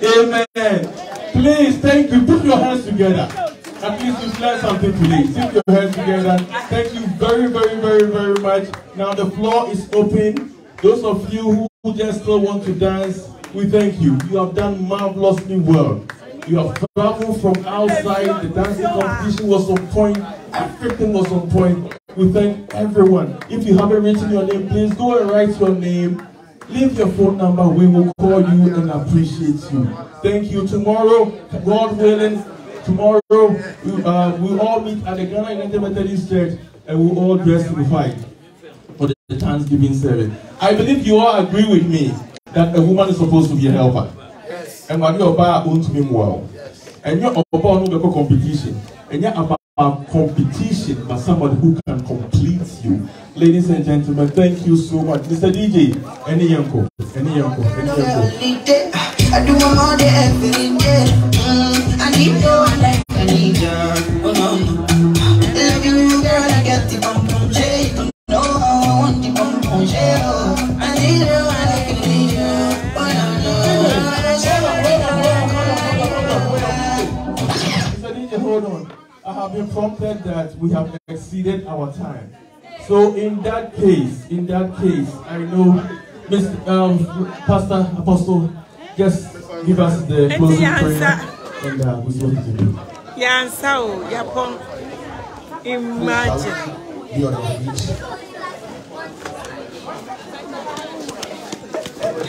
Speaker 1: amen. Please thank you. Put your hands together. At least you've learned something today. Put your hands together. Thank you very, very, very, very much. Now the floor is open. Those of you who just still want to dance, we thank you. You have done marvelously well. You have traveled from outside. The dancing competition was on point. Everything was on point. We thank everyone. If you haven't written your name, please go and write your name Leave your phone number. We will call you and appreciate you. Thank you. Tomorrow, God willing, tomorrow we, uh, we'll all meet at the Ghana United Methodist Church and we'll all dress unified for the Thanksgiving service. I believe you all agree with me that a woman is supposed to be a helper. And when you're about to be well. And you're about no competition. And you're about competition, but somebody who can complete you. Ladies and gentlemen, thank you so much. Mr. DJ, any yanko, any yanko, any yanko.
Speaker 22: I do them all day, every day. Mm, need you. Oh. Love you, girl, I get the know I want the. Oh, I need you, I. Oh no.
Speaker 1: Hold on. I have been prompted that we have exceeded our time. So in that case, in that case, I know, Mr. Um, Pastor Apostle, just give us the closing prayer wanda kuzo kuzo.
Speaker 3: Ya sao yapon imagine.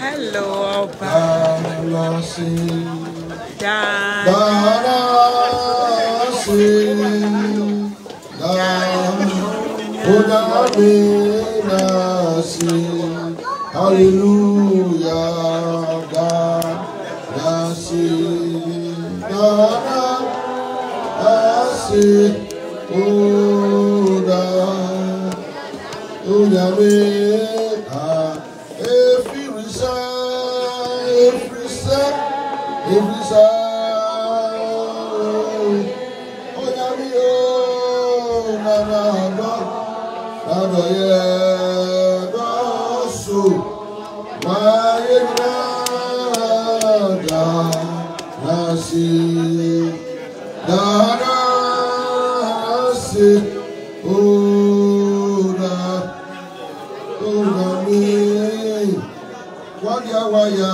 Speaker 3: Hello
Speaker 15: ọba dáadáa
Speaker 3: sí
Speaker 15: dáadáa ó dáa dé náà sí hallelujah. ase ora onyame a efirisa efirisa efirisa onyame o nana ado, adọ yẹ. Wanya